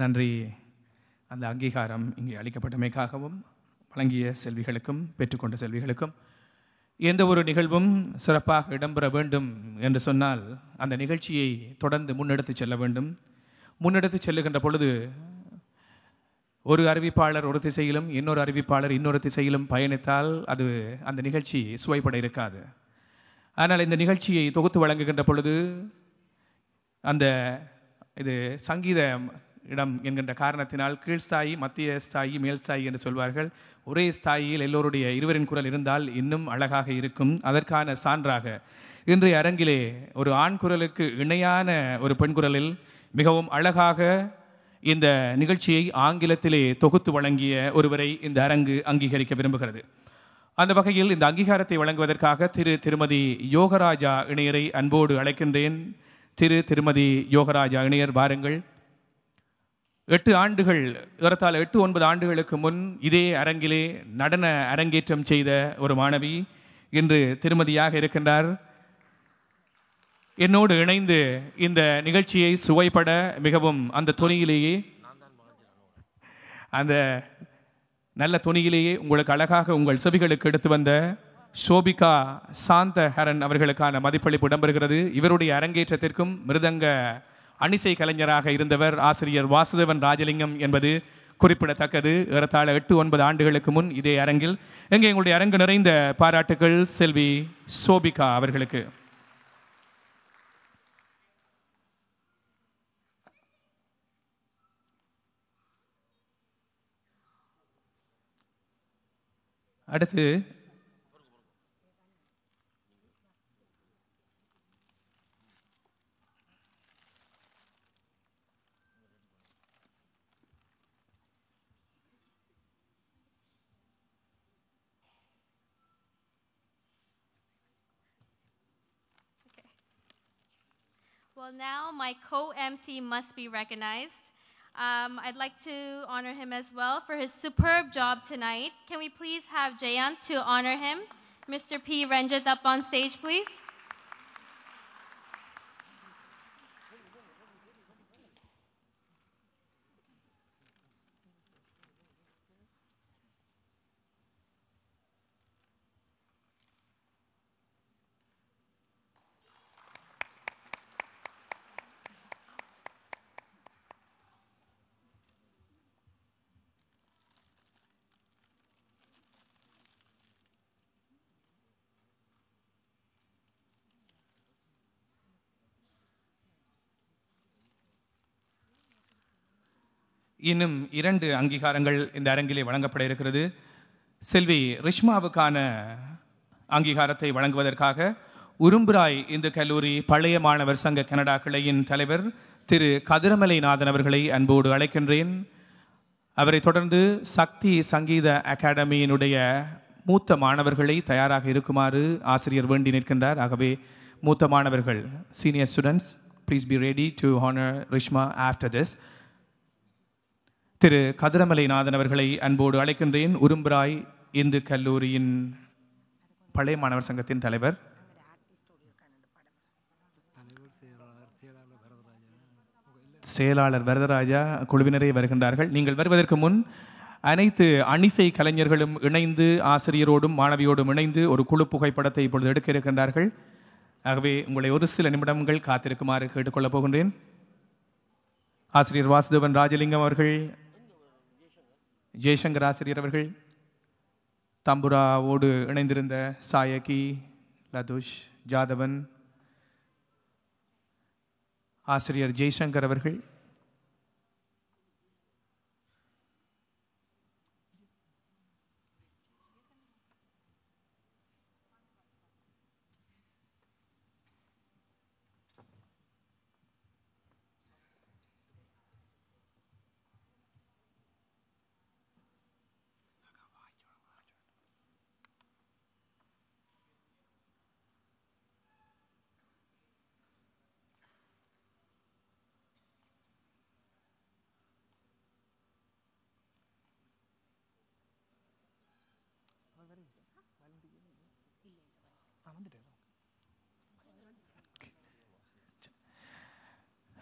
Speaker 2: நன்றி அந்த அங்கீகாரம் இங்கே அளிக்கப்பட்டமைக்காகவும் வழங்கிய செல்விகளுக்கும் பெற்றுக்கொண்ட செல்விகளுக்கும் எந்த ஒரு நிகழ்வும் சிறப்பாக இடம்பெற வேண்டும் என்று சொன்னால் அந்த நிகழ்ச்சியை தொடர்ந்து முன்னெடுத்து செல்ல வேண்டும் முன்னெடுத்து செல்லுகின்ற பொழுது ஒரு அறிவிப்பாளர் ஒரு திசையிலும் இன்னொரு அறிவிப்பாளர் இன்னொரு திசையிலும் பயணித்தால் அது அந்த நிகழ்ச்சி சுவைப்பட இருக்காது ஆனால் இந்த நிகழ்ச்சியை தொகுத்து வழங்குகின்ற பொழுது அந்த இது சங்கீத இடம் என்கின்ற காரணத்தினால் கீழ்ஸ்தாயி மத்திய ஸ்தாயி மேல் ஸ்தாயி என்று சொல்வார்கள் ஒரே ஸ்தாயியில் எல்லோருடைய இருவரின் குரல் இருந்தால் இன்னும் அழகாக இருக்கும் அதற்கான சான்றாக இன்றைய அரங்கிலே ஒரு ஆண் குரலுக்கு இணையான ஒரு பெண் குரலில் மிகவும் அழகாக இந்த நிகழ்ச்சியை ஆங்கிலத்திலே தொகுத்து வழங்கிய ஒருவரை இந்த அரங்கு அங்கீகரிக்க விரும்புகிறது அந்த வகையில் இந்த அங்கீகாரத்தை வழங்குவதற்காக திரு திருமதி யோகராஜா இணையரை அன்போடு அழைக்கின்றேன் திரு திருமதி யோகராஜா இணையர் வாருங்கள் எட்டு ஆண்டுகள் ஏறத்தாழ எட்டு ஒன்பது ஆண்டுகளுக்கு முன் இதே அரங்கிலே நடன அரங்கேற்றம் செய்த ஒரு மாணவி இன்று திருமதியாக இருக்கின்றார் என்னோடு இணைந்து இந்த நிகழ்ச்சியை சுவைப்பட மிகவும் அந்த துணியிலேயே அந்த நல்ல துணியிலேயே உங்களுக்கு அழகாக உங்கள் செவிகளுக்கு எடுத்து வந்த சோபிகா சாந்த ஹரன் அவர்களுக்கான மதிப்பளிப்பு இடம்பெறுகிறது இவருடைய அரங்கேற்றத்திற்கும் மிருதங்க அணிசை கலைஞராக இருந்தவர் ஆசிரியர் வாசுதேவன் ராஜலிங்கம் என்பது குறிப்பிடத்தக்கது ஏறத்தாழ எட்டு ஒன்பது ஆண்டுகளுக்கு முன் இதே அரங்கில் எங்கே எங்களுடைய அரங்கு நிறைந்த பாராட்டுகள் செல்வி சோபிகா அவர்களுக்கு அடுத்து
Speaker 3: now my co-MC must be recognized. Um, I'd like to honor him as well for his superb job tonight. Can we please have Jayant to honor him? Mr. P. Ranjit up on stage, please.
Speaker 2: இன்னும் இரண்டு அங்கீகாரங்கள் இந்த அரங்கிலே வழங்கப்பட இருக்கிறது செல்வி ரிஷ்மாவுக்கான அங்கீகாரத்தை வழங்குவதற்காக உரும்புராய் இந்து கல்லூரி பழைய மாணவர் சங்க கனடா கிளையின் தலைவர் திரு கதிரமலைநாதன் அவர்களை அன்போடு அழைக்கின்றேன் அவரை தொடர்ந்து சக்தி சங்கீத அகாடமியினுடைய மூத்த மாணவர்களை தயாராக இருக்குமாறு ஆசிரியர் வேண்டி நிற்கின்றார் ஆகவே மூத்த மாணவர்கள் senior students please be ready to honour Rishma after this Thiru Kathiramalainathan அவர்களை அன்போடு அழைக்கின்றேன் உரும்பராய் இந்து கல்லூரியின் பழைய மாணவர் சங்கத்தின் தலைவர் செயலாளர் வரதராஜா குழுவினரே வருகின்றார்கள் நீங்கள் வருவதற்கு முன் அனைத்து அணிசை கலைஞர்களும் இணைந்து ஆசிரியரோடும் மாணவியோடும் இணைந்து ஒரு குழு புகைப்படத்தை இப்பொழுது எடுக்க இருக்கின்றார்கள் ஆகவே உங்களை ஒரு சில நிமிடங்கள் காத்திருக்குமாறு கேட்டுக்கொள்ளப் போகின்றேன் ஆசிரியர் வாசுதேவன் ராஜலிங்கம் அவர்கள் ஜெய்சங்கர் ஆசிரியர் அவர்கள் தம்புராவோடு இணைந்திருந்த சாயகி லதுஷ் ஜாதவன் ஆசிரியர் ஜெய்சங்கர் அவர்கள்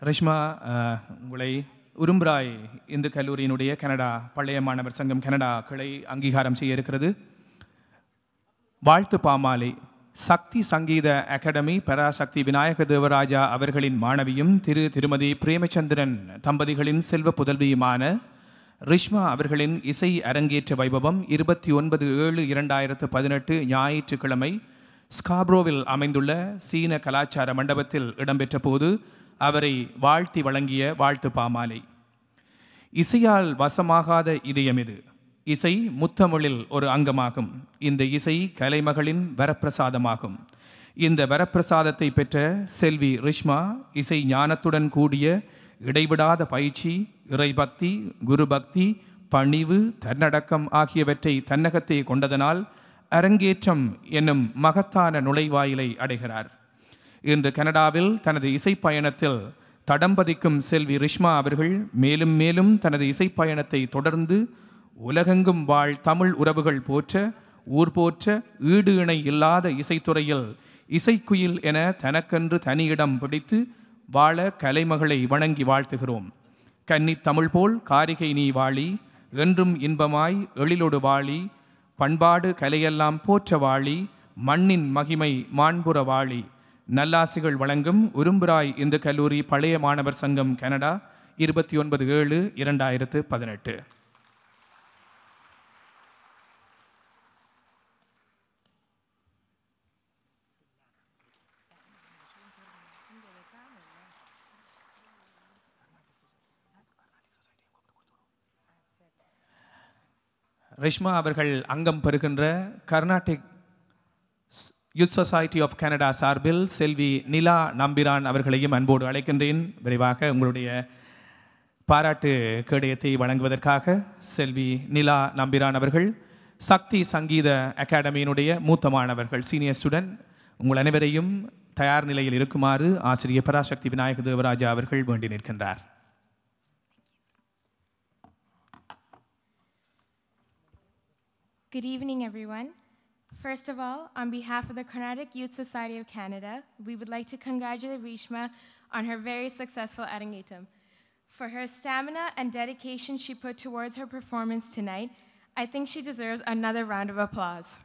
Speaker 2: ரஷ்மா உங்களை உரும்பராய் இந்து கல்லூரியினுடைய கனடா பழைய மாணவர் சங்கம் கனடா கிளை அங்கீகாரம் செய்ய இருக்கிறது வாழ்த்து பாமாலை சக்தி சங்கீத அகாடமி பராசக்தி விநாயக தேவராஜா அவர்களின் மாணவியும் திரு திருமதி பிரேமச்சந்திரன் தம்பதிகளின் செல்வ புதல்வியுமான ரிஷ்மா அவர்களின் இசை அரங்கேற்ற வைபவம் இருபத்தி ஒன்பது ஏழு இரண்டாயிரத்து பதினெட்டு ஞாயிற்றுக்கிழமை ஸ்காப்ரோவில் அமைந்துள்ள சீன கலாச்சார மண்டபத்தில் இடம்பெற்ற போது அவரை வாழ்த்தி வழங்கிய வாழ்த்து பாமாலை இசையால் வசமாகாத இதயம் இது இசை முத்தமிழில் ஒரு அங்கமாகும் இந்த இசை கலைமகளின் வரப்பிரசாதமாகும் இந்த வரப்பிரசாதத்தை பெற்ற செல்வி ரிஷ்மா இசை ஞானத்துடன் கூடிய இடைவிடாத பயிற்சி இறைபக்தி குருபக்தி பணிவு தன்னடக்கம் ஆகியவற்றை தன்னகத்தை கொண்டதனால் அரங்கேற்றம் என்னும் மகத்தான நுழைவாயிலை அடைகிறார் இன்று கனடாவில் தனது இசைப்பயணத்தில் தடம் பதிக்கும் செல்வி ரிஷ்மா அவர்கள் மேலும் மேலும் தனது இசைப்பயணத்தை தொடர்ந்து உலகெங்கும் வாழ் தமிழ் உறவுகள் போற்ற ஊர் போற்ற ஈடு இணை இல்லாத இசைத்துறையில் இசைக்குயில் என தனக்கென்று தனியிடம் பிடித்து வாழ கலைமகளை வணங்கி வாழ்த்துகிறோம் கன்னி தமிழ் போல் காரிகை நீ வாழி என்றும் இன்பமாய் எழிலொடு வாழி பண்பாடு கலையெல்லாம் போற்ற வாழி மண்ணின் மகிமை மாண்புற வாழி நல்லாசிகள் வழங்கும் உரும்புராய் இந்து கல்லூரி பழைய மாணவர் சங்கம் கனடா இருபத்தி ஒன்பது ஏழு இரண்டாயிரத்து பதினெட்டு ரிஷ்மா அவர்கள் அங்கம் பெறுகின்ற Carnatic youth society of Canada சார்பில் செல்வி நிலா நம்பிரான் அவர்களையும் அன்போடு அழைக்கின்றேன் விரைவாக உங்களுடைய பாராட்டு கேடயத்தை வழங்குவதற்காக செல்வி நிலா நம்பிரான் அவர்கள் சக்தி சங்கீத அகாடமியினுடைய மூத்த மாணவர்கள் சீனியர் ஸ்டூடெண்ட் உங்கள் அனைவரையும் தயார் நிலையில் இருக்குமாறு ஆசிரியர் பராசக்தி விநாயக தேவராஜா அவர்கள் வேண்டி நிற்கின்றார்
Speaker 9: Good evening, everyone. First of all, on behalf of the Carnatic Youth Society of Canada, we would like to congratulate Rishma on her very successful Arangetam. For her stamina and dedication she put towards her performance tonight, I think she deserves another round of applause.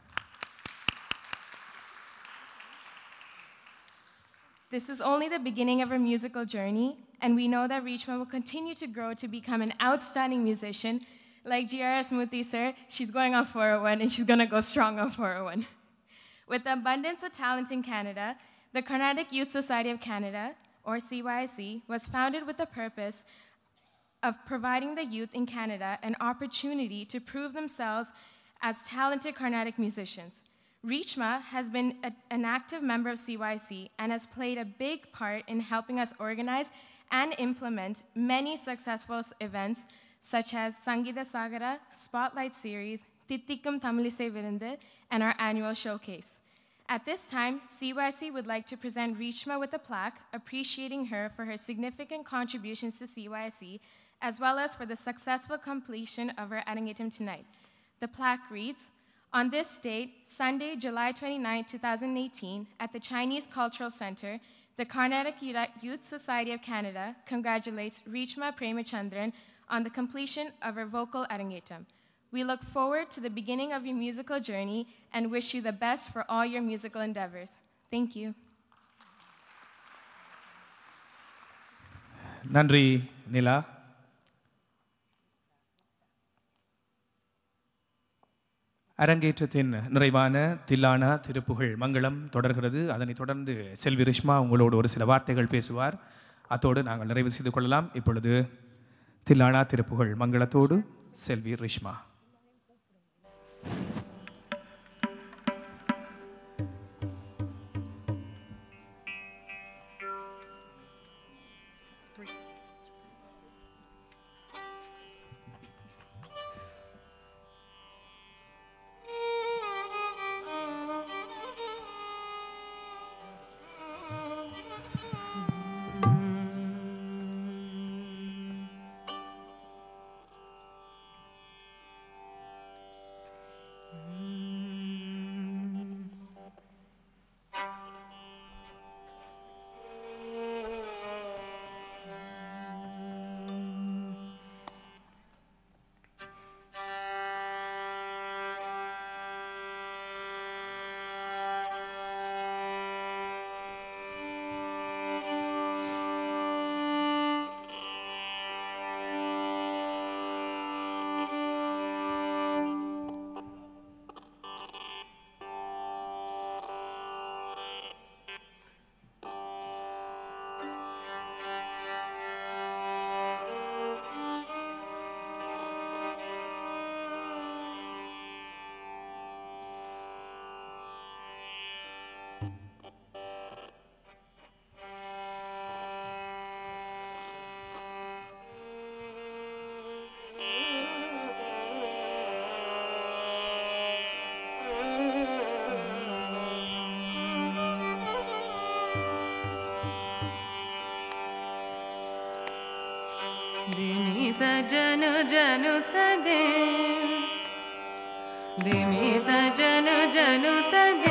Speaker 9: This is only the beginning of her musical journey, and we know that Rishma will continue to grow to become an outstanding musician like GRS Muthi sir, she's going on 401 and she's going to go strong on 401. With the abundance of talent in Canada, the Carnatic Youth Society of Canada, or CYC, was founded with the purpose of providing the youth in Canada an opportunity to prove themselves as talented Carnatic musicians. Reachma has been a, an active member of CYC and has played a big part in helping us organize and implement many successful events such as Sangita Sagara Spotlight Series, Tittikum Tamilisai Virundu, and our annual showcase. At this time, CYC would like to present Rishma with a plaque, appreciating her for her significant contributions to CYC, as well as for the successful completion of her Arangetum tonight. The plaque reads, on this date, Sunday, July 29, 2018, at the Chinese Cultural Center, the Carnatic Youth Society of Canada congratulates Rishma Premachandran on the completion of our vocal arangetam. We look forward to the beginning of your musical journey and wish you the best for all your musical endeavors. Thank you.
Speaker 2: Nandri Nila. அரங்கேற்றத்தின் நிறைவான தில்லானா திருப்புகழ் மங்களம் தொடர்கிறது அதனைத் தொடர்ந்து செல்வி ரிஷ்மா உங்களோடு ஒரு சில வார்த்தைகள் பேசுவார் அத்தோடு நாங்கள் நிறைவு செய்து தில்லானா திருப்புகழ் மங்களத்தோடு செல்வி ரிஷ்மா
Speaker 6: दिमित जन जनु तद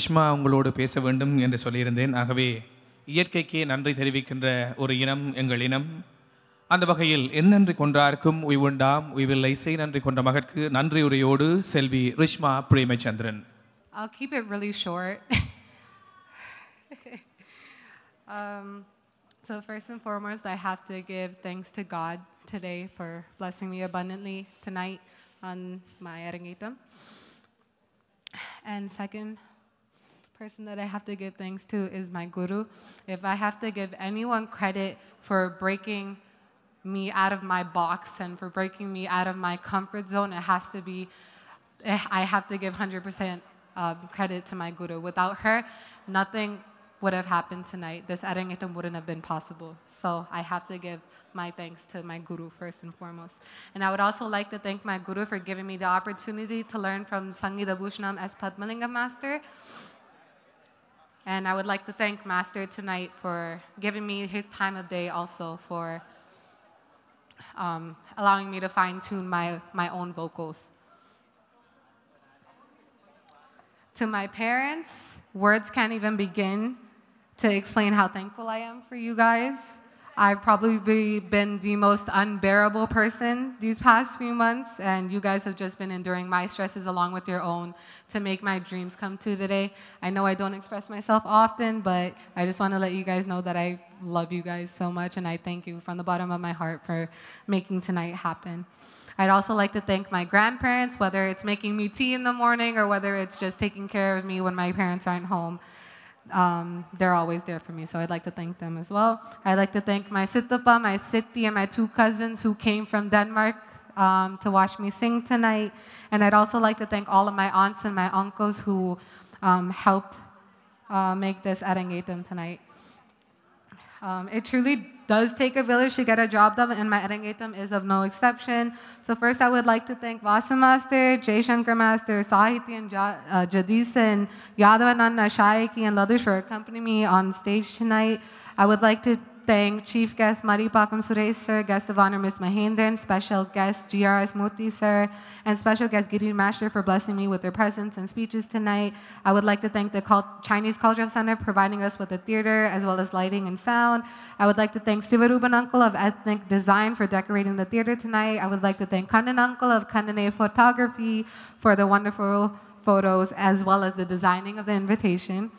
Speaker 2: விஷ்மா உங்களோடு பேச வேண்டும் என்று சொல்லியிருந்தேன் ஆகவே இயற்கைக்கு நன்றி தெரிவிக்கின்ற ஒரு இனம் எங்கள் இனம் அந்த வகையில் என்னன்றி கொன்றார்க்கும் உய்வுண்டாம் உய்வில்லை இசை நன்றி கொண்ட மகற்கு நன்றியுரையோடு செல்வி Rishma Premachandran
Speaker 10: I'll keep it really short. um, so first and foremost, I have to give thanks to God today for blessing me abundantly tonight on my Arangitam. And second, person that I have to give thanks to is my guru. If I have to give anyone credit for breaking me out of my box and for breaking me out of my comfort zone, it has to be, eh, I have to give 100% um, credit to my guru. Without her, nothing would have happened tonight. This Arangitam wouldn't have been possible. So I have to give my thanks to my guru first and foremost. And I would also like to thank my guru for giving me the opportunity to learn from Sangita Bhushanam as Padmalingam Master. And I would like to thank Master tonight for giving me his time of day also for um, allowing me to fine tune my, my own vocals. To my parents, words can't even begin to explain how thankful I am for you guys. I've probably been the most unbearable person these past few months, and you guys have just been enduring my stresses along with your own to make my dreams come true today. I know I don't express myself often, but I just want to let you guys know that I love you guys so much, and I thank you from the bottom of my heart for making tonight happen. I'd also like to thank my grandparents, whether it's making me tea in the morning or whether it's just taking care of me when my parents aren't home um, they're always there for me. So I'd like to thank them as well. I'd like to thank my sitapa, my Siti, and my two cousins who came from Denmark um, to watch me sing tonight. And I'd also like to thank all of my aunts and my uncles who um, helped uh, make this Arangetum tonight. Um, it truly does take a village to get a job done, and my Erengetam is of no exception. So first, I would like to thank Vasa Master, Jay Shankar Master, Sahiti and ja- uh, Jadisan, Yadavananda and Ladush for accompanying me on stage tonight. I would like to thank Chief Guest Mari Pakam Suresh sir, Guest of Honor Ms. Mahindran, Special Guest G.R.S. Muthi sir, and Special Guest Gideon Master for blessing me with their presence and speeches tonight. I would like to thank the Chinese Cultural Center providing us with a theater as well as lighting and sound. I would like to thank Sivaruban Uncle of Ethnic Design for decorating the theater tonight. I would like to thank Kandan Uncle of Kandane Photography for the wonderful photos as well as the designing of the invitation.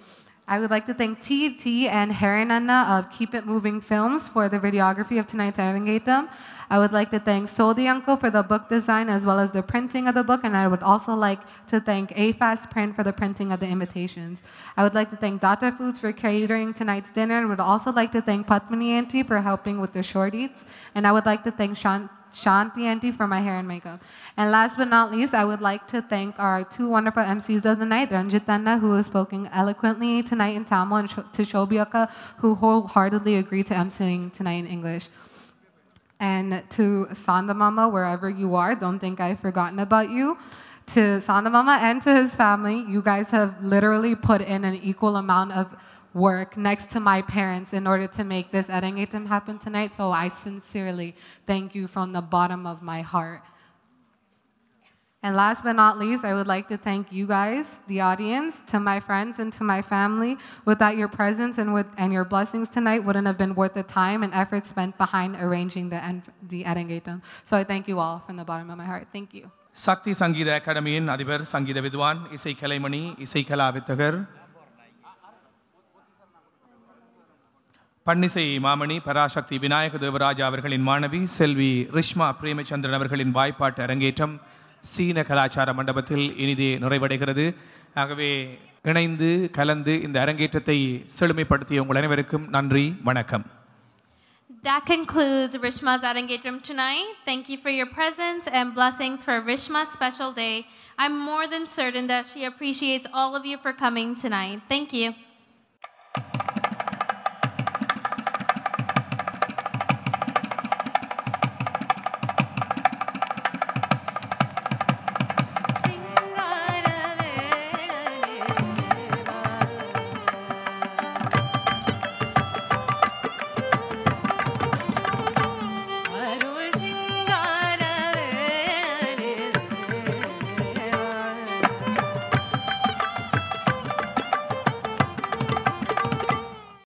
Speaker 10: I would like to thank TT and Harinanna of Keep It Moving Films for the videography of tonight's Arangatham. I would like to thank Soldi Uncle for the book design as well as the printing of the book, and I would also like to thank AFAS Print for the printing of the invitations. I would like to thank Dr. Foods for catering tonight's dinner, and would also like to thank Patmini Auntie for helping with the short eats, and I would like to thank Sean Shanti Auntie for my hair and makeup. And last but not least, I would like to thank our two wonderful MCs of the night, Ranjit who has spoken eloquently tonight in Tamil, and to Shobiaka, who wholeheartedly agreed to emceeing tonight in English. And to Sandamama, wherever you are, don't think I've forgotten about you. To Sandamama and to his family, you guys have literally put in an equal amount of work next to my parents in order to make this Edengetum happen tonight. So I sincerely thank you from the bottom of my heart. And last but not least, I would like to thank you guys, the audience, to my friends and to my family. Without your presence and, with, and your blessings tonight wouldn't have been worth the time and effort spent behind arranging the, the Arangetam. So I thank you all from the bottom of my heart. Thank you.
Speaker 2: Sakti சக்தி சங்கீத அகாடமியின் அதிபர் சங்கீத வித்வான் இசை கலைமணி இசை கலாவித்தகர் பன்னிசை மாமணி பராசக்தி விநாயக தேவராஜா அவர்களின் மாணவி செல்வி ரிஷ்மா பிரேமச்சந்திரன் அவர்களின் வாய்ப்பாட்டு அரங்கேற்றம் சீன கலாச்சார மண்டபத்தில் இனிதே நிறைவடைகிறது ஆகவே இணைந்து கலந்து இந்த அரங்கேற்றத்தை செழுமைப்படுத்திய உங்கள் அனைவருக்கும் நன்றி வணக்கம்
Speaker 3: That concludes Rishma's Arangetram tonight. Thank you for your presence and blessings for Rishma's special day. I'm more than certain that she appreciates all of you for coming tonight. Thank you.